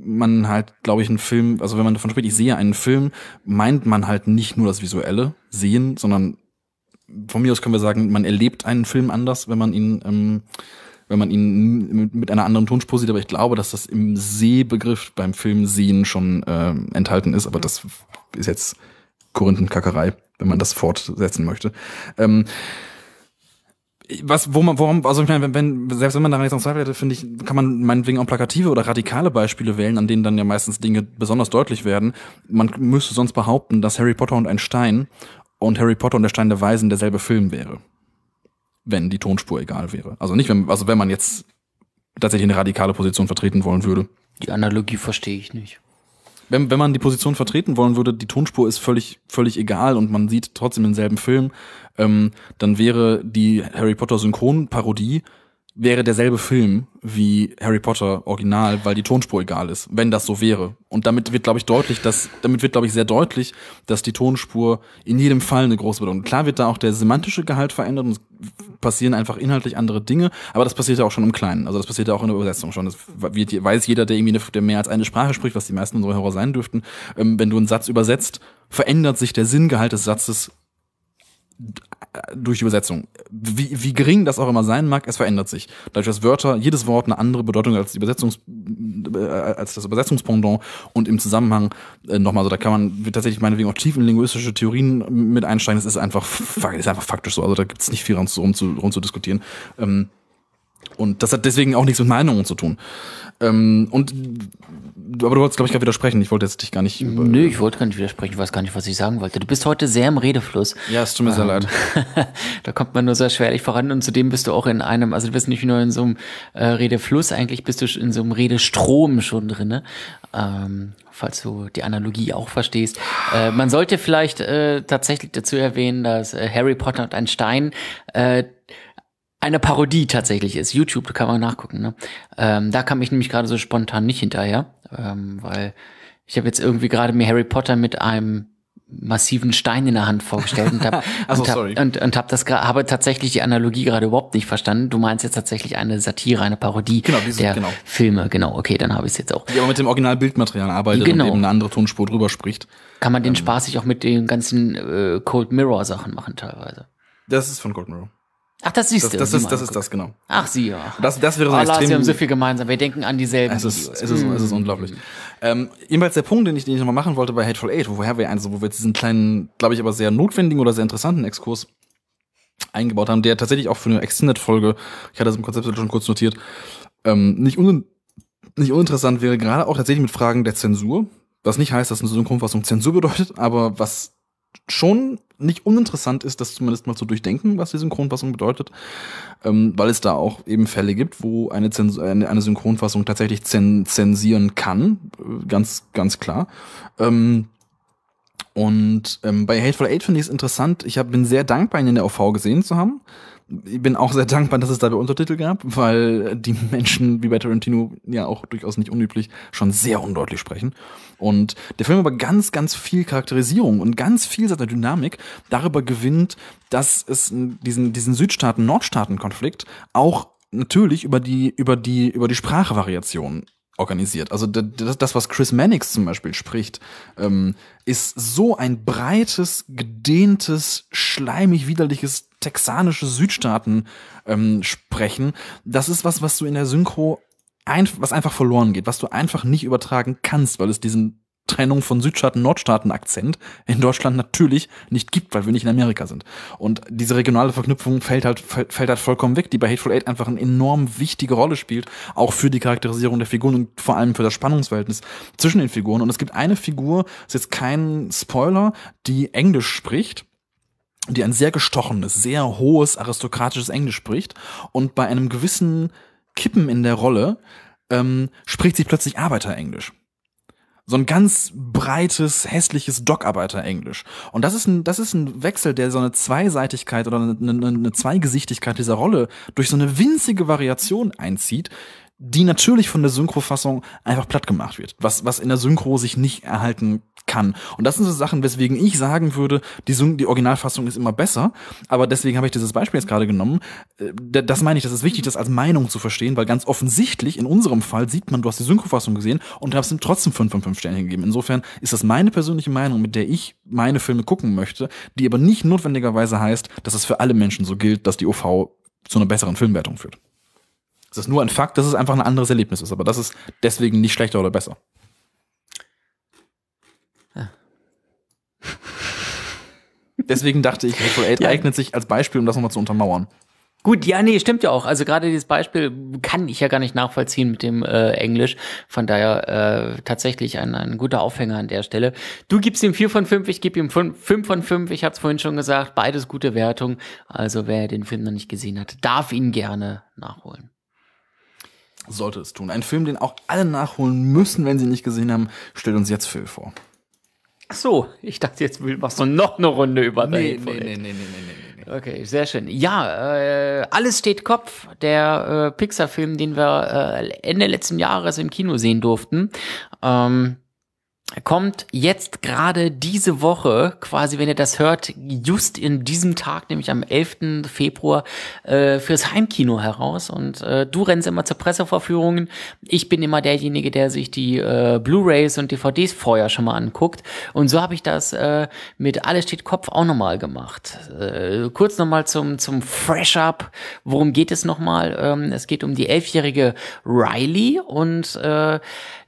man halt, glaube ich, einen Film, also wenn man davon spricht, ich sehe einen Film, meint man halt nicht nur das visuelle Sehen, sondern von mir aus können wir sagen, man erlebt einen Film anders, wenn man ihn ähm, wenn man ihn mit einer anderen Tonspur sieht, aber ich glaube, dass das im Sehbegriff beim Film sehen schon äh, enthalten ist, aber das ist jetzt Korinthenkackerei, wenn man das fortsetzen möchte. Ähm, was, wo man, warum, also ich meine, wenn, wenn, selbst wenn man daran jetzt noch Zweifel hätte, finde ich, kann man meinetwegen auch plakative oder radikale Beispiele wählen, an denen dann ja meistens Dinge besonders deutlich werden. Man müsste sonst behaupten, dass Harry Potter und ein Stein und Harry Potter und der Stein der Weisen derselbe Film wäre. wenn die Tonspur egal wäre. Also nicht, wenn, also wenn man jetzt tatsächlich eine radikale Position vertreten wollen würde. Die Analogie verstehe ich nicht. Wenn, wenn man die Position vertreten wollen würde, die Tonspur ist völlig, völlig egal und man sieht trotzdem denselben Film, ähm, dann wäre die Harry Potter Synchronparodie wäre derselbe Film wie Harry Potter Original, weil die Tonspur egal ist, wenn das so wäre. Und damit wird, glaube ich, deutlich, dass, damit wird, glaube ich, sehr deutlich, dass die Tonspur in jedem Fall eine große Bedeutung. Klar wird da auch der semantische Gehalt verändert und passieren einfach inhaltlich andere Dinge, aber das passiert ja auch schon im Kleinen. Also das passiert ja auch in der Übersetzung schon. Das wird, weiß jeder, der irgendwie eine, der mehr als eine Sprache spricht, was die meisten unserer Hörer sein dürften. Ähm, wenn du einen Satz übersetzt, verändert sich der Sinngehalt des Satzes durch die Übersetzung. Wie, wie gering das auch immer sein mag, es verändert sich. Dadurch, dass Wörter, jedes Wort eine andere Bedeutung als, die Übersetzungs, äh, als das Übersetzungspendant und im Zusammenhang äh, nochmal so, da kann man tatsächlich meinetwegen auch tiefen linguistische Theorien mit einsteigen. Das ist einfach, ist einfach faktisch so. Also da gibt es nicht viel rum zu, rum zu diskutieren. Ähm, und das hat deswegen auch nichts mit Meinungen zu tun. Ähm, und aber du wolltest, glaube ich, gerade widersprechen. Ich wollte jetzt dich gar nicht. Über Nö, ich wollte gar nicht widersprechen. Ich weiß gar nicht, was ich sagen wollte. Du bist heute sehr im Redefluss. Ja, es tut mir ähm, sehr leid. da kommt man nur sehr schwerlich voran und zudem bist du auch in einem, also du bist nicht nur in so einem äh, Redefluss, eigentlich bist du in so einem Redestrom schon drinne. Ähm, falls du die Analogie auch verstehst. Äh, man sollte vielleicht äh, tatsächlich dazu erwähnen, dass äh, Harry Potter und ein Stein äh, eine Parodie tatsächlich ist. YouTube, da kann man nachgucken. Ne? Ähm, da kam ich nämlich gerade so spontan nicht hinterher, ähm, weil ich habe jetzt irgendwie gerade mir Harry Potter mit einem massiven Stein in der Hand vorgestellt und habe also, und hab, und, und hab das habe tatsächlich die Analogie gerade überhaupt nicht verstanden. Du meinst jetzt tatsächlich eine Satire, eine Parodie genau, diese, der genau. Filme. Genau, okay, dann habe ich es jetzt auch. Die aber mit dem Originalbildmaterial arbeitet genau. und eben eine andere Tonspur drüber spricht. Kann man den ähm, Spaß sich auch mit den ganzen äh, Cold Mirror Sachen machen teilweise. Das ist von Cold Mirror. Ach, das siehst das, du. Das, ist, das ist das, genau. Ach, sie, ja. Das, das wäre so oh, ein extrem... wir haben so viel gemeinsam. Wir denken an dieselben es ist, Videos. Es ist, mm. es ist unglaublich. Ähm, jedenfalls der Punkt, den ich, den ich nochmal machen wollte bei Hateful Eight, woher wir also, wo wir diesen kleinen, glaube ich, aber sehr notwendigen oder sehr interessanten Exkurs eingebaut haben, der tatsächlich auch für eine Extended-Folge, ich hatte das im Konzept schon kurz notiert, ähm, nicht, un nicht uninteressant wäre, gerade auch tatsächlich mit Fragen der Zensur, was nicht heißt, dass eine Synchronfassung Zensur bedeutet, aber was schon nicht uninteressant ist, das zumindest mal zu durchdenken, was die Synchronfassung bedeutet, ähm, weil es da auch eben Fälle gibt, wo eine, Zens eine, eine Synchronfassung tatsächlich zen zensieren kann, äh, ganz, ganz klar. Ähm, und ähm, bei Hateful Eight finde ich es interessant. Ich hab, bin sehr dankbar, ihn in der OV gesehen zu haben ich bin auch sehr dankbar, dass es dabei Untertitel gab, weil die Menschen wie bei Tarantino ja auch durchaus nicht unüblich schon sehr undeutlich sprechen. Und der Film aber ganz, ganz viel Charakterisierung und ganz viel seiner Dynamik darüber gewinnt, dass es diesen, diesen Südstaaten-Nordstaaten-Konflikt auch natürlich über die, über die, über die Sprachvariation organisiert. Also das, das, was Chris Mannix zum Beispiel spricht, ähm, ist so ein breites, gedehntes, schleimig widerliches texanisches Südstaaten ähm, sprechen. Das ist was, was du in der Synchro ein, was einfach verloren geht, was du einfach nicht übertragen kannst, weil es diesen Trennung von Südstaaten, Nordstaaten Akzent in Deutschland natürlich nicht gibt, weil wir nicht in Amerika sind. Und diese regionale Verknüpfung fällt halt, fällt halt vollkommen weg, die bei Hateful Eight einfach eine enorm wichtige Rolle spielt, auch für die Charakterisierung der Figuren und vor allem für das Spannungsverhältnis zwischen den Figuren. Und es gibt eine Figur, ist jetzt kein Spoiler, die Englisch spricht die ein sehr gestochenes, sehr hohes aristokratisches Englisch spricht und bei einem gewissen Kippen in der Rolle ähm, spricht sie plötzlich Arbeiterenglisch so ein ganz breites, hässliches Dockarbeiter-Englisch. Und das ist ein, das ist ein Wechsel, der so eine Zweiseitigkeit oder eine, eine, eine Zweigesichtigkeit dieser Rolle durch so eine winzige Variation einzieht, die natürlich von der Synchrofassung einfach platt gemacht wird, was, was in der Synchro sich nicht erhalten kann. Und das sind so Sachen, weswegen ich sagen würde, die, die Originalfassung ist immer besser, aber deswegen habe ich dieses Beispiel jetzt gerade genommen. Äh, das meine ich, das ist wichtig, das als Meinung zu verstehen, weil ganz offensichtlich in unserem Fall sieht man, du hast die Synchrofassung gesehen und hast ihm trotzdem 5 von 5 Sterne gegeben. Insofern ist das meine persönliche Meinung, mit der ich meine Filme gucken möchte, die aber nicht notwendigerweise heißt, dass es für alle Menschen so gilt, dass die OV zu einer besseren Filmwertung führt. Es ist nur ein Fakt, dass es einfach ein anderes Erlebnis ist, aber das ist deswegen nicht schlechter oder besser. Deswegen dachte ich, Hateful Eight ja. eignet sich als Beispiel, um das nochmal zu untermauern. Gut, ja, nee, stimmt ja auch. Also gerade dieses Beispiel kann ich ja gar nicht nachvollziehen mit dem äh, Englisch. Von daher äh, tatsächlich ein, ein guter Aufhänger an der Stelle. Du gibst ihm vier von fünf, ich gebe ihm fünf von fünf. Ich hatte es vorhin schon gesagt, beides gute Wertung. Also wer den Film noch nicht gesehen hat, darf ihn gerne nachholen. Sollte es tun. Ein Film, den auch alle nachholen müssen, wenn sie ihn nicht gesehen haben, stellt uns jetzt Phil vor. Ach so, ich dachte, jetzt machst du noch eine Runde über nee, nee, nee, nee, nee, nee, nee. Okay, sehr schön. Ja, äh, alles steht Kopf, der äh, Pixar-Film, den wir äh, Ende letzten Jahres im Kino sehen durften. Ähm, kommt jetzt gerade diese Woche, quasi wenn ihr das hört, just in diesem Tag, nämlich am 11. Februar, äh, fürs Heimkino heraus. Und äh, du rennst immer zur Pressevorführungen. Ich bin immer derjenige, der sich die äh, Blu-rays und DVDs vorher schon mal anguckt. Und so habe ich das äh, mit Alles steht Kopf auch nochmal gemacht. Äh, kurz nochmal zum, zum Fresh-Up. Worum geht es nochmal? Ähm, es geht um die elfjährige Riley und äh,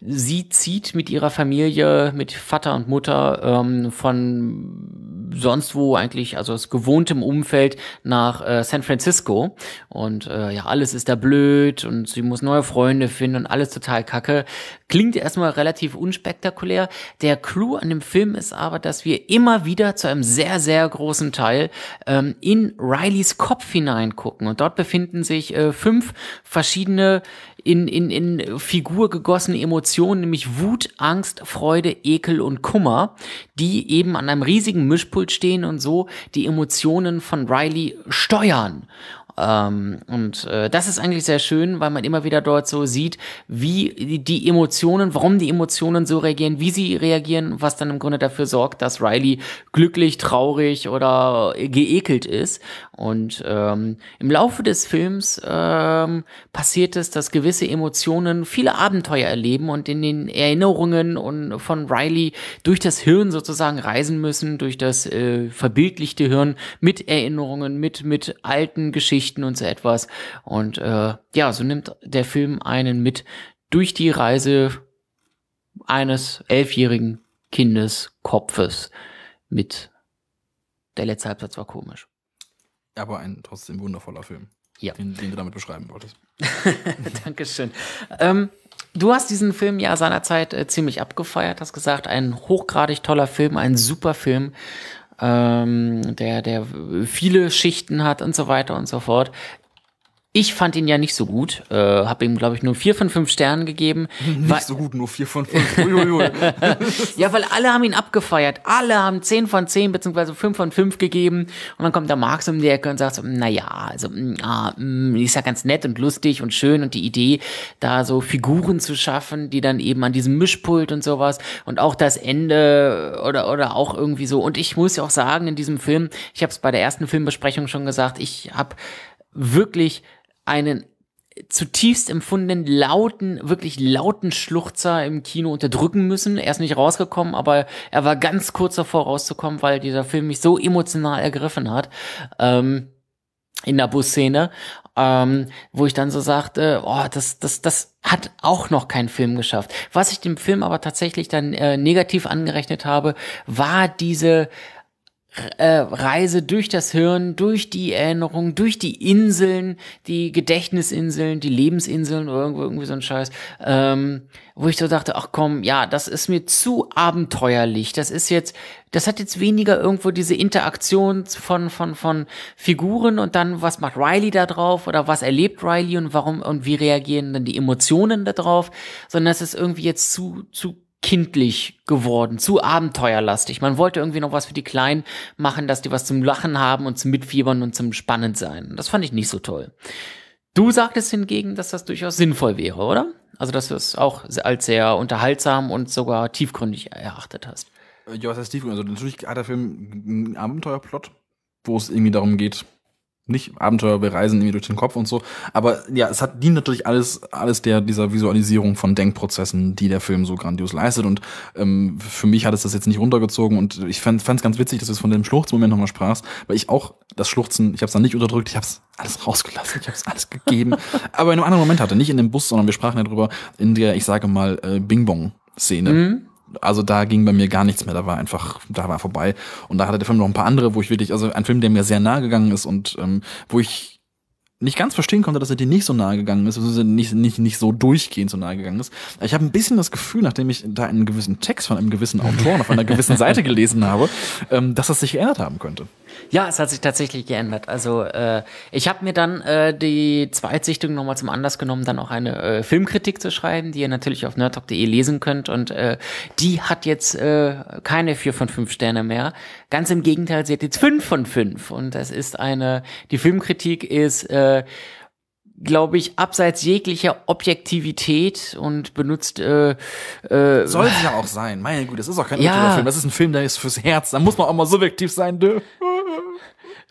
sie zieht mit ihrer Familie, mit Vater und Mutter ähm, von sonst wo eigentlich, also aus gewohntem Umfeld nach äh, San Francisco. Und äh, ja, alles ist da blöd und sie muss neue Freunde finden und alles total kacke. Klingt erstmal relativ unspektakulär. Der Clou an dem Film ist aber, dass wir immer wieder zu einem sehr, sehr großen Teil ähm, in Rileys Kopf hineingucken. Und dort befinden sich äh, fünf verschiedene in, in, in Figur gegossene Emotionen, nämlich Wut, Angst, Freude, Ekel und Kummer, die eben an einem riesigen Mischpult stehen und so die Emotionen von Riley steuern. Ähm, und äh, das ist eigentlich sehr schön, weil man immer wieder dort so sieht, wie die Emotionen, warum die Emotionen so reagieren, wie sie reagieren, was dann im Grunde dafür sorgt, dass Riley glücklich, traurig oder geekelt ist. Und ähm, im Laufe des Films ähm, passiert es, dass gewisse Emotionen viele Abenteuer erleben und in den Erinnerungen und von Riley durch das Hirn sozusagen reisen müssen, durch das äh, verbildlichte Hirn mit Erinnerungen, mit mit alten Geschichten und so etwas. Und äh, ja, so nimmt der Film einen mit durch die Reise eines elfjährigen Kindes Kopfes mit. Der letzte Halbsatz war komisch. Aber ein trotzdem wundervoller Film. Ja. Den, den du damit beschreiben wolltest. Dankeschön. Ähm, du hast diesen Film ja seinerzeit äh, ziemlich abgefeiert, hast gesagt, ein hochgradig toller Film, ein super Film, ähm, der, der viele Schichten hat und so weiter und so fort. Ich fand ihn ja nicht so gut, äh, habe ihm glaube ich nur vier von fünf Sternen gegeben. Nicht weil, so gut, nur vier von fünf. Uiuiui. ja, weil alle haben ihn abgefeiert. Alle haben zehn von zehn beziehungsweise fünf von fünf gegeben. Und dann kommt der Marx um die Ecke und sagt so, na ja, also mm, ah, mh, ist ja ganz nett und lustig und schön und die Idee, da so Figuren zu schaffen, die dann eben an diesem Mischpult und sowas und auch das Ende oder oder auch irgendwie so. Und ich muss ja auch sagen, in diesem Film, ich habe es bei der ersten Filmbesprechung schon gesagt, ich habe wirklich einen zutiefst empfundenen, lauten, wirklich lauten Schluchzer im Kino unterdrücken müssen. Er ist nicht rausgekommen, aber er war ganz kurz davor rauszukommen, weil dieser Film mich so emotional ergriffen hat. Ähm, in der Busszene, ähm, wo ich dann so sagte, oh, das, das, das hat auch noch kein Film geschafft. Was ich dem Film aber tatsächlich dann äh, negativ angerechnet habe, war diese äh, Reise durch das Hirn, durch die Erinnerung, durch die Inseln, die Gedächtnisinseln, die Lebensinseln oder irgendwo irgendwie so ein Scheiß, ähm, wo ich so dachte, ach komm, ja, das ist mir zu abenteuerlich. Das ist jetzt, das hat jetzt weniger irgendwo diese Interaktion von von von Figuren und dann was macht Riley da drauf oder was erlebt Riley und warum und wie reagieren dann die Emotionen da drauf, sondern es ist irgendwie jetzt zu zu kindlich geworden, zu abenteuerlastig. Man wollte irgendwie noch was für die Kleinen machen, dass die was zum Lachen haben und zum Mitfiebern und zum Spannend sein. Das fand ich nicht so toll. Du sagtest hingegen, dass das durchaus sinnvoll wäre, oder? Also, dass du es auch als sehr unterhaltsam und sogar tiefgründig erachtet hast. Ja, was heißt tiefgründig? Also, natürlich hat der Film einen Abenteuerplot, wo es irgendwie darum geht, nicht Abenteuer, wir reisen irgendwie durch den Kopf und so. Aber ja, es hat dient natürlich alles, alles der dieser Visualisierung von Denkprozessen, die der Film so grandios leistet. Und ähm, für mich hat es das jetzt nicht runtergezogen. Und ich fand es ganz witzig, dass du es von dem Schluchzmoment nochmal sprachst, weil ich auch das Schluchzen, ich habe es dann nicht unterdrückt, ich habe es alles rausgelassen, ich habe es alles gegeben. Aber in einem anderen Moment hatte, nicht in dem Bus, sondern wir sprachen ja drüber in der, ich sage mal, äh, Bing-Bong-Szene. Mhm also da ging bei mir gar nichts mehr. Da war einfach, da war vorbei. Und da hatte der Film noch ein paar andere, wo ich wirklich, also ein Film, der mir sehr nahe gegangen ist und ähm, wo ich nicht ganz verstehen konnte, dass er dir nicht so nahe gegangen ist, also nicht, nicht, nicht so durchgehend so nahe gegangen ist. Ich habe ein bisschen das Gefühl, nachdem ich da einen gewissen Text von einem gewissen Autoren auf einer gewissen Seite gelesen habe, ähm, dass das sich geändert haben könnte. Ja, es hat sich tatsächlich geändert. Also äh, ich habe mir dann äh, die Zweitsichtung nochmal zum Anlass genommen, dann auch eine äh, Filmkritik zu schreiben, die ihr natürlich auf nerdtalk.de lesen könnt. Und äh, die hat jetzt äh, keine vier von fünf Sterne mehr. Ganz im Gegenteil, sie hat jetzt fünf von fünf. Und das ist eine, die Filmkritik ist äh, glaube ich, abseits jeglicher Objektivität und benutzt äh, äh, Soll es ja auch sein. Meine Güte, das ist auch kein Ja. Film. Das ist ein Film, der ist fürs Herz. Da muss man auch mal subjektiv sein, dö.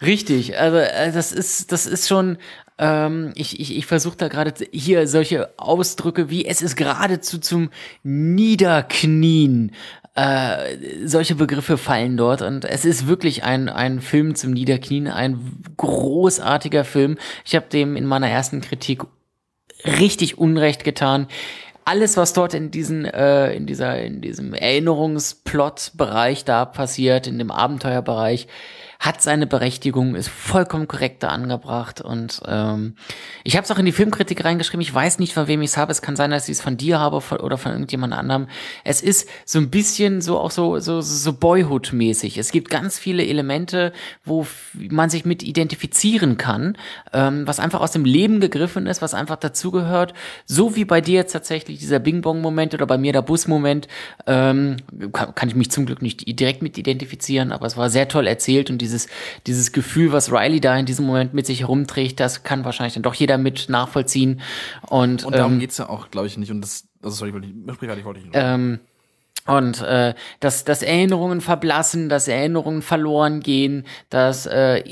Richtig, also äh, das ist, das ist schon, ähm, ich, ich, ich versuche da gerade hier solche Ausdrücke wie es ist geradezu zum Niederknien. Äh, solche Begriffe fallen dort und es ist wirklich ein, ein Film zum Niederknien, ein großartiger Film. Ich habe dem in meiner ersten Kritik richtig Unrecht getan. Alles, was dort in diesen, äh, in dieser, in diesem Erinnerungsplot-Bereich da passiert, in dem Abenteuerbereich, hat seine Berechtigung, ist vollkommen korrekt da angebracht und ähm, ich habe es auch in die Filmkritik reingeschrieben. Ich weiß nicht, von wem ich es habe. Es kann sein, dass ich es von dir habe oder von irgendjemand anderem. Es ist so ein bisschen so auch so so so Boyhood-mäßig. Es gibt ganz viele Elemente, wo man sich mit identifizieren kann, ähm, was einfach aus dem Leben gegriffen ist, was einfach dazugehört. So wie bei dir jetzt tatsächlich dieser Bing-Bong-Moment oder bei mir der Bus-Moment, ähm, kann, kann ich mich zum Glück nicht direkt mit identifizieren, aber es war sehr toll erzählt und dieses, dieses Gefühl, was Riley da in diesem Moment mit sich herumträgt, das kann wahrscheinlich dann doch jeder mit nachvollziehen. Und, Und darum ähm, geht's ja auch, glaube ich, nicht. Und das, also sorry, wollte ich, sprich ich wollte nicht. ähm, und äh, dass, dass Erinnerungen verblassen, dass Erinnerungen verloren gehen, dass äh,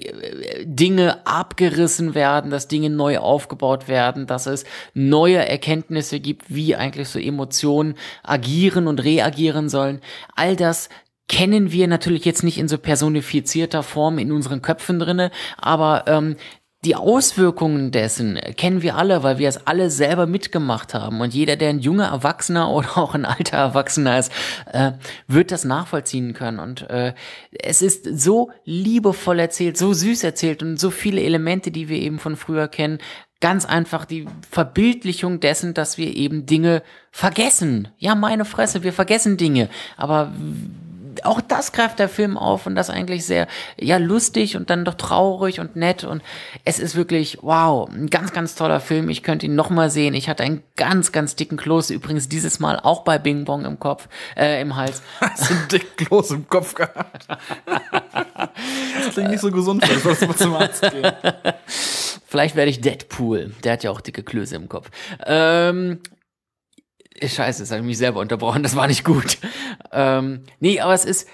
Dinge abgerissen werden, dass Dinge neu aufgebaut werden, dass es neue Erkenntnisse gibt, wie eigentlich so Emotionen agieren und reagieren sollen. All das kennen wir natürlich jetzt nicht in so personifizierter Form in unseren Köpfen drinne, aber ähm, die Auswirkungen dessen kennen wir alle, weil wir es alle selber mitgemacht haben. Und jeder, der ein junger Erwachsener oder auch ein alter Erwachsener ist, äh, wird das nachvollziehen können. Und äh, es ist so liebevoll erzählt, so süß erzählt und so viele Elemente, die wir eben von früher kennen. Ganz einfach die Verbildlichung dessen, dass wir eben Dinge vergessen. Ja, meine Fresse, wir vergessen Dinge. Aber auch das greift der Film auf und das eigentlich sehr, ja, lustig und dann doch traurig und nett und es ist wirklich, wow, ein ganz, ganz toller Film. Ich könnte ihn nochmal sehen. Ich hatte einen ganz, ganz dicken Kloß, übrigens dieses Mal auch bei Bing Bong im Kopf, äh, im Hals. Hast du einen dicken Kloß im Kopf gehabt? Das klingt nicht so gesund, vielleicht sollst du mal zum Arzt gehen. Vielleicht werde ich Deadpool. Der hat ja auch dicke Klöße im Kopf. Ähm, Scheiße, das habe ich mich selber unterbrochen. Das war nicht gut. Ähm, nee, aber es ist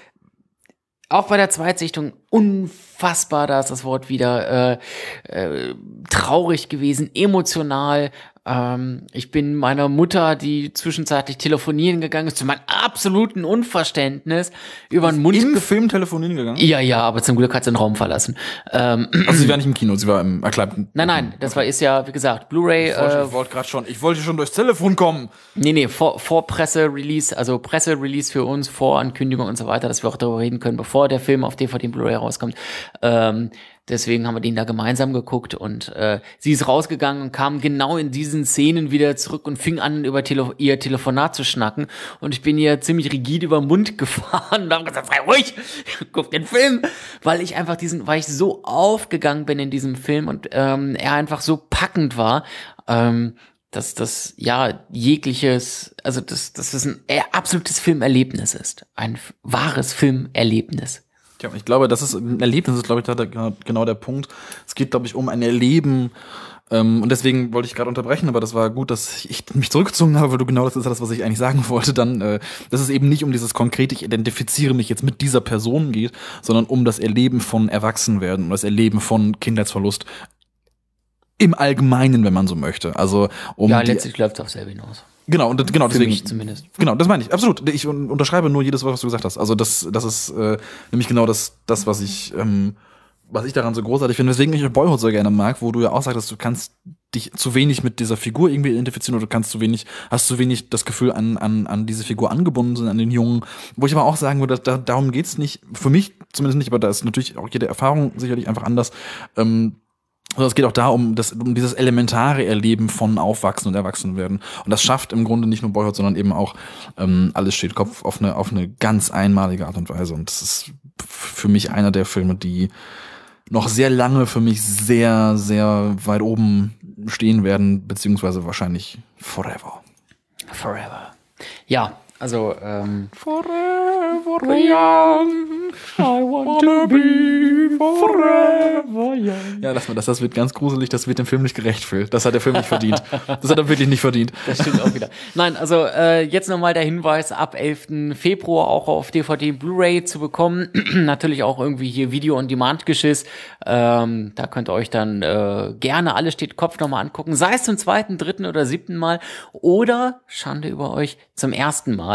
auch bei der Zweitsichtung unfassbar, da ist das Wort wieder äh, äh, traurig gewesen, emotional. Ähm, ich bin meiner Mutter, die zwischenzeitlich telefonieren gegangen ist, zu meinem absoluten Unverständnis über den Mund. Im ge- Film telefonieren gegangen? ja, ja, aber zum Glück hat sie den Raum verlassen. Ähm, Also sie war nicht im Kino, sie war im klar, nein, nein, das war ist ja, wie gesagt, Blu-ray. Ich wollte, Äh, wollte gerade schon, ich wollte schon durchs Telefon kommen. Nee, nee, vor, vor Presse-Release, also Presse-Release für uns, Vorankündigung und so weiter, dass wir auch darüber reden können, bevor der Film auf DVD und Blu-ray rauskommt. Ähm, deswegen haben wir den da gemeinsam geguckt und äh, sie ist rausgegangen und kam genau in diesen Szenen wieder zurück und fing an, über Tele ihr Telefonat zu schnacken. Und ich bin ihr ziemlich rigid über den Mund gefahren und habe gesagt, sei ruhig, guck den Film, weil ich einfach diesen, weil ich so aufgegangen bin in diesem Film und ähm, er einfach so packend war. Ähm, dass das ja jegliches, also dass, dass das ein äh, absolutes Filmerlebnis ist. Ein wahres Filmerlebnis. Tja, ich glaube, das ist ein Erlebnis, ist, glaube ich, da der, genau der Punkt. Es geht, glaube ich, um ein Erleben. Ähm, und deswegen wollte ich gerade unterbrechen, aber das war gut, dass ich mich zurückgezogen habe, weil du genau das ist das, was ich eigentlich sagen wollte. Dann, äh, dass es eben nicht um dieses konkrete, ich identifiziere mich jetzt mit dieser Person geht, sondern um das Erleben von Erwachsenwerden, um das Erleben von Kindheitsverlust. Im Allgemeinen, wenn man so möchte. Also um ja, letztlich läuft es auf selber hinaus. Genau und genau Für deswegen mich zumindest. Genau, das meine ich. Absolut. Ich un- unterschreibe nur jedes Wort, was du gesagt hast. Also das, das ist äh, nämlich genau das, das, was ich, ähm, was ich daran so großartig finde, weswegen ich Boyhood so gerne mag, wo du ja auch sagst, du kannst dich zu wenig mit dieser Figur irgendwie identifizieren oder du kannst zu wenig, hast zu wenig das Gefühl an, an, an diese Figur angebunden sind, an den Jungen. Wo ich aber auch sagen würde, da, darum geht's nicht, für mich zumindest nicht, aber da ist natürlich auch jede Erfahrung sicherlich einfach anders. Ähm, sondern es geht auch da um, das, um dieses elementare Erleben von Aufwachsen und Erwachsenwerden. Und das schafft im Grunde nicht nur Boyhood, sondern eben auch ähm, alles steht Kopf auf eine, auf eine ganz einmalige Art und Weise. Und das ist für mich einer der Filme, die noch sehr lange für mich sehr, sehr weit oben stehen werden, beziehungsweise wahrscheinlich forever. Forever. Ja, also ähm, Forever young, I want to be forever young. Ja, lass mal das, das wird ganz gruselig, das wird dem Film nicht gerecht, Phil. Das hat der Film nicht verdient. Das hat er wirklich nicht verdient. Das stimmt auch wieder. Nein, also äh, jetzt nochmal der Hinweis, ab 11. Februar auch auf DVD Blu-ray zu bekommen. Natürlich auch irgendwie hier Video-on-Demand-Geschiss. Ähm, da könnt ihr euch dann äh, gerne Alles steht Kopf nochmal angucken. Sei es zum zweiten, dritten oder siebten Mal oder, Schande über euch, zum ersten Mal.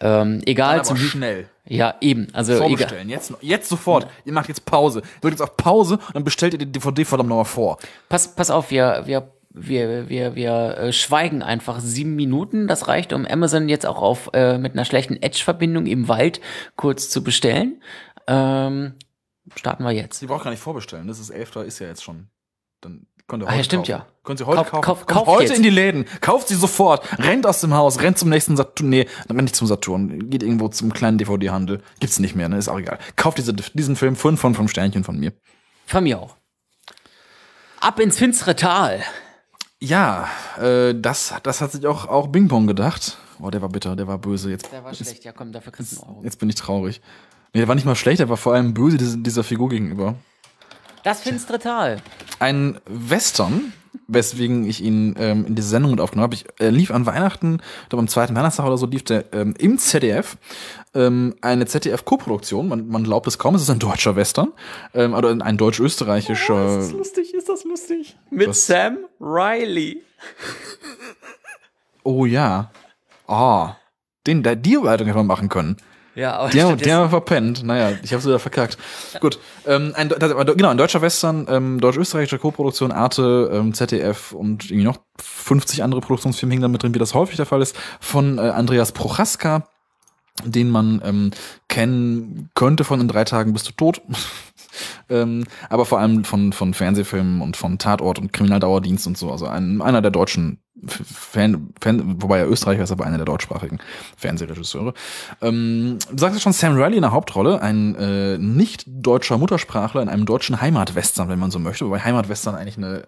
Ähm, egal, zum schnell. Ja, eben. Also egal. Vorbestellen. Jetzt, jetzt sofort. Ihr macht jetzt Pause. Drückt jetzt auf Pause und dann bestellt ihr die DVD verdammt nochmal vor. Pass, pass auf, wir, wir, wir, wir, wir äh, schweigen einfach sieben Minuten. Das reicht, um Amazon jetzt auch auf äh, mit einer schlechten Edge-Verbindung im Wald kurz zu bestellen. Ähm, starten wir jetzt. Sie braucht gar nicht vorbestellen. Das ist 11. ist ja jetzt schon. Dann könnt ihr Ah, heute ja, stimmt kaufen. ja. Könnt ihr heute Kauf- kaufen. kauf- Kommt kauft heute jetzt. in die Läden. Kauft sie sofort. Rennt aus dem Haus. Rennt zum nächsten Saturn. Nee, rennt nicht zum Saturn. Geht irgendwo zum kleinen DVD-Handel. Gibt's nicht mehr, ne? Ist auch egal. Kauft diese, diesen Film. Fünf von fünf Sternchen von mir. Von mir auch. Ab ins finstere Tal. Ja, äh, das, das hat sich auch, auch Bing Bong gedacht. Oh, der war bitter, der war böse. Jetzt, Der war schlecht, ja komm, dafür kriegst du einen Euro. jetzt bin ich traurig. Nee, der war nicht mal schlecht, der war vor allem böse dieser, dieser Figur gegenüber. Das finstere Tal. Ein Western, weswegen ich ihn ähm, in diese Sendung mit aufgenommen habe. Ich äh, lief an Weihnachten, ich glaube am zweiten Weihnachtstag oder so, lief der ähm, im ZDF ähm, eine ZDF-Koproduktion. Man, man glaubt es kaum, es ist ein deutscher Western, ähm, oder ein deutsch-österreichischer. lustig, ist das lustig. Mit Was? Sam Riley. Oh ja. Ah. Den, der, die Überleitung hätte man machen können. Ja, aber Der, stattdessen- der war verpennt. Naja, ich hab's wieder verkackt. Gut. Ähm, ein, das, genau, ein deutscher Western, ähm, deutsch-österreichische Co-Produktion, Arte, ähm, ZDF und irgendwie noch 50 andere Produktionsfirmen hingen da mit drin, wie das häufig der Fall ist, von äh, Andreas Prochaska, den man ähm, kennen könnte von in drei Tagen bist du tot. Ähm, aber vor allem von, von Fernsehfilmen und von Tatort und Kriminaldauerdienst und so. Also ein, einer der deutschen Fan, Fan, wobei er Österreicher ist, aber einer der deutschsprachigen Fernsehregisseure. Ähm, du sagst ja schon, Sam Riley in der Hauptrolle, ein äh, nicht deutscher Muttersprachler in einem deutschen Heimatwestern, wenn man so möchte, wobei Heimatwestern eigentlich eine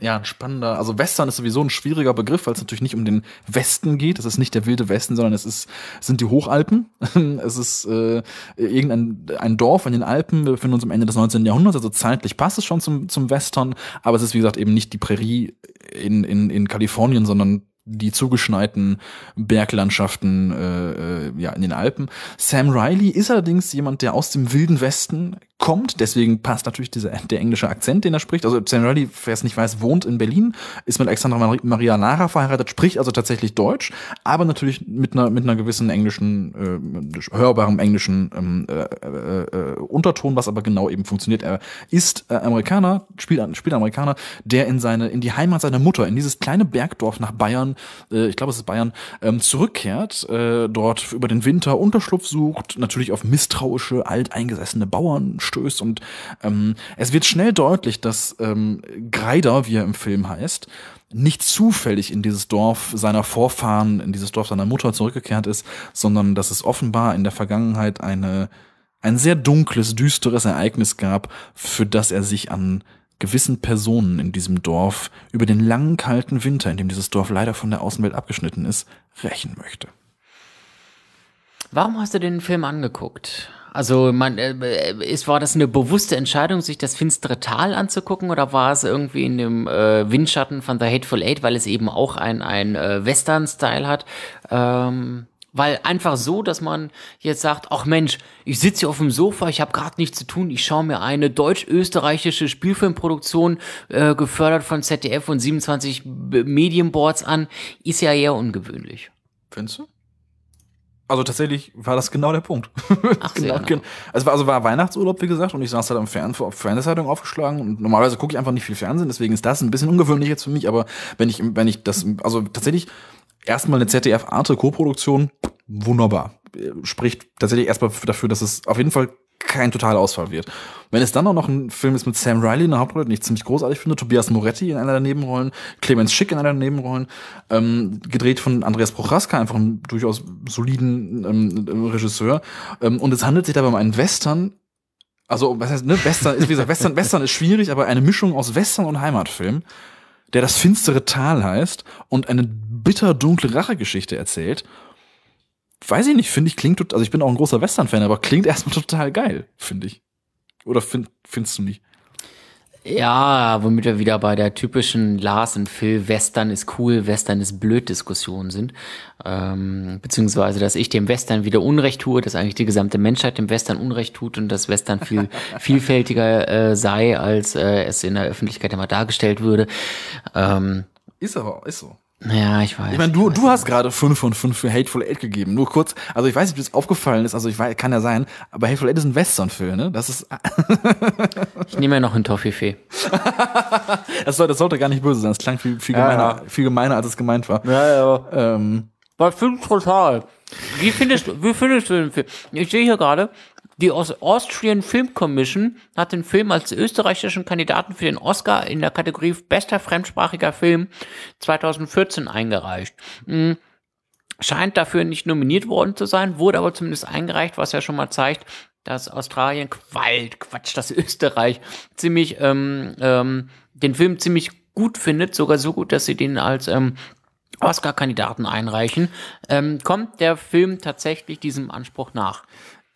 ja, ein spannender, also Western ist sowieso ein schwieriger Begriff, weil es natürlich nicht um den Westen geht. Es ist nicht der wilde Westen, sondern es ist, sind die Hochalpen. es ist äh, irgendein ein Dorf in den Alpen. Wir befinden uns am Ende des 19. Jahrhunderts, also zeitlich passt es schon zum, zum Western, aber es ist, wie gesagt, eben nicht die Prärie in, in, in Kalifornien, sondern die zugeschneiten Berglandschaften äh, äh, ja in den Alpen. Sam Riley ist allerdings jemand, der aus dem wilden Westen kommt, deswegen passt natürlich dieser der englische Akzent, den er spricht. Also Sam Riley, wer es nicht weiß, wohnt in Berlin, ist mit Alexandra Mari- Maria Lara verheiratet, spricht also tatsächlich Deutsch, aber natürlich mit einer mit einer gewissen englischen äh, hörbarem englischen ähm, äh, äh, äh, Unterton, was aber genau eben funktioniert. Er ist äh, Amerikaner, spielt spielt Amerikaner, der in seine in die Heimat seiner Mutter, in dieses kleine Bergdorf nach Bayern, äh, ich glaube es ist Bayern, ähm, zurückkehrt, äh, dort über den Winter Unterschlupf sucht, natürlich auf misstrauische alteingesessene Bauern stößt und ähm, es wird schnell deutlich, dass ähm, Greider, wie er im Film heißt, nicht zufällig in dieses Dorf seiner Vorfahren, in dieses Dorf seiner Mutter zurückgekehrt ist, sondern dass es offenbar in der Vergangenheit eine ein sehr dunkles, düsteres Ereignis gab, für das er sich an gewissen Personen in diesem Dorf über den langen kalten Winter, in dem dieses Dorf leider von der Außenwelt abgeschnitten ist, rächen möchte. Warum hast du den Film angeguckt? Also, man, äh, ist, war das eine bewusste Entscheidung, sich das finstere Tal anzugucken, oder war es irgendwie in dem äh, Windschatten von The Hateful Eight, weil es eben auch ein, ein äh, Western-Style hat? Ähm, weil einfach so, dass man jetzt sagt, ach Mensch, ich sitze hier auf dem Sofa, ich habe gerade nichts zu tun, ich schaue mir eine deutsch-österreichische Spielfilmproduktion, äh, gefördert von ZDF und 27 B- Medienboards an, ist ja eher ungewöhnlich. Findest du? Also tatsächlich war das genau der Punkt. Ach, genau, sehr gen- also war, also war Weihnachtsurlaub, wie gesagt, und ich saß halt am Fern Fernsehzeitung aufgeschlagen und normalerweise gucke ich einfach nicht viel Fernsehen, deswegen ist das ein bisschen ungewöhnlich jetzt für mich, aber wenn ich, wenn ich das, also tatsächlich erstmal eine ZDF-Arte Co-Produktion, wunderbar. Spricht tatsächlich erstmal dafür, dass es auf jeden Fall kein totaler Ausfall wird. Wenn es dann auch noch ein Film ist mit Sam Riley in der Hauptrolle, den ich ziemlich großartig finde, Tobias Moretti in einer der Nebenrollen, Clemens Schick in einer der Nebenrollen, ähm, gedreht von Andreas Prochaska, einfach einem durchaus soliden ähm, Regisseur. Ähm, und es handelt sich dabei um einen Western, also was heißt, ne, Western ist, wie gesagt, Western, Western ist schwierig, aber eine Mischung aus Western und Heimatfilm, der das finstere Tal heißt und eine bitter dunkle Rachegeschichte erzählt. Weiß ich nicht, finde ich, klingt, also ich bin auch ein großer Western-Fan, aber klingt erstmal total geil, finde ich. Oder find, findest du nicht? Ja, womit wir wieder bei der typischen Lars und Phil Western ist cool, Western ist blöd Diskussion sind. Ähm, beziehungsweise, dass ich dem Western wieder Unrecht tue, dass eigentlich die gesamte Menschheit dem Western Unrecht tut und dass Western viel vielfältiger äh, sei, als äh, es in der Öffentlichkeit immer dargestellt würde. Ähm, Ist aber, ist so. Naja, ich weiß. Ich meine, du, du hast gerade 5 von 5 für Hateful Eight gegeben. Nur kurz, also ich weiß nicht, ob das aufgefallen ist, also ich weiß, kann ja sein, aber Hateful Eight ist ein Western-Film, ne? Das ist, ich nehme ja noch einen Toffifee. das, soll, das sollte gar nicht böse sein. Das klang viel, viel, Ja, gemeiner, ja. viel gemeiner, als es gemeint war. Ja, ja. Ähm, Bei total. Wie findest du, wie findest du den Film? Ich sehe hier gerade, die Aus- Austrian Film Commission hat den Film als österreichischen Kandidaten für den Oscar in der Kategorie bester fremdsprachiger Film 2014 eingereicht. Hm, Scheint dafür nicht nominiert worden zu sein, wurde aber zumindest eingereicht, was ja schon mal zeigt, dass Australien, Quatsch, Quatsch, dass Österreich ziemlich ähm, ähm, den Film ziemlich gut findet, sogar so gut, dass sie den als ähm, Oscar-Kandidaten einreichen, ähm, kommt der Film tatsächlich diesem Anspruch nach.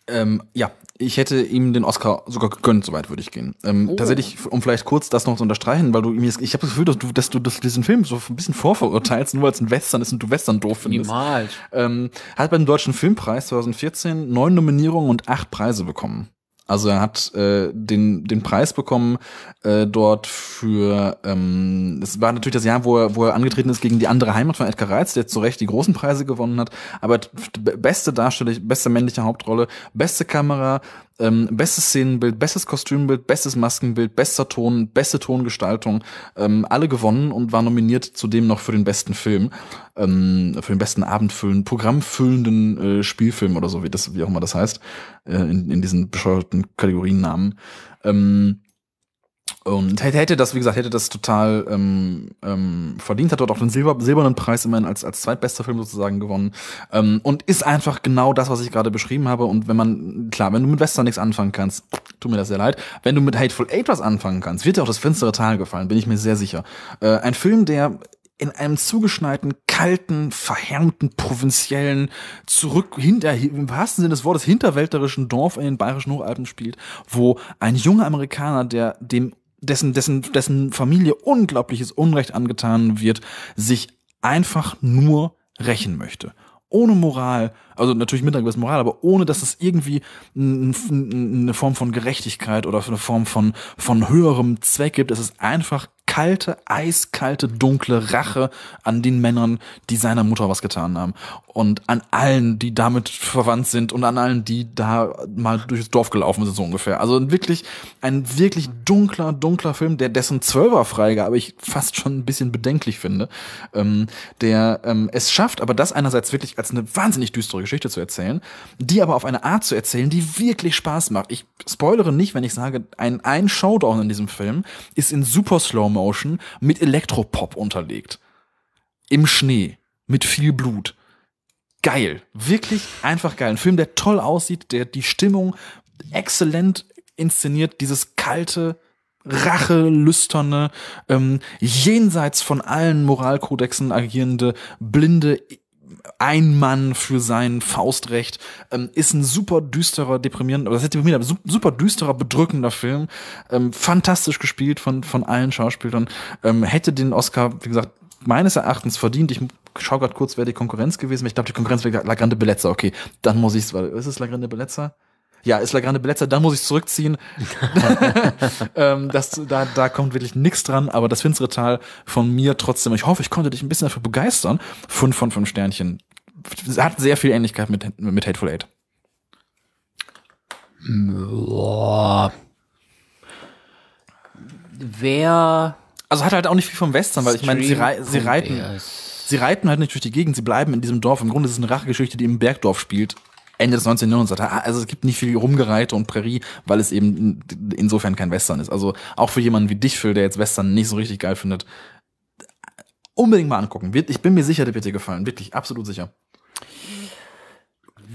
Ähm, ja, ich hätte ihm den Oscar sogar gegönnt, soweit würde ich gehen. Ähm, Oh. Tatsächlich, um vielleicht kurz das noch zu unterstreichen, weil du mir, ich habe das Gefühl, dass du, dass du dass du diesen Film so ein bisschen vorverurteilst, nur weil es ein Western ist und du Western doof findest. Niemals. Ähm, hat beim Deutschen Filmpreis 2014 neun Nominierungen und acht Preise bekommen. Also er hat äh, den, den Preis bekommen äh, dort für, ähm, es war natürlich das Jahr, wo er, wo er angetreten ist gegen die andere Heimat von Edgar Reitz, der zu Recht die großen Preise gewonnen hat. Aber beste Darsteller, beste männliche Hauptrolle, beste Kamera, ähm, bestes Szenenbild, bestes Kostümbild, bestes Maskenbild, bester Ton, beste Tongestaltung, ähm, alle gewonnen und war nominiert zudem noch für den besten Film, ähm, für den besten abendfüllenden, programmfüllenden äh, Spielfilm oder so, wie das, wie auch immer das heißt, äh, in, in diesen bescheuerten Kategoriennamen. Ähm, und hätte, das, wie gesagt, hätte das total ähm, ähm, verdient, hat dort auch den Silber, silbernen Preis immerhin als, als zweitbester Film sozusagen gewonnen. Ähm, und ist einfach genau das, was ich gerade beschrieben habe. Und wenn man, klar, wenn du mit Western nichts anfangen kannst, tut mir das sehr leid. Wenn du mit Hateful Eight was anfangen kannst, wird dir auch das finstere Tal gefallen, bin ich mir sehr sicher. Äh, ein Film, der in einem zugeschneiten, kalten, verhärmten, provinziellen, zurück hinter, im wahrsten Sinne des Wortes, hinterwälterischen Dorf in den bayerischen Hochalpen spielt, wo ein junger Amerikaner, der dem dessen, dessen, dessen Familie unglaubliches Unrecht angetan wird, sich einfach nur rächen möchte. Ohne Moral, also natürlich mit einer gewissen Moral, aber ohne, dass es irgendwie eine Form von Gerechtigkeit oder eine Form von, von höherem Zweck gibt. Es ist einfach kalte, eiskalte, dunkle Rache an den Männern, die seiner Mutter was getan haben. Und an allen, die damit verwandt sind und an allen, die da mal durchs Dorf gelaufen sind, so ungefähr. Also wirklich ein wirklich dunkler, dunkler Film, der dessen Zwölferfreigabe ich fast schon ein bisschen bedenklich finde, ähm, der ähm, es schafft, aber das einerseits wirklich als eine wahnsinnig düstere Geschichte zu erzählen, die aber auf eine Art zu erzählen, die wirklich Spaß macht. Ich spoilere nicht, wenn ich sage, ein, ein Showdown in diesem Film ist in super Slow Motion mit Elektropop unterlegt. Im Schnee. Mit viel Blut. Geil. Wirklich einfach geil. Ein Film, der toll aussieht, der die Stimmung exzellent inszeniert, dieses kalte, rachelüsterne, ähm, jenseits von allen Moralkodexen agierende, blinde ein Mann für sein Faustrecht, ähm, ist ein super düsterer, deprimierender, oder das ist deprimierender, super düsterer, bedrückender Film, ähm, fantastisch gespielt von, von allen Schauspielern, ähm, hätte den Oscar, wie gesagt, meines Erachtens verdient. Ich schau grad kurz, wer die Konkurrenz gewesen wäre. Ich glaube, die Konkurrenz wäre La Grande Bellezza. Okay, dann muss ich ist es La Grande Bellezza? Ja, ist La Grande Bellezza, dann muss ich zurückziehen. ähm, das, da, da kommt wirklich nichts dran, aber das finstere Tal von mir trotzdem, ich hoffe, ich konnte dich ein bisschen dafür begeistern. Fünf von fünf Sternchen. Hat sehr viel Ähnlichkeit mit, mit Hateful Eight. Boah. Wer Also hat halt auch nicht viel vom Western, weil ich meine, sie, rei sie reiten, sie reiten halt nicht durch die Gegend, sie bleiben in diesem Dorf. Im Grunde ist es eine Rachegeschichte, die im Bergdorf spielt. Ende des 19. Jahrhunderts. Also es gibt nicht viel Rumgereite und Prärie, weil es eben insofern kein Western ist. Also auch für jemanden wie dich, Phil, der jetzt Western nicht so richtig geil findet, unbedingt mal angucken. Ich bin mir sicher, der wird dir gefallen. Wirklich, absolut sicher.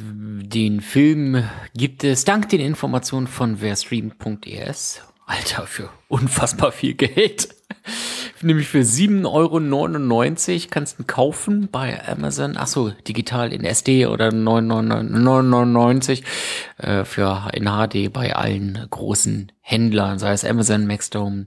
Den Film gibt es dank den Informationen von werstream.es. Alter, für unfassbar viel Geld. Nämlich für 7,99 Euro kannst du ihn kaufen bei Amazon. Ach so, digital in SD oder 9,99 äh, für in HD bei allen großen Händlern, sei es Amazon, Maxdome,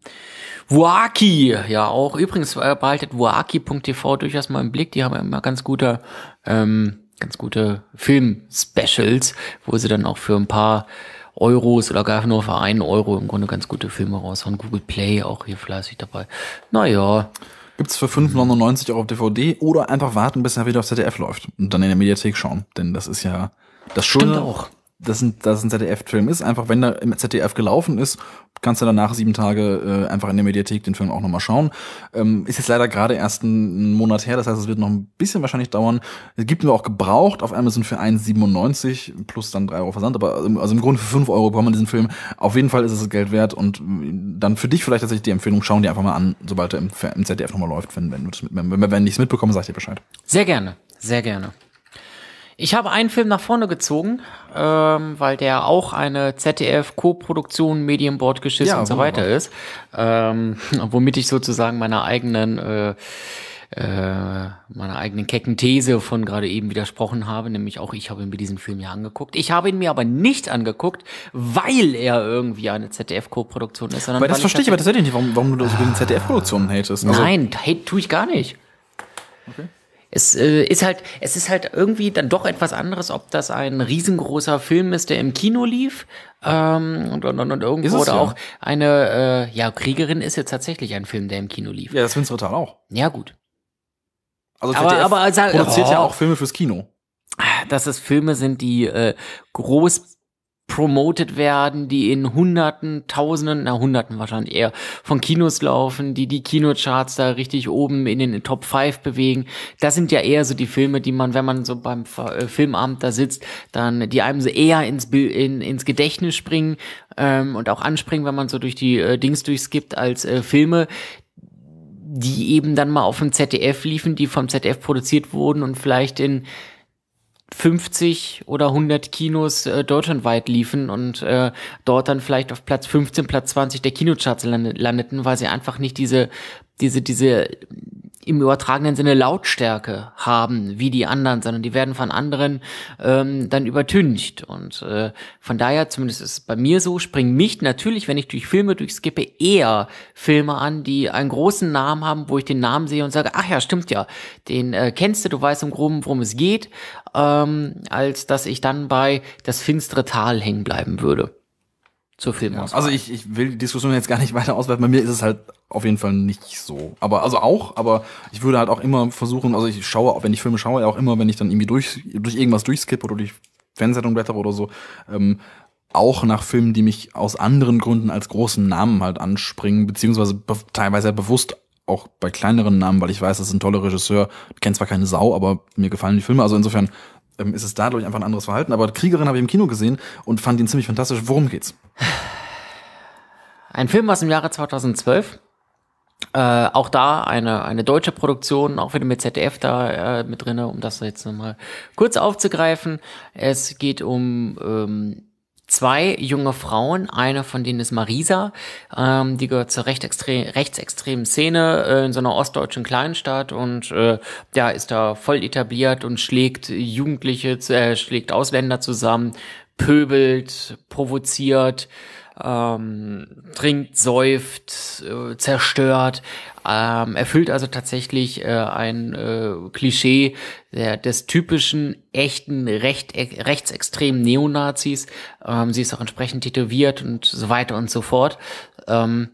Wuaki, ja auch. Übrigens äh, behaltet wuaki.tv durchaus mal im Blick. Die haben immer ganz gute, ähm, ganz gute Film-Specials, wo sie dann auch für ein paar Euros oder gar nur für einen Euro im Grunde ganz gute Filme raushauen. Google Play auch hier fleißig dabei. Naja. Gibt's für 5,99 Euro auf DVD oder einfach warten, bis er wieder auf ZDF läuft und dann in der Mediathek schauen. Denn das ist ja das Stimmt Schöne. auch dass ein, dass ein ZDF-Film ist. Einfach, wenn er im ZDF gelaufen ist, kannst du danach sieben Tage äh, einfach in der Mediathek den Film auch nochmal schauen. Ähm, ist jetzt leider gerade erst ein, Monat her, das heißt, es wird noch ein bisschen wahrscheinlich dauern. Es gibt nur auch gebraucht auf Amazon für 1,97 plus dann drei Euro Versand, aber also, also im Grunde für fünf Euro bekommt man diesen Film. Auf jeden Fall ist es das Geld wert und dann für dich vielleicht tatsächlich die Empfehlung, schauen die einfach mal an, sobald er im, im ZDF nochmal läuft. Wenn, wenn, wenn, wenn, wenn ich es mitbekomme, sag ich dir Bescheid. Sehr gerne, sehr gerne. Ich habe einen Film nach vorne gezogen, ähm, weil der auch eine ZDF-Co-Produktion, Medienboard, Geschiss ja, und so weiter ist. Ähm, womit ich sozusagen meiner eigenen äh, äh, meiner eigenen kecken These von gerade eben widersprochen habe, nämlich auch ich habe mir diesen Film ja angeguckt. Ich habe ihn mir aber nicht angeguckt, weil er irgendwie eine ZDF-Co-Produktion ist. Sondern aber das verstehe ich aber tatsächlich nicht, warum, warum du so gegen ZDF-Produktionen hatest. Also Nein, hate tue ich gar nicht. Okay es äh, ist halt, es ist halt irgendwie dann doch etwas anderes, ob das ein riesengroßer Film ist, der im Kino lief, ähm, und, und, und irgendwo oder ja. auch eine, äh, ja, Kriegerin ist jetzt tatsächlich ein Film, der im Kino lief. Ja, das findest du total auch. Ja, gut. Also ZDF aber, aber sag, produziert oh, ja auch Filme fürs Kino. Dass es Filme sind, die äh, groß promoted werden, die in Hunderten, Tausenden, na Hunderten wahrscheinlich eher von Kinos laufen, die die Kinocharts da richtig oben in den Top 5 bewegen. Das sind ja eher so die Filme, die man, wenn man so beim äh, Filmamt da sitzt, dann die einem so eher ins in, ins Gedächtnis springen ähm, und auch anspringen, wenn man so durch die äh, Dings durchskippt als äh, Filme, die eben dann mal auf dem ZDF liefen, die vom ZDF produziert wurden und vielleicht in 50 oder 100 Kinos äh, deutschlandweit liefen und äh, dort dann vielleicht auf Platz 15, Platz 20 der Kinocharts landeten, weil sie einfach nicht diese, diese, diese im übertragenen Sinne Lautstärke haben wie die anderen, sondern die werden von anderen ähm, dann übertüncht. Und äh, von daher, zumindest ist es bei mir so, springen mich natürlich, wenn ich durch Filme durchskippe, eher Filme an, die einen großen Namen haben, wo ich den Namen sehe und sage, ach ja, stimmt ja, den äh, kennst du, du weißt im Groben, worum es geht, ähm, als dass ich dann bei das finstere Tal hängen bleiben würde zur Filmauswahl. Ja, also ich, ich will die Diskussion jetzt gar nicht weiter ausweiten. Bei mir ist es halt auf jeden Fall nicht so. Aber also auch, aber ich würde halt auch immer versuchen, also ich schaue, wenn ich Filme schaue, auch immer, wenn ich dann irgendwie durch, durch irgendwas durchskippe oder durch Fernsehsendung blätter oder so, ähm, auch nach Filmen, die mich aus anderen Gründen als großen Namen halt anspringen, beziehungsweise be teilweise bewusst auch bei kleineren Namen, weil ich weiß, das ist ein toller Regisseur, kennt zwar keine Sau, aber mir gefallen die Filme. Also insofern ähm, ist es dadurch einfach ein anderes Verhalten. Aber Kriegerin habe ich im Kino gesehen und fand ihn ziemlich fantastisch. Worum geht's? Ein Film aus dem Jahre 2012. Äh, auch da eine, eine deutsche Produktion, auch wieder mit ZDF da äh, mit drinne, um das jetzt nochmal kurz aufzugreifen. Es geht um ähm, zwei junge Frauen, eine von denen ist Marisa, ähm, die gehört zur rechtsextre rechtsextremen Szene äh, in so einer ostdeutschen Kleinstadt und äh, ja, ist da voll etabliert und schlägt Jugendliche, äh, schlägt Ausländer zusammen, pöbelt, provoziert, ähm, trinkt, säuft, äh, zerstört, ähm, erfüllt also tatsächlich äh, ein äh, Klischee der, des typischen echten recht, rechtsextremen Neonazis. Ähm, sie ist auch entsprechend tätowiert und so weiter und so fort. Ähm,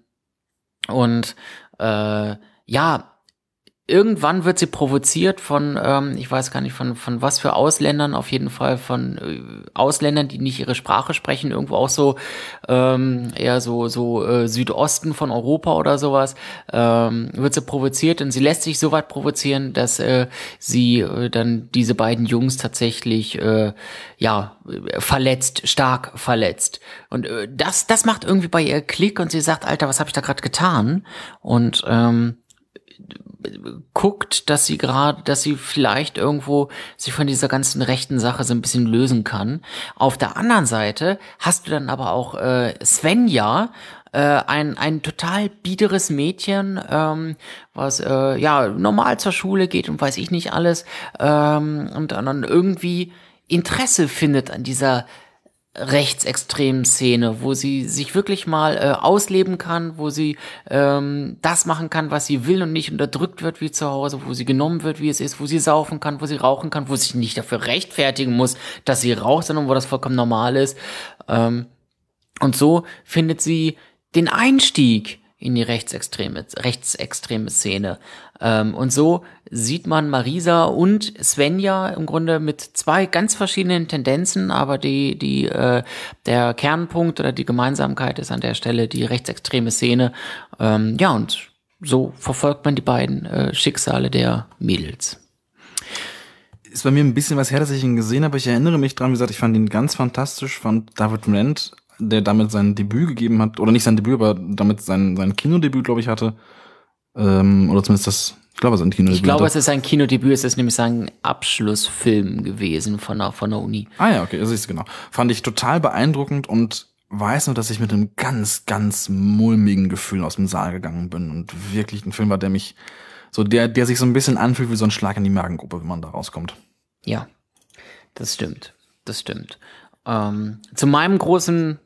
und äh, ja, irgendwann wird sie provoziert von, ähm, ich weiß gar nicht, von, von was für Ausländern, auf jeden Fall von äh, Ausländern, die nicht ihre Sprache sprechen, irgendwo auch so ähm, eher so, so äh, Südosten von Europa oder sowas, ähm, wird sie provoziert und sie lässt sich so weit provozieren, dass äh, sie äh, dann diese beiden Jungs tatsächlich äh, ja verletzt, stark verletzt. Und äh, das, das macht irgendwie bei ihr Klick und sie sagt, Alter, was habe ich da gerade getan? Und ähm, guckt, dass sie gerade, dass sie vielleicht irgendwo sich von dieser ganzen rechten Sache so ein bisschen lösen kann. Auf der anderen Seite hast du dann aber auch äh, Svenja, äh, ein, ein total biederes Mädchen, ähm, was äh, ja normal zur Schule geht und weiß ich nicht alles ähm, und dann irgendwie Interesse findet an dieser rechtsextremen Szene, wo sie sich wirklich mal äh, ausleben kann, wo sie ähm, das machen kann, was sie will und nicht unterdrückt wird wie zu Hause, wo sie genommen wird, wie es ist, wo sie saufen kann, wo sie rauchen kann, wo sie sich nicht dafür rechtfertigen muss, dass sie raucht, sondern wo das vollkommen normal ist. Ähm, und so findet sie den Einstieg in die rechtsextreme, rechtsextreme Szene. Ähm, und so sieht man Marisa und Svenja im Grunde mit zwei ganz verschiedenen Tendenzen, aber die, die, äh, der Kernpunkt oder die Gemeinsamkeit ist an der Stelle die rechtsextreme Szene. Ähm, ja, und so verfolgt man die beiden äh, Schicksale der Mädels. Ist bei mir ein bisschen was her, dass ich ihn gesehen habe. Ich erinnere mich dran, wie gesagt, ich fand ihn ganz fantastisch, fand David Rent der damit sein Debüt gegeben hat, oder nicht sein Debüt, aber damit sein, sein Kinodebüt, glaube ich, hatte. Ähm, oder zumindest das, ich glaube, sein Kinodebüt. Ich glaube, es ist sein Kinodebüt, es ist nämlich sein Abschlussfilm gewesen von der, von der Uni. Ah ja, okay, das ist genau. Fand ich total beeindruckend und weiß nur, dass ich mit einem ganz, ganz mulmigen Gefühl aus dem Saal gegangen bin und wirklich ein Film war, der mich, so der, der sich so ein bisschen anfühlt wie so ein Schlag in die Magengruppe, wenn man da rauskommt. Ja, das stimmt. Das stimmt. Ähm, zu meinem großen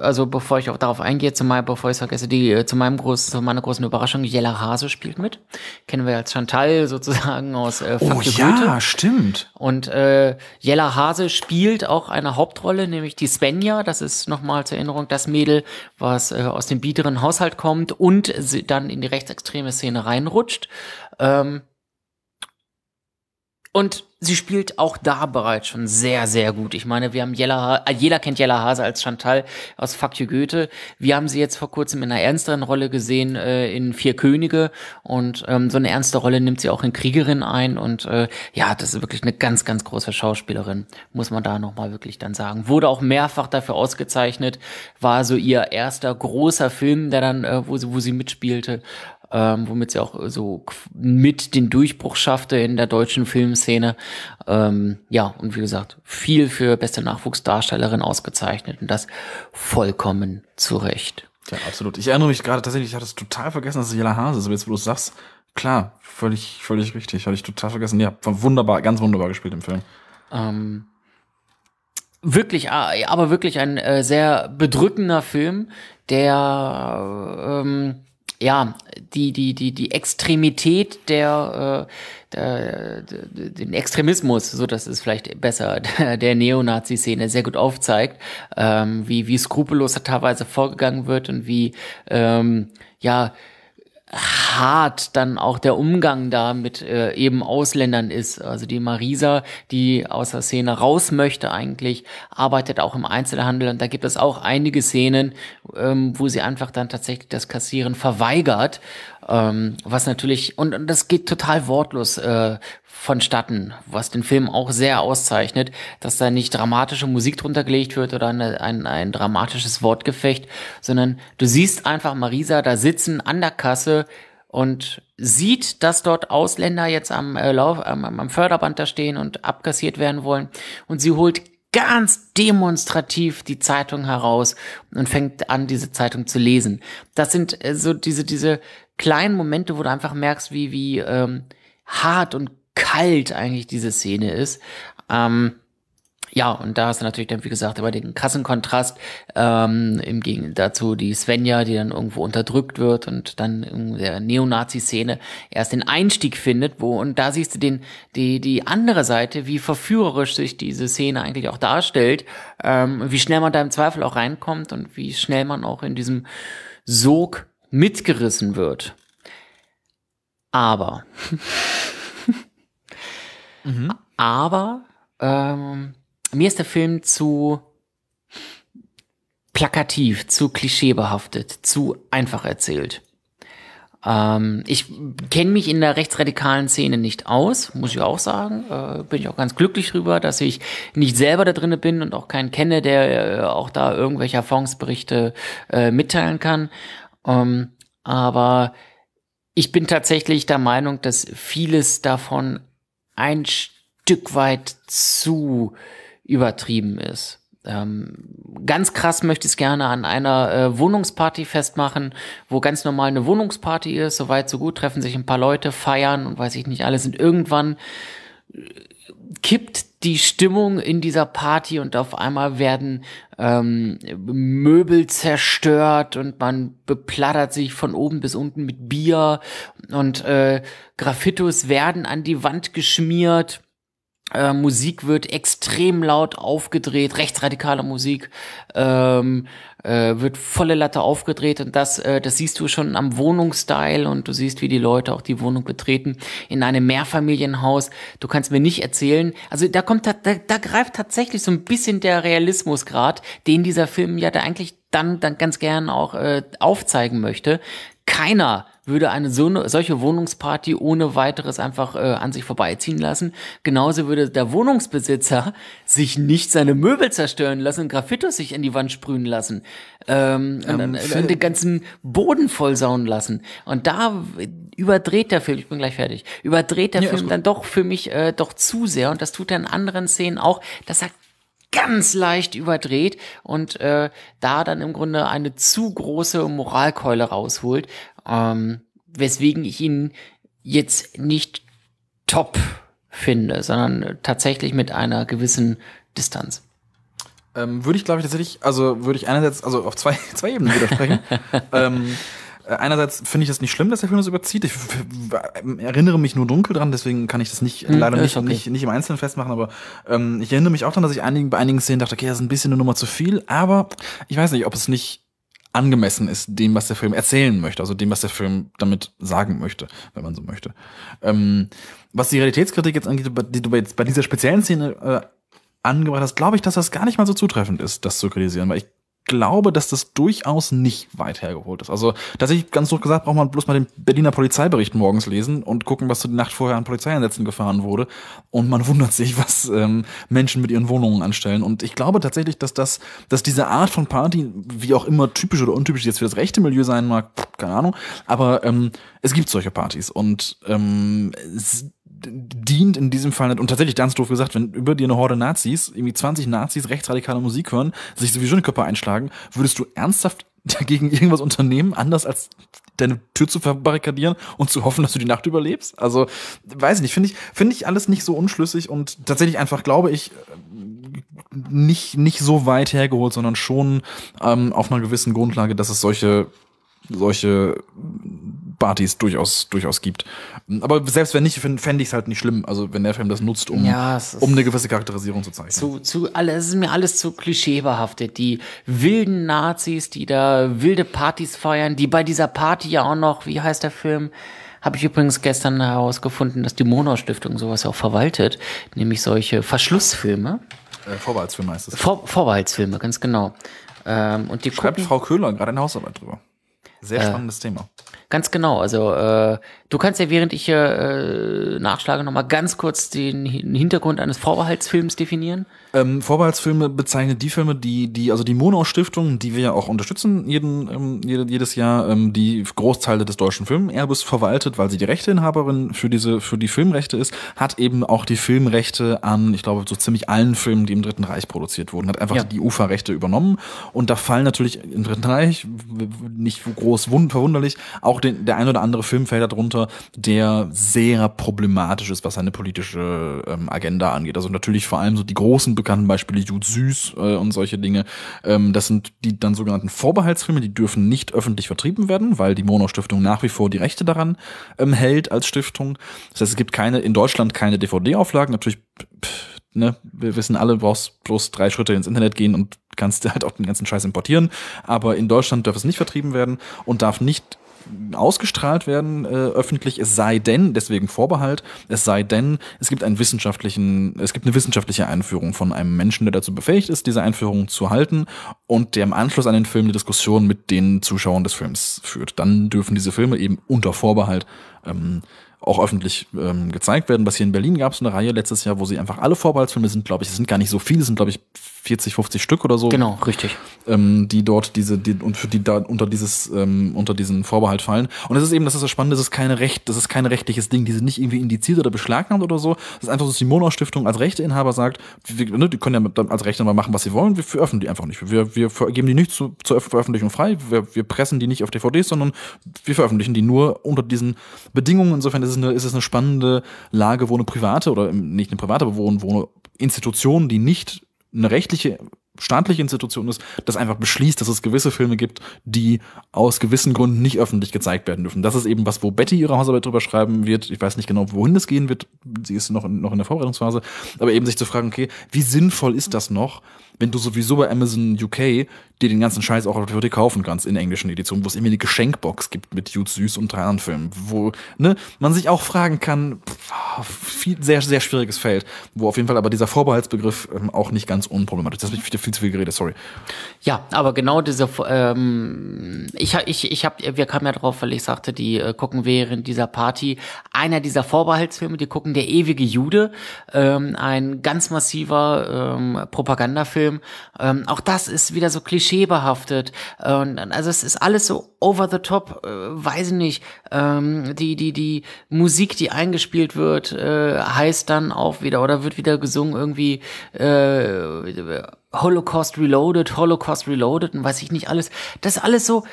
also bevor ich auch darauf eingehe, zu meinem, bevor ich vergesse, die, äh, zu meinem großen, zu meiner großen Überraschung, Jella Hase spielt mit. Kennen wir als Chantal sozusagen aus äh, Oh ja, Goethe. stimmt. Und äh, Jella Hase spielt auch eine Hauptrolle, nämlich die Svenja, das ist nochmal zur Erinnerung das Mädel, was äh, aus dem biederen Haushalt kommt und sie dann in die rechtsextreme Szene reinrutscht. Ähm, und sie spielt auch da bereits schon sehr, sehr gut. Ich meine, wir haben Jella, äh, jeder kennt Jella Hase als Chantal aus Fuck you Goethe. Wir haben sie jetzt vor kurzem in einer ernsteren Rolle gesehen äh, in Vier Könige und ähm, so eine ernste Rolle nimmt sie auch in Kriegerin ein und äh, ja, das ist wirklich eine ganz, ganz große Schauspielerin, muss man da nochmal wirklich dann sagen. Wurde auch mehrfach dafür ausgezeichnet, war so ihr erster großer Film, der dann, äh, wo sie, wo sie mitspielte ähm, womit sie auch so mit den Durchbruch schaffte in der deutschen Filmszene. Ähm, ja, und wie gesagt, viel für beste Nachwuchsdarstellerin ausgezeichnet und das vollkommen zu Recht. Ja, absolut. Ich erinnere mich gerade tatsächlich, ich hatte es total vergessen, dass es Jella Hase ist, aber jetzt, wo du es sagst, klar, völlig, völlig richtig. Hatte ich total vergessen. Ja, wunderbar, ganz wunderbar gespielt im Film. Ähm, wirklich, äh, aber wirklich ein äh, sehr bedrückender Film, der ähm, ja, die, die, die, die Extremität der, äh, der, der, den Extremismus, so das ist vielleicht besser, der, der Neonazi-Szene sehr gut aufzeigt, ähm, wie, wie skrupellos teilweise vorgegangen wird und wie, ähm, ja, hart dann auch der Umgang da mit äh, eben Ausländern ist. Also die Marisa, die aus der Szene raus möchte eigentlich, arbeitet auch im Einzelhandel und da gibt es auch einige Szenen, ähm, wo sie einfach dann tatsächlich das Kassieren verweigert, ähm, was natürlich, und, und das geht total wortlos äh, vonstatten, was den Film auch sehr auszeichnet, dass da nicht dramatische Musik drunter gelegt wird oder eine, ein, ein dramatisches Wortgefecht, sondern du siehst einfach Marisa da sitzen an der Kasse und sieht, dass dort Ausländer jetzt am, äh, Lauf, am, am Förderband da stehen und abkassiert werden wollen und sie holt ganz demonstrativ die Zeitung heraus und fängt an, diese Zeitung zu lesen. Das sind äh, so diese, diese kleinen Momente, wo du einfach merkst, wie, wie ähm, hart und kalt eigentlich diese Szene ist. Ähm, ja, und da hast du natürlich dann, wie gesagt, immer den krassen Kontrast ähm, im Gegensatz dazu die Svenja, die dann irgendwo unterdrückt wird und dann in der Neonazi-Szene erst den Einstieg findet, wo, und da siehst du den, die, die andere Seite, wie verführerisch sich diese Szene eigentlich auch darstellt, ähm, wie schnell man da im Zweifel auch reinkommt und wie schnell man auch in diesem Sog mitgerissen wird. Aber. Aber ähm, mir ist der Film zu plakativ, zu klischeebehaftet, zu einfach erzählt. Ähm, ich kenne mich in der rechtsradikalen Szene nicht aus, muss ich auch sagen. Äh, bin ich auch ganz glücklich drüber, dass ich nicht selber da drinne bin und auch keinen kenne, der äh, auch da irgendwelche Erfahrungsberichte äh, mitteilen kann. Ähm, aber ich bin tatsächlich der Meinung, dass vieles davon ein Stück weit zu übertrieben ist. Ähm, ganz krass möchte ich es gerne an einer äh, Wohnungsparty festmachen, wo ganz normal eine Wohnungsparty ist, soweit so gut, treffen sich ein paar Leute, feiern und weiß ich nicht alles und irgendwann äh, kippt die Stimmung in dieser Party und auf einmal werden ähm, Möbel zerstört und man beplattert sich von oben bis unten mit Bier und äh, Graffitos werden an die Wand geschmiert äh, Musik wird extrem laut aufgedreht, rechtsradikale Musik ähm, äh, wird volle Latte aufgedreht und das, äh, das siehst du schon am Wohnungsstyle und du siehst, wie die Leute auch die Wohnung betreten in einem Mehrfamilienhaus. Du kannst mir nicht erzählen, also da kommt, da, da greift tatsächlich so ein bisschen der Realismusgrad, den dieser Film ja da eigentlich dann, dann ganz gern auch äh, aufzeigen möchte. Keiner würde eine so eine, solche Wohnungsparty ohne weiteres einfach äh, an sich vorbeiziehen lassen. Genauso würde der Wohnungsbesitzer sich nicht seine Möbel zerstören lassen und Graffitos sich in die Wand sprühen lassen ähm, ähm, und, und, und den ganzen Boden vollsauen lassen. Und da überdreht der Film, ich bin gleich fertig, überdreht der Ja, Film dann doch für mich äh, doch zu sehr und das tut er in anderen Szenen auch, dass er ganz leicht überdreht und äh, da dann im Grunde eine zu große Moralkeule rausholt, ähm, weswegen ich ihn jetzt nicht top finde, sondern tatsächlich mit einer gewissen Distanz. Ähm, würde ich, glaube ich, tatsächlich, also würde ich einerseits, also auf zwei, zwei Ebenen widersprechen. ähm, äh, einerseits finde ich es nicht schlimm, dass der Film das überzieht. Ich erinnere mich nur dunkel dran, deswegen kann ich das nicht Hm, leider nicht, okay. nicht, nicht im Einzelnen festmachen, aber ähm, ich erinnere mich auch daran, dass ich einigen, bei einigen Szenen dachte, okay, das ist ein bisschen eine Nummer zu viel, aber ich weiß nicht, ob es nicht angemessen ist dem, was der Film erzählen möchte, also dem, was der Film damit sagen möchte, wenn man so möchte. Ähm, was die Realitätskritik jetzt angeht, die du jetzt bei dieser speziellen Szene äh, angebracht hast, glaube ich, dass das gar nicht mal so zutreffend ist, das zu kritisieren, weil ich glaube, dass das durchaus nicht weit hergeholt ist. Also tatsächlich ganz doof gesagt, braucht man bloß mal den Berliner Polizeibericht morgens lesen und gucken, was so die Nacht vorher an Polizeieinsätzen gefahren wurde. Und man wundert sich, was ähm, Menschen mit ihren Wohnungen anstellen. Und ich glaube tatsächlich, dass das, dass diese Art von Party, wie auch immer typisch oder untypisch jetzt für das rechte Milieu sein mag, keine Ahnung, aber ähm, es gibt solche Partys und ähm, dient in diesem Fall nicht, und tatsächlich ganz doof gesagt, wenn über dir eine Horde Nazis, irgendwie 20 Nazis rechtsradikale Musik hören, sich sowieso den Körper einschlagen, würdest du ernsthaft dagegen irgendwas unternehmen, anders als deine Tür zu verbarrikadieren und zu hoffen, dass du die Nacht überlebst? Also, weiß ich nicht, finde ich, finde ich alles nicht so unschlüssig und tatsächlich einfach glaube ich, nicht, nicht so weit hergeholt, sondern schon ähm, auf einer gewissen Grundlage, dass es solche, solche Partys durchaus, durchaus gibt. Aber selbst wenn nicht, fände fänd ich es halt nicht schlimm. Also wenn der Film das nutzt, um, Ja, um eine gewisse Charakterisierung zu zeichnen. zu, zu alles, es ist mir alles zu klischeebehaftet. Die wilden Nazis, die da wilde Partys feiern, die bei dieser Party ja auch noch, wie heißt der Film? Habe ich übrigens gestern herausgefunden, dass die Monau-Stiftung sowas ja auch verwaltet, nämlich solche Verschlussfilme, äh, Vorwahlsfilm heißt es. Vor Vorbehaltsfilme, ganz genau. Ähm, und die Schreibt gucken, Frau Köhler gerade eine Hausarbeit drüber. Sehr Äh. spannendes Thema. Ganz genau. Also äh, du kannst ja, während ich hier äh, nachschlage, nochmal ganz kurz den Hi- Hintergrund eines Vorbehaltsfilms definieren. Ähm, Vorbehaltsfilme bezeichnet die Filme, die, die, also die Monau-Stiftung, die wir ja auch unterstützen jeden, ähm, jede, jedes Jahr, ähm, die Großteile des deutschen Filmerbes verwaltet, weil sie die Rechteinhaberin für diese, für die Filmrechte ist, hat eben auch die Filmrechte an, ich glaube, so ziemlich allen Filmen, die im Dritten Reich produziert wurden, hat einfach Ja. die UFA-Rechte übernommen und da fallen natürlich im Dritten Reich, nicht groß wund- verwunderlich, auch den, der ein oder andere Film fällt darunter, der sehr problematisch ist, was seine politische ähm, Agenda angeht. Also natürlich vor allem so die großen bekannten Beispiele Jud Süß äh, und solche Dinge. Ähm, das sind die dann sogenannten Vorbehaltsfilme, die dürfen nicht öffentlich vertrieben werden, weil die Mono-Stiftung nach wie vor die Rechte daran ähm, hält als Stiftung. Das heißt, es gibt keine, in Deutschland keine DVD-Auflagen. Natürlich, pff, ne, wir wissen alle, brauchst bloß drei Schritte ins Internet gehen und kannst halt auch den ganzen Scheiß importieren. Aber in Deutschland darf es nicht vertrieben werden und darf nicht ausgestrahlt werden äh, öffentlich, es sei denn, deswegen Vorbehalt, es sei denn, es gibt einen wissenschaftlichen, es gibt eine wissenschaftliche Einführung von einem Menschen, der dazu befähigt ist, diese Einführung zu halten und der im Anschluss an den Film eine Diskussion mit den Zuschauern des Films führt. Dann dürfen diese Filme eben unter Vorbehalt ähm, auch öffentlich ähm, gezeigt werden. Was hier in Berlin gab es eine Reihe letztes Jahr, wo sie einfach alle Vorbehaltsfilme sind, glaube ich, es sind gar nicht so viele, sind glaube ich 40, 50 Stück oder so. Genau, richtig. Ähm, die dort diese, die, und für die da unter dieses, ähm, unter diesen Vorbehalt fallen. Und es ist eben, das ist das Spannende, das ist keine Recht, das ist kein rechtliches Ding, die sind nicht irgendwie indiziert oder beschlagnahmt oder so. Das ist einfach so, dass die Monau-Stiftung als Rechteinhaber sagt, wir, ne, die können ja als Rechteinhaber machen, was sie wollen, wir veröffentlichen die einfach nicht. Wir, wir geben die nicht zu, zur Veröffentlichung frei, wir, wir pressen die nicht auf DVDs, sondern wir veröffentlichen die nur unter diesen Bedingungen. Insofern ist es eine, ist es eine spannende Lage, wo eine private oder nicht eine private, aber wo, wo eine Institution, die nicht eine rechtliche staatliche Institution ist, das einfach beschließt, dass es gewisse Filme gibt, die aus gewissen Gründen nicht öffentlich gezeigt werden dürfen. Das ist eben was, wo Betty ihre Hausarbeit drüber schreiben wird. Ich weiß nicht genau, wohin das gehen wird. Sie ist noch in, noch in der Vorbereitungsphase. Aber eben sich zu fragen, okay, wie sinnvoll ist das noch, wenn du sowieso bei Amazon UK dir den ganzen Scheiß auch auf DVD kaufen kannst in englischen Editionen, wo es immer eine Geschenkbox gibt mit Jut Süß und drei anderen Filmen, wo ne, man sich auch fragen kann, viel, sehr, sehr schwieriges Feld, wo auf jeden Fall aber dieser Vorbehaltsbegriff ähm, auch nicht ganz unproblematisch ist. Das habe ich viel zu viel geredet, sorry. Ja, aber genau diese, ähm, ich, ich, ich hab, wir kamen ja drauf, weil ich sagte, die äh, gucken während dieser Party einer dieser Vorbehaltsfilme, die gucken Der ewige Jude, ähm, ein ganz massiver ähm, Propagandafilm, Film. Ähm, auch das ist wieder so klischeebehaftet. Und, also es ist alles so over the top, äh, weiß ich nicht. Ähm, die, die, die Musik, die eingespielt wird, äh, heißt dann auch wieder oder wird wieder gesungen irgendwie äh, Holocaust Reloaded, Holocaust Reloaded und weiß ich nicht alles. Das ist alles so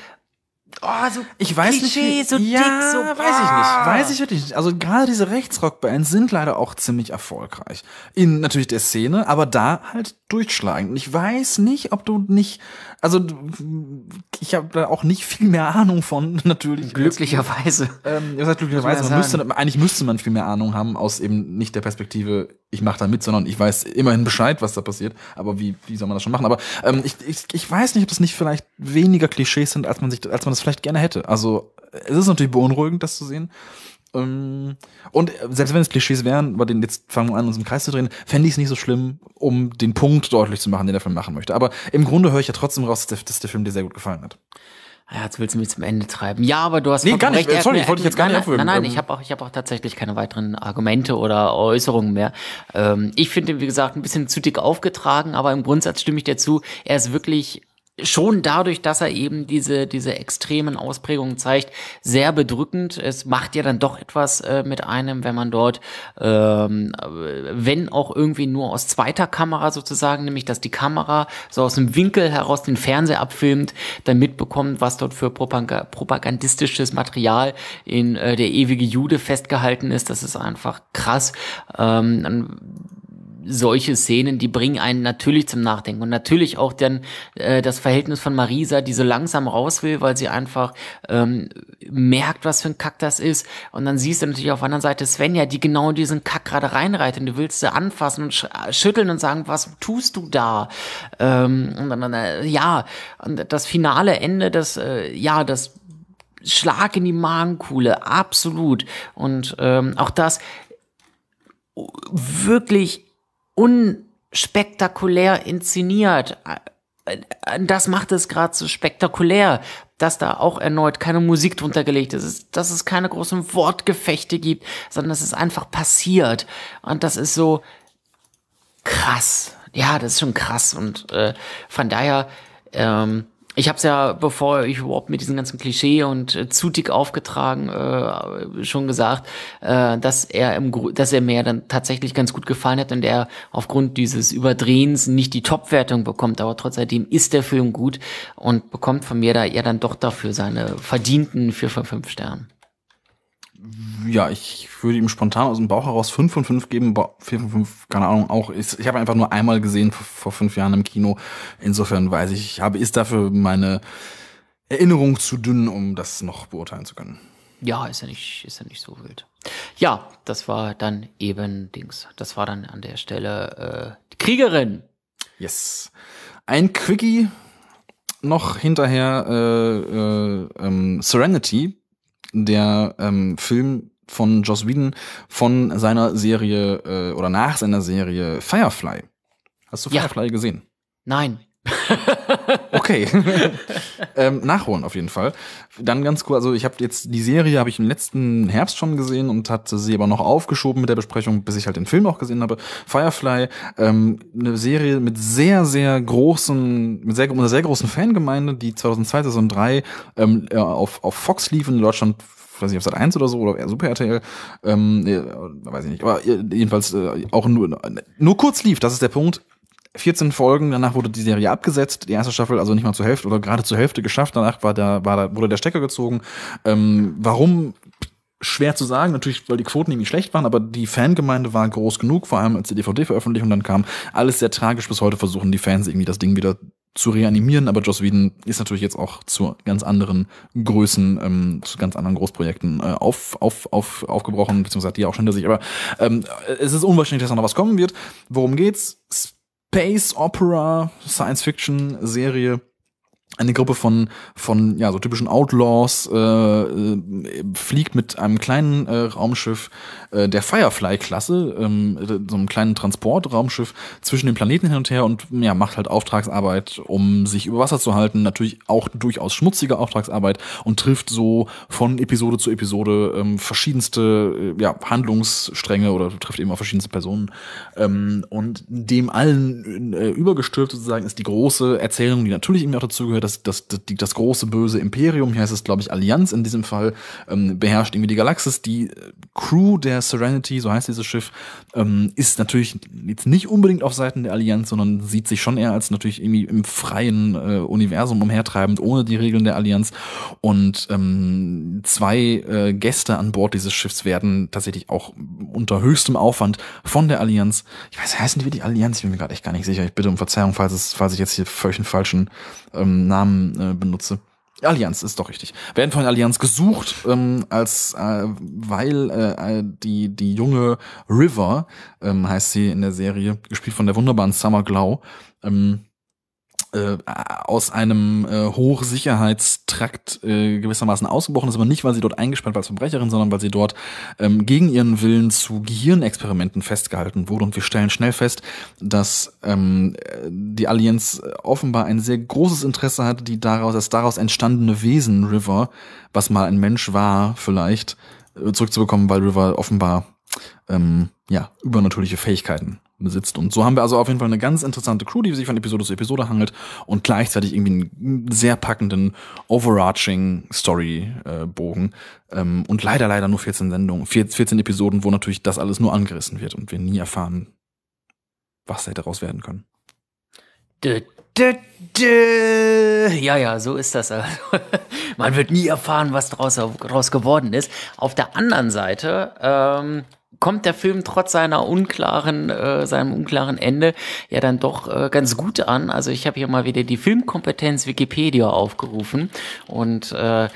Oh, so ich weiß Klischee, nicht, so ja, dick, so weiß ich nicht, weiß ich wirklich nicht. Also gerade diese Rechtsrockbands sind leider auch ziemlich erfolgreich in natürlich der Szene, aber da halt durchschlagend. Ich weiß nicht, ob du nicht, also ich habe da auch nicht viel mehr Ahnung von natürlich. Glücklicherweise. Ähm, das heißt, glücklicherweise, man müsste, eigentlich müsste man viel mehr Ahnung haben aus eben nicht der Perspektive, ich mache da mit, sondern ich weiß immerhin Bescheid, was da passiert. Aber wie, wie soll man das schon machen? Aber ähm, ich, ich, ich weiß nicht, ob das nicht vielleicht weniger Klischees sind, als man sich, als man das vielleicht gerne hätte. Also es ist natürlich beunruhigend, das zu sehen. Ähm, und selbst wenn es Klischees wären, bei denen jetzt fangen wir an, uns im Kreis zu drehen, fände ich es nicht so schlimm, um den Punkt deutlich zu machen, den der Film machen möchte. Aber im Grunde höre ich ja trotzdem raus, dass der, dass der Film dir sehr gut gefallen hat. Ja, jetzt willst du mich zum Ende treiben. Ja, aber du hast nee, gar nicht. Recht. Sorry, ich wollte dich jetzt gar nein, nicht abwürgen. Nein, nein, ich habe auch, ich habe auch tatsächlich keine weiteren Argumente oder Äußerungen mehr. Ähm, ich finde, wie gesagt, ein bisschen zu dick aufgetragen, aber im Grundsatz stimme ich dir zu. Er ist wirklich schon dadurch, dass er eben diese, diese extremen Ausprägungen zeigt, sehr bedrückend. Es macht ja dann doch etwas äh, mit einem, wenn man dort, ähm, wenn auch irgendwie nur aus zweiter Kamera sozusagen, nämlich dass die Kamera so aus dem Winkel heraus den Fernseher abfilmt, dann mitbekommt, was dort für propagandistisches Material in äh, der ewige Jude festgehalten ist. Das ist einfach krass. Ähm, solche Szenen, die bringen einen natürlich zum Nachdenken und natürlich auch dann äh, das Verhältnis von Marisa, die so langsam raus will, weil sie einfach ähm, merkt, was für ein Kack das ist und dann siehst du natürlich auf der anderen Seite Svenja, die genau diesen Kack gerade reinreitet und du willst sie anfassen und sch schütteln und sagen, was tust du da? Ähm, und dann, äh, ja, und das finale Ende, das, äh, ja, das Schlag in die Magenkuhle, absolut. Und ähm, auch das wirklich unspektakulär inszeniert. Das macht es gerade so spektakulär, dass da auch erneut keine Musik drunter gelegt ist, dass es keine großen Wortgefechte gibt, sondern es einfach passiert. Und das ist so krass. Ja, das ist schon krass. Und äh, von daher, ähm, ich habe es ja, bevor ich überhaupt mit diesem ganzen Klischee und äh, zu dick aufgetragen äh, schon gesagt, äh, dass er im, dass er mir dann tatsächlich ganz gut gefallen hat und er aufgrund dieses Überdrehens nicht die Top-Wertung bekommt, aber trotzdem ist der Film gut und bekommt von mir da eher dann doch dafür seine verdienten 4 von 5 Sternen ja, ich würde ihm spontan aus dem Bauch heraus 5 von 5 geben, 4 von 5, keine Ahnung, auch. Ich, ich habe einfach nur einmal gesehen vor, vor fünf Jahren im Kino. Insofern weiß ich, ich habe, ist dafür meine Erinnerung zu dünn, um das noch beurteilen zu können. Ja, ist ja nicht, ist ja nicht so wild. Ja, das war dann eben Dings. Das war dann an der Stelle äh, die Kriegerin. Yes. Ein Quickie noch hinterher äh, äh, ähm, Serenity der ähm, Film von Joss Whedon von seiner Serie äh, oder nach seiner Serie Firefly. Hast du Ja. Firefly gesehen? Nein. Okay. ähm, nachholen auf jeden Fall. Dann ganz cool, also ich habe jetzt die Serie habe ich im letzten Herbst schon gesehen und hatte sie aber noch aufgeschoben mit der Besprechung, bis ich halt den Film auch gesehen habe. Firefly, ähm, eine Serie mit sehr sehr großen, mit sehr, einer sehr großen Fangemeinde, die 2002, 2003 ähm, äh, auf auf Fox lief in Deutschland weiß nicht, auf Sat 1 oder so oder Super RTL, ähm, äh, weiß ich nicht, aber äh, jedenfalls äh, auch nur nur kurz lief, das ist der Punkt. 14 Folgen, danach wurde die Serie abgesetzt, die erste Staffel also nicht mal zur Hälfte oder gerade zur Hälfte geschafft, danach war da, war da, wurde der Stecker gezogen. Ähm, warum? Schwer zu sagen, natürlich, weil die Quoten irgendwie schlecht waren, aber die Fangemeinde war groß genug, vor allem als die DVD-Veröffentlichung dann kam. Alles sehr tragisch, bis heute versuchen die Fans irgendwie das Ding wieder zu reanimieren, aber Joss Whedon ist natürlich jetzt auch zu ganz anderen Größen, ähm, zu ganz anderen Großprojekten äh, auf, auf, auf, aufgebrochen, beziehungsweise die auch schon hinter sich. Aber ähm, es ist unwahrscheinlich, dass da noch was kommen wird. Worum geht's? Space Opera, Science Fiction Serie. Eine Gruppe von von ja so typischen Outlaws äh, äh, fliegt mit einem kleinen äh, Raumschiff äh, der Firefly-Klasse, ähm, so einem kleinen Transportraumschiff zwischen den Planeten hin und her und ja macht halt Auftragsarbeit, um sich über Wasser zu halten. Natürlich auch durchaus schmutzige Auftragsarbeit und trifft so von Episode zu Episode ähm, verschiedenste äh, ja, Handlungsstränge oder trifft eben auch verschiedenste Personen. Ähm, und dem allen äh, übergestülpt sozusagen ist die große Erzählung, die natürlich irgendwie auch dazu gehört, dass das, das, die, das große böse Imperium, hier heißt es, glaube ich, Allianz in diesem Fall, ähm, beherrscht irgendwie die Galaxis. Die äh, Crew der Serenity, so heißt dieses Schiff, ähm, ist natürlich jetzt nicht unbedingt auf Seiten der Allianz, sondern sieht sich schon eher als natürlich irgendwie im freien äh, Universum umhertreibend, ohne die Regeln der Allianz. Und ähm, zwei äh, Gäste an Bord dieses Schiffs werden tatsächlich auch unter höchstem Aufwand von der Allianz, ich weiß, heißen die die Allianz? Ich bin mir gerade echt gar nicht sicher. Ich bitte um Verzeihung, falls, es, falls ich jetzt hier völlig einen falschen ähm, Namen äh, benutze. Allianz ist doch richtig. Werden von Allianz gesucht, ähm, als äh, weil äh, die die junge River ähm, heißt sie in der Serie, gespielt von der wunderbaren Summer Glau, ähm, äh, aus einem äh, Hochsicherheitstrakt äh, gewissermaßen ausgebrochen ist, aber nicht, weil sie dort eingesperrt war als Verbrecherin, sondern weil sie dort ähm, gegen ihren Willen zu Gehirnexperimenten festgehalten wurde. Und wir stellen schnell fest, dass ähm, die Allianz offenbar ein sehr großes Interesse hatte, die daraus, das daraus entstandene Wesen River, was mal ein Mensch war, vielleicht äh, zurückzubekommen, weil River offenbar ähm, ja übernatürliche Fähigkeiten besitzt. Und so haben wir also auf jeden Fall eine ganz interessante Crew, die sich von Episode zu Episode hangelt und gleichzeitig irgendwie einen sehr packenden, overarching Storybogen. Ähm, und leider, leider nur 14 Sendungen, 14 Episoden, wo natürlich das alles nur angerissen wird und wir nie erfahren, was hätte daraus werden können. Dö, dö, dö. Ja, ja, so ist das. Also. Man wird nie erfahren, was draus, draus geworden ist. Auf der anderen Seite ähm, kommt der Film trotz seiner unklaren, äh, seinem unklaren Ende ja dann doch äh, ganz gut an. Also ich habe hier mal wieder die Filmkompetenz Wikipedia aufgerufen und äh,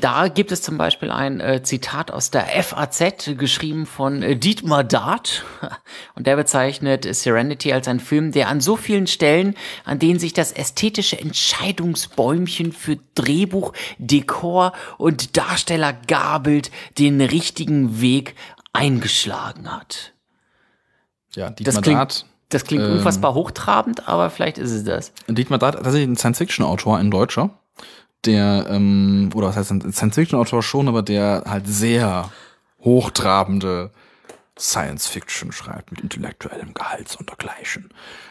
da gibt es zum Beispiel ein äh, Zitat aus der FAZ, geschrieben von äh, Dietmar Dart. Und der bezeichnet Serenity als ein Film, der an so vielen Stellen, an denen sich das ästhetische Entscheidungsbäumchen für Drehbuch, Dekor und Darsteller gabelt, den richtigen Weg eingeschlagen hat. Ja, Dietmar Das klingt, Dart. das klingt ähm, unfassbar hochtrabend, aber vielleicht ist es das. Dietmar Dart, tatsächlich ein Science-Fiction-Autor, ein Deutscher, der, ähm, oder was heißt ein Science-Fiction-Autor schon, aber der halt sehr hochtrabende Science-Fiction schreibt mit intellektuellem Gehalts und dergleichen.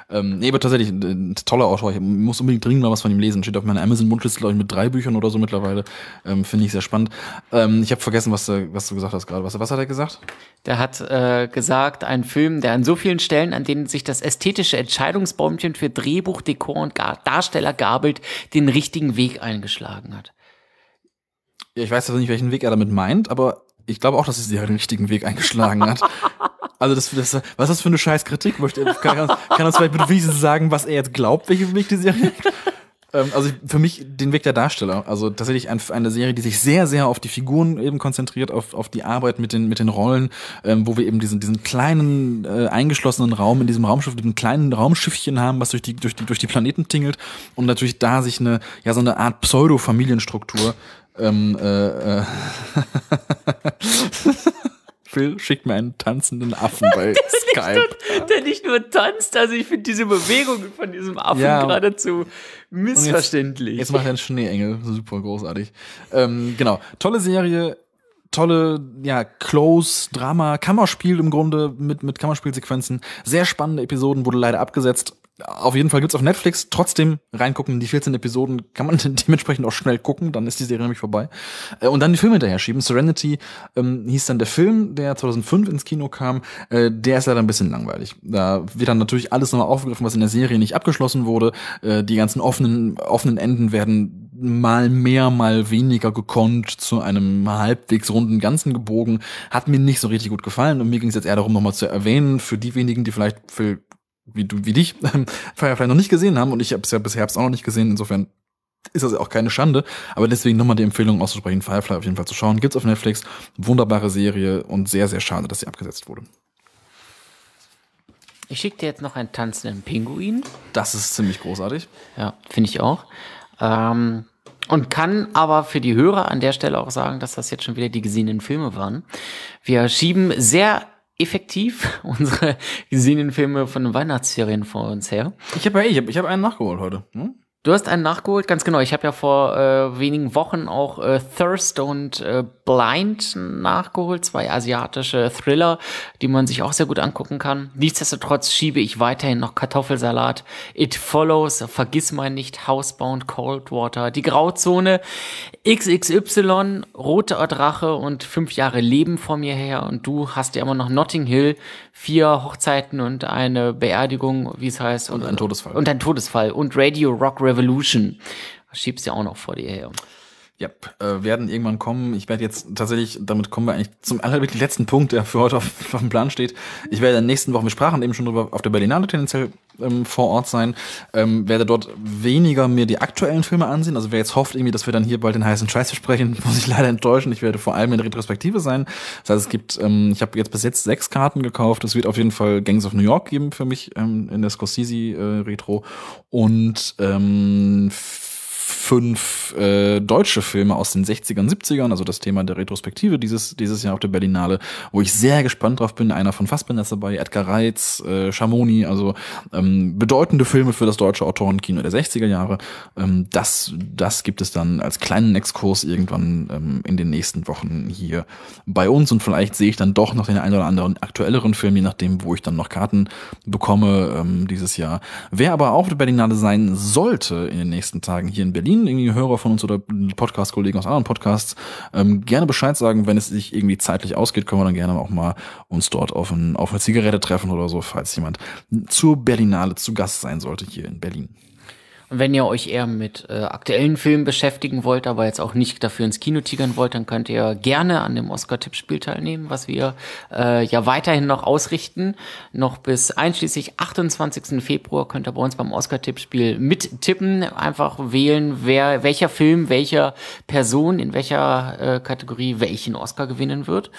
Ähm, nee, aber tatsächlich ein, ein toller Autor. Ich muss unbedingt dringend mal was von ihm lesen. Steht auf meiner Amazon-Wunschliste, glaube ich, mit drei Büchern oder so mittlerweile. Ähm, Finde ich sehr spannend. Ähm, ich habe vergessen, was du, was du gesagt hast gerade. Was, was hat er gesagt? Der hat äh, gesagt, ein Film, der an so vielen Stellen, an denen sich das ästhetische Entscheidungsbäumchen für Drehbuch, Dekor und Gar Darsteller gabelt, den richtigen Weg eingeschlagen hat. Ja, ich weiß also nicht, welchen Weg er damit meint, aber ich glaube auch, dass es den richtigen Weg eingeschlagen hat. Also das, das, was ist das für eine scheiß Kritik? Kann, kann uns vielleicht bitte wenigstens sagen, was er jetzt glaubt, welchen Weg die Serie ähm, Also für mich den Weg der Darsteller. Also tatsächlich ein, eine Serie, die sich sehr, sehr auf die Figuren eben konzentriert, auf, auf die Arbeit mit den, mit den Rollen, ähm, wo wir eben diesen, diesen kleinen, äh, eingeschlossenen Raum in diesem Raumschiff, diesen kleinen Raumschiffchen haben, was durch die, durch die, durch die Planeten tingelt und natürlich da sich eine, ja, so eine Art Pseudo-Familienstruktur Ähm, äh, äh. Phil schickt mir einen tanzenden Affen bei Skype. Der nicht nur tanzt, also ich finde diese Bewegungen von diesem Affen Ja. geradezu missverständlich. Jetzt macht er einen Schneeengel, super großartig. Ähm, genau, tolle Serie, tolle, ja, Close, Drama, Kammerspiel im Grunde mit, mit Kammerspielsequenzen. Sehr spannende Episoden, wurde leider abgesetzt. Auf jeden Fall gibt's auf Netflix. Trotzdem reingucken. Die 14 Episoden kann man dementsprechend auch schnell gucken. Dann ist die Serie nämlich vorbei. Äh, Und dann die Filme hinterher schieben. Serenity ähm, hieß dann der Film, der 2005 ins Kino kam. Äh, der ist leider ein bisschen langweilig. Da wird dann natürlich alles nochmal aufgegriffen, was in der Serie nicht abgeschlossen wurde. Äh, die ganzen offenen, offenen Enden werden mal mehr, mal weniger gekonnt zu einem halbwegs runden Ganzen gebogen. Hat mir nicht so richtig gut gefallen und mir ging es jetzt eher darum, nochmal zu erwähnen, für die wenigen, die vielleicht für, wie du, wie dich, Firefly noch nicht gesehen haben und ich habe es ja bis Herbst auch noch nicht gesehen, insofern ist das ja auch keine Schande, aber deswegen nochmal die Empfehlung auszusprechen, Firefly auf jeden Fall zu schauen. Gibt's auf Netflix, wunderbare Serie und sehr, sehr schade, dass sie abgesetzt wurde. Ich schicke dir jetzt noch einen tanzenden Pinguin. Das ist ziemlich großartig. Ja, finde ich auch. Ähm, und kann aber für die Hörer an der Stelle auch sagen, dass das jetzt schon wieder die gesehenen Filme waren. Wir schieben sehr effektiv unsere gesehenen Filme von Weihnachtsserien vor uns her. Ich habe ja, ich habe ich hab einen nachgeholt heute. Hm? Du hast einen nachgeholt, ganz genau. Ich habe ja vor äh, wenigen Wochen auch äh, Thirst und äh, Blind nachgeholt, zwei asiatische Thriller, die man sich auch sehr gut angucken kann. Nichtsdestotrotz schiebe ich weiterhin noch Kartoffelsalat, It Follows, Vergiss mein nicht, Housebound, Cold Water, Die Grauzone, XXY, Roter Drache und fünf Jahre Leben vor mir her. Und du hast ja immer noch Notting Hill, vier Hochzeiten und eine Beerdigung, wie es heißt. Und ein Todesfall. Und ein Todesfall. Und Radio Rock Revolution. Schiebst ja auch noch vor dir her. Ja, äh, werden irgendwann kommen. Ich werde jetzt tatsächlich, damit kommen wir eigentlich zum allerwirklich letzten Punkt, der für heute auf, auf dem Plan steht. Ich werde in den nächsten Wochen, wir sprachen eben schon drüber, auf der Berlinale tendenziell ähm, vor Ort sein, ähm, werde dort weniger mir die aktuellen Filme ansehen. Also wer jetzt hofft irgendwie, dass wir dann hier bald den heißen Scheiß besprechen, muss ich leider enttäuschen. Ich werde vor allem in der Retrospektive sein. Das heißt, es gibt, ähm, ich habe jetzt bis jetzt sechs Karten gekauft. Es wird auf jeden Fall Gangs of New York geben für mich ähm, in der Scorsese äh, Retro und ähm, fünf äh, deutsche Filme aus den 60ern, 70ern, also das Thema der Retrospektive dieses, dieses Jahr auf der Berlinale, wo ich sehr gespannt drauf bin. Einer von Fassbinder ist dabei, Edgar Reitz, äh, Schamoni, also ähm, bedeutende Filme für das deutsche Autorenkino der 60er Jahre. Ähm, das, das gibt es dann als kleinen Exkurs irgendwann ähm, in den nächsten Wochen hier bei uns und vielleicht sehe ich dann doch noch den einen oder anderen aktuelleren Film, je nachdem, wo ich dann noch Karten bekomme ähm, dieses Jahr. Wer aber auch auf der Berlinale sein sollte in den nächsten Tagen hier in Berlin, irgendwie Hörer von uns oder Podcast-Kollegen aus anderen Podcasts, ähm, gerne Bescheid sagen, wenn es sich irgendwie zeitlich ausgeht, können wir dann gerne auch mal uns dort auf, ein, auf eine Zigarette treffen oder so, falls jemand zur Berlinale zu Gast sein sollte hier in Berlin. Wenn ihr euch eher mit äh, aktuellen Filmen beschäftigen wollt, aber jetzt auch nicht dafür ins Kino tigern wollt, dann könnt ihr gerne an dem Oscar-Tippspiel teilnehmen, was wir äh, ja weiterhin noch ausrichten. Noch bis einschließlich 28. Februar könnt ihr bei uns beim Oscar-Tippspiel mittippen. Einfach wählen, wer welcher Film, welcher Person in welcher äh, Kategorie welchen Oscar gewinnen wird.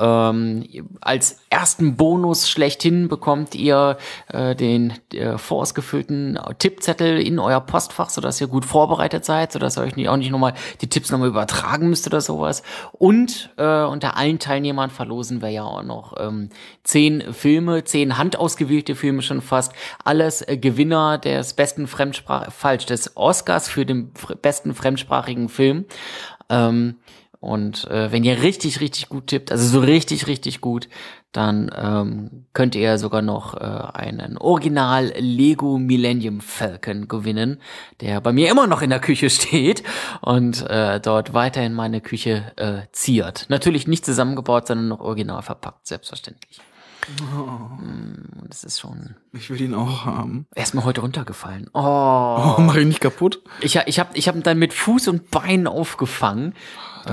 Ähm, als ersten Bonus schlechthin bekommt ihr äh, den äh, vorausgefüllten Tippzettel in euer Postfach, sodass ihr gut vorbereitet seid, sodass ihr euch nicht, auch nicht nochmal die Tipps nochmal übertragen müsst oder sowas. Und äh, unter allen Teilnehmern verlosen wir ja auch noch ähm, zehn Filme, zehn handausgewählte Filme schon fast. Alles äh, Gewinner des besten Fremdsprach, falsch, des Oscars für den besten fremdsprachigen Film. Ähm, und äh, wenn ihr richtig, richtig gut tippt, also so richtig, richtig gut, dann ähm, könnt ihr sogar noch äh, einen Original Lego Millennium Falcon gewinnen, der bei mir immer noch in der Küche steht und äh, dort weiterhin meine Küche äh, ziert. Natürlich nicht zusammengebaut, sondern noch original verpackt, selbstverständlich. Mm, Das ist schon Ich will ihn auch haben. erstmal heute runtergefallen. Oh, Oh, mach ihn nicht kaputt. ich, ich habe ich hab ihn dann mit Fuß und Bein aufgefangen.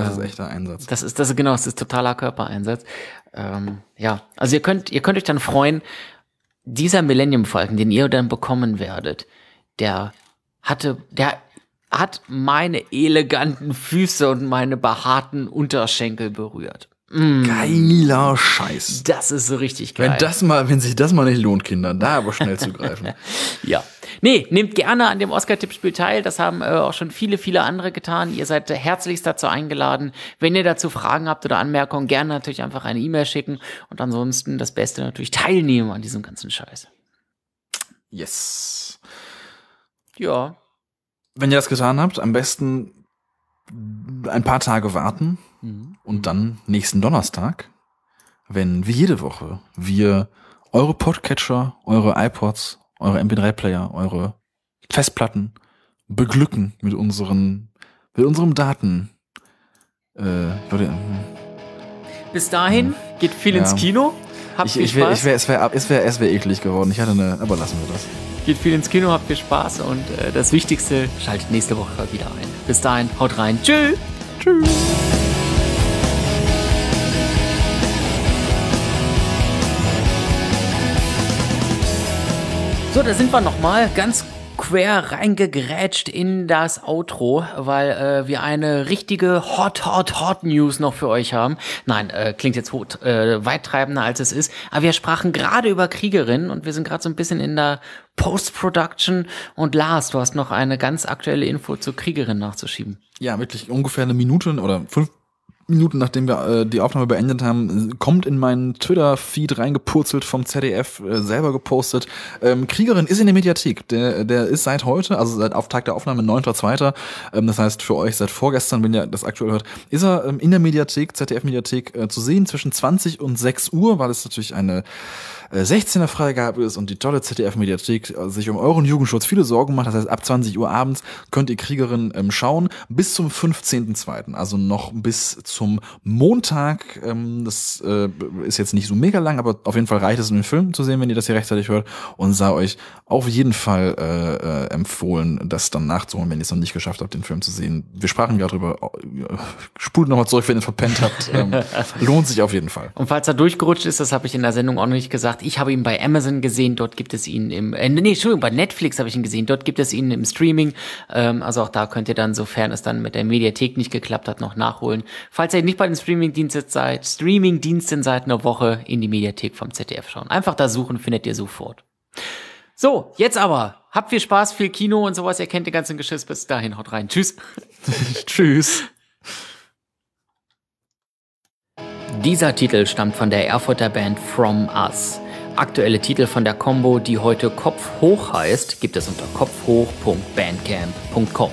Das ist echter Einsatz. Das ist, das ist genau, das ist totaler Körpereinsatz. Ähm, ja, also ihr könnt, ihr könnt euch dann freuen, dieser Millennium Falcon, den ihr dann bekommen werdet, der hatte, der hat meine eleganten Füße und meine behaarten Unterschenkel berührt. Geiler Scheiß. Das ist so richtig geil. Wenn das mal, wenn sich das mal nicht lohnt, Kinder, da aber schnell zugreifen. Ja. Nee, nehmt gerne an dem Oscar-Tippspiel teil. Das haben äh, auch schon viele, viele andere getan. Ihr seid herzlichst dazu eingeladen. Wenn ihr dazu Fragen habt oder Anmerkungen, gerne natürlich einfach eine E-Mail schicken. Und ansonsten das Beste natürlich teilnehmen an diesem ganzen Scheiß. Yes. Ja. Wenn ihr das getan habt, am besten ein paar Tage warten Mhm. Und dann nächsten Donnerstag, wenn wie jede Woche wir eure Podcatcher, eure iPods, eure MP3-Player, eure Festplatten beglücken mit unseren, mit unserem Daten. Äh, würde, Bis dahin, geht viel Ja. ins Kino. Habt ich, viel ich wär, Spaß. ich wär, es wäre es wär, es wär eklig geworden. Ich hatte eine, aber lassen wir das. Geht viel ins Kino, habt viel Spaß und äh, das Wichtigste, schaltet nächste Woche wieder ein. Bis dahin, haut rein. Tschüss. Tschüss. So, da sind wir nochmal ganz quer reingegrätscht in das Outro, weil äh, wir eine richtige Hot, Hot, Hot News noch für euch haben. Nein, äh, klingt jetzt hot, äh, weittreibender als es ist, aber wir sprachen gerade über Kriegerinnen und wir sind gerade so ein bisschen in der Post-Production und Lars, du hast noch eine ganz aktuelle Info zur Kriegerin nachzuschieben. Ja, wirklich ungefähr eine Minute oder fünf Minuten, nachdem wir äh, die Aufnahme beendet haben, kommt in meinen Twitter-Feed reingepurzelt vom ZDF, äh, selber gepostet. Ähm, Kriegerin ist in der Mediathek. Der, der ist seit heute, also seit auf Tag der Aufnahme 9.2., ähm, das heißt für euch seit vorgestern, wenn ihr das aktuell hört, ist er ähm, in der Mediathek, ZDF-Mediathek äh, zu sehen zwischen 20 und 6 Uhr, weil es natürlich eine 16er Freigabe ist und die tolle ZDF-Mediathek äh, sich um euren Jugendschutz viele Sorgen macht. Das heißt, ab 20 Uhr abends könnt ihr Kriegerin ähm, schauen bis zum 15.2., also noch bis zum Montag. Ähm, das äh, ist jetzt nicht so mega lang, aber auf jeden Fall reicht es, um den Film zu sehen, wenn ihr das hier rechtzeitig hört und sei euch auf jeden Fall äh, äh, empfohlen, das dann nachzuholen, wenn ihr es noch nicht geschafft habt, den Film zu sehen. Wir sprachen ja drüber. Äh, Spult nochmal zurück, wenn ihr es verpennt habt. Ähm, lohnt sich auf jeden Fall. Und falls er durchgerutscht ist, das habe ich in der Sendung auch noch nicht gesagt, ich habe ihn bei Amazon gesehen, dort gibt es ihn im, äh, nee, Entschuldigung, bei Netflix habe ich ihn gesehen, dort gibt es ihn im Streaming, ähm, also auch da könnt ihr dann, sofern es dann mit der Mediathek nicht geklappt hat, noch nachholen. Falls ihr nicht bei den Streaming-Diensten seid, Streaming-Diensten seit einer Woche in die Mediathek vom ZDF schauen. Einfach da suchen, findet ihr sofort. So, jetzt aber, habt viel Spaß, viel Kino und sowas, ihr kennt den ganzen Geschiss, bis dahin, haut rein, tschüss. Tschüss. Dieser Titel stammt von der Erfurter Band From Us. Aktuelle Titel von der Combo, die heute Kopf hoch heißt, gibt es unter kopfhoch.bandcamp.com.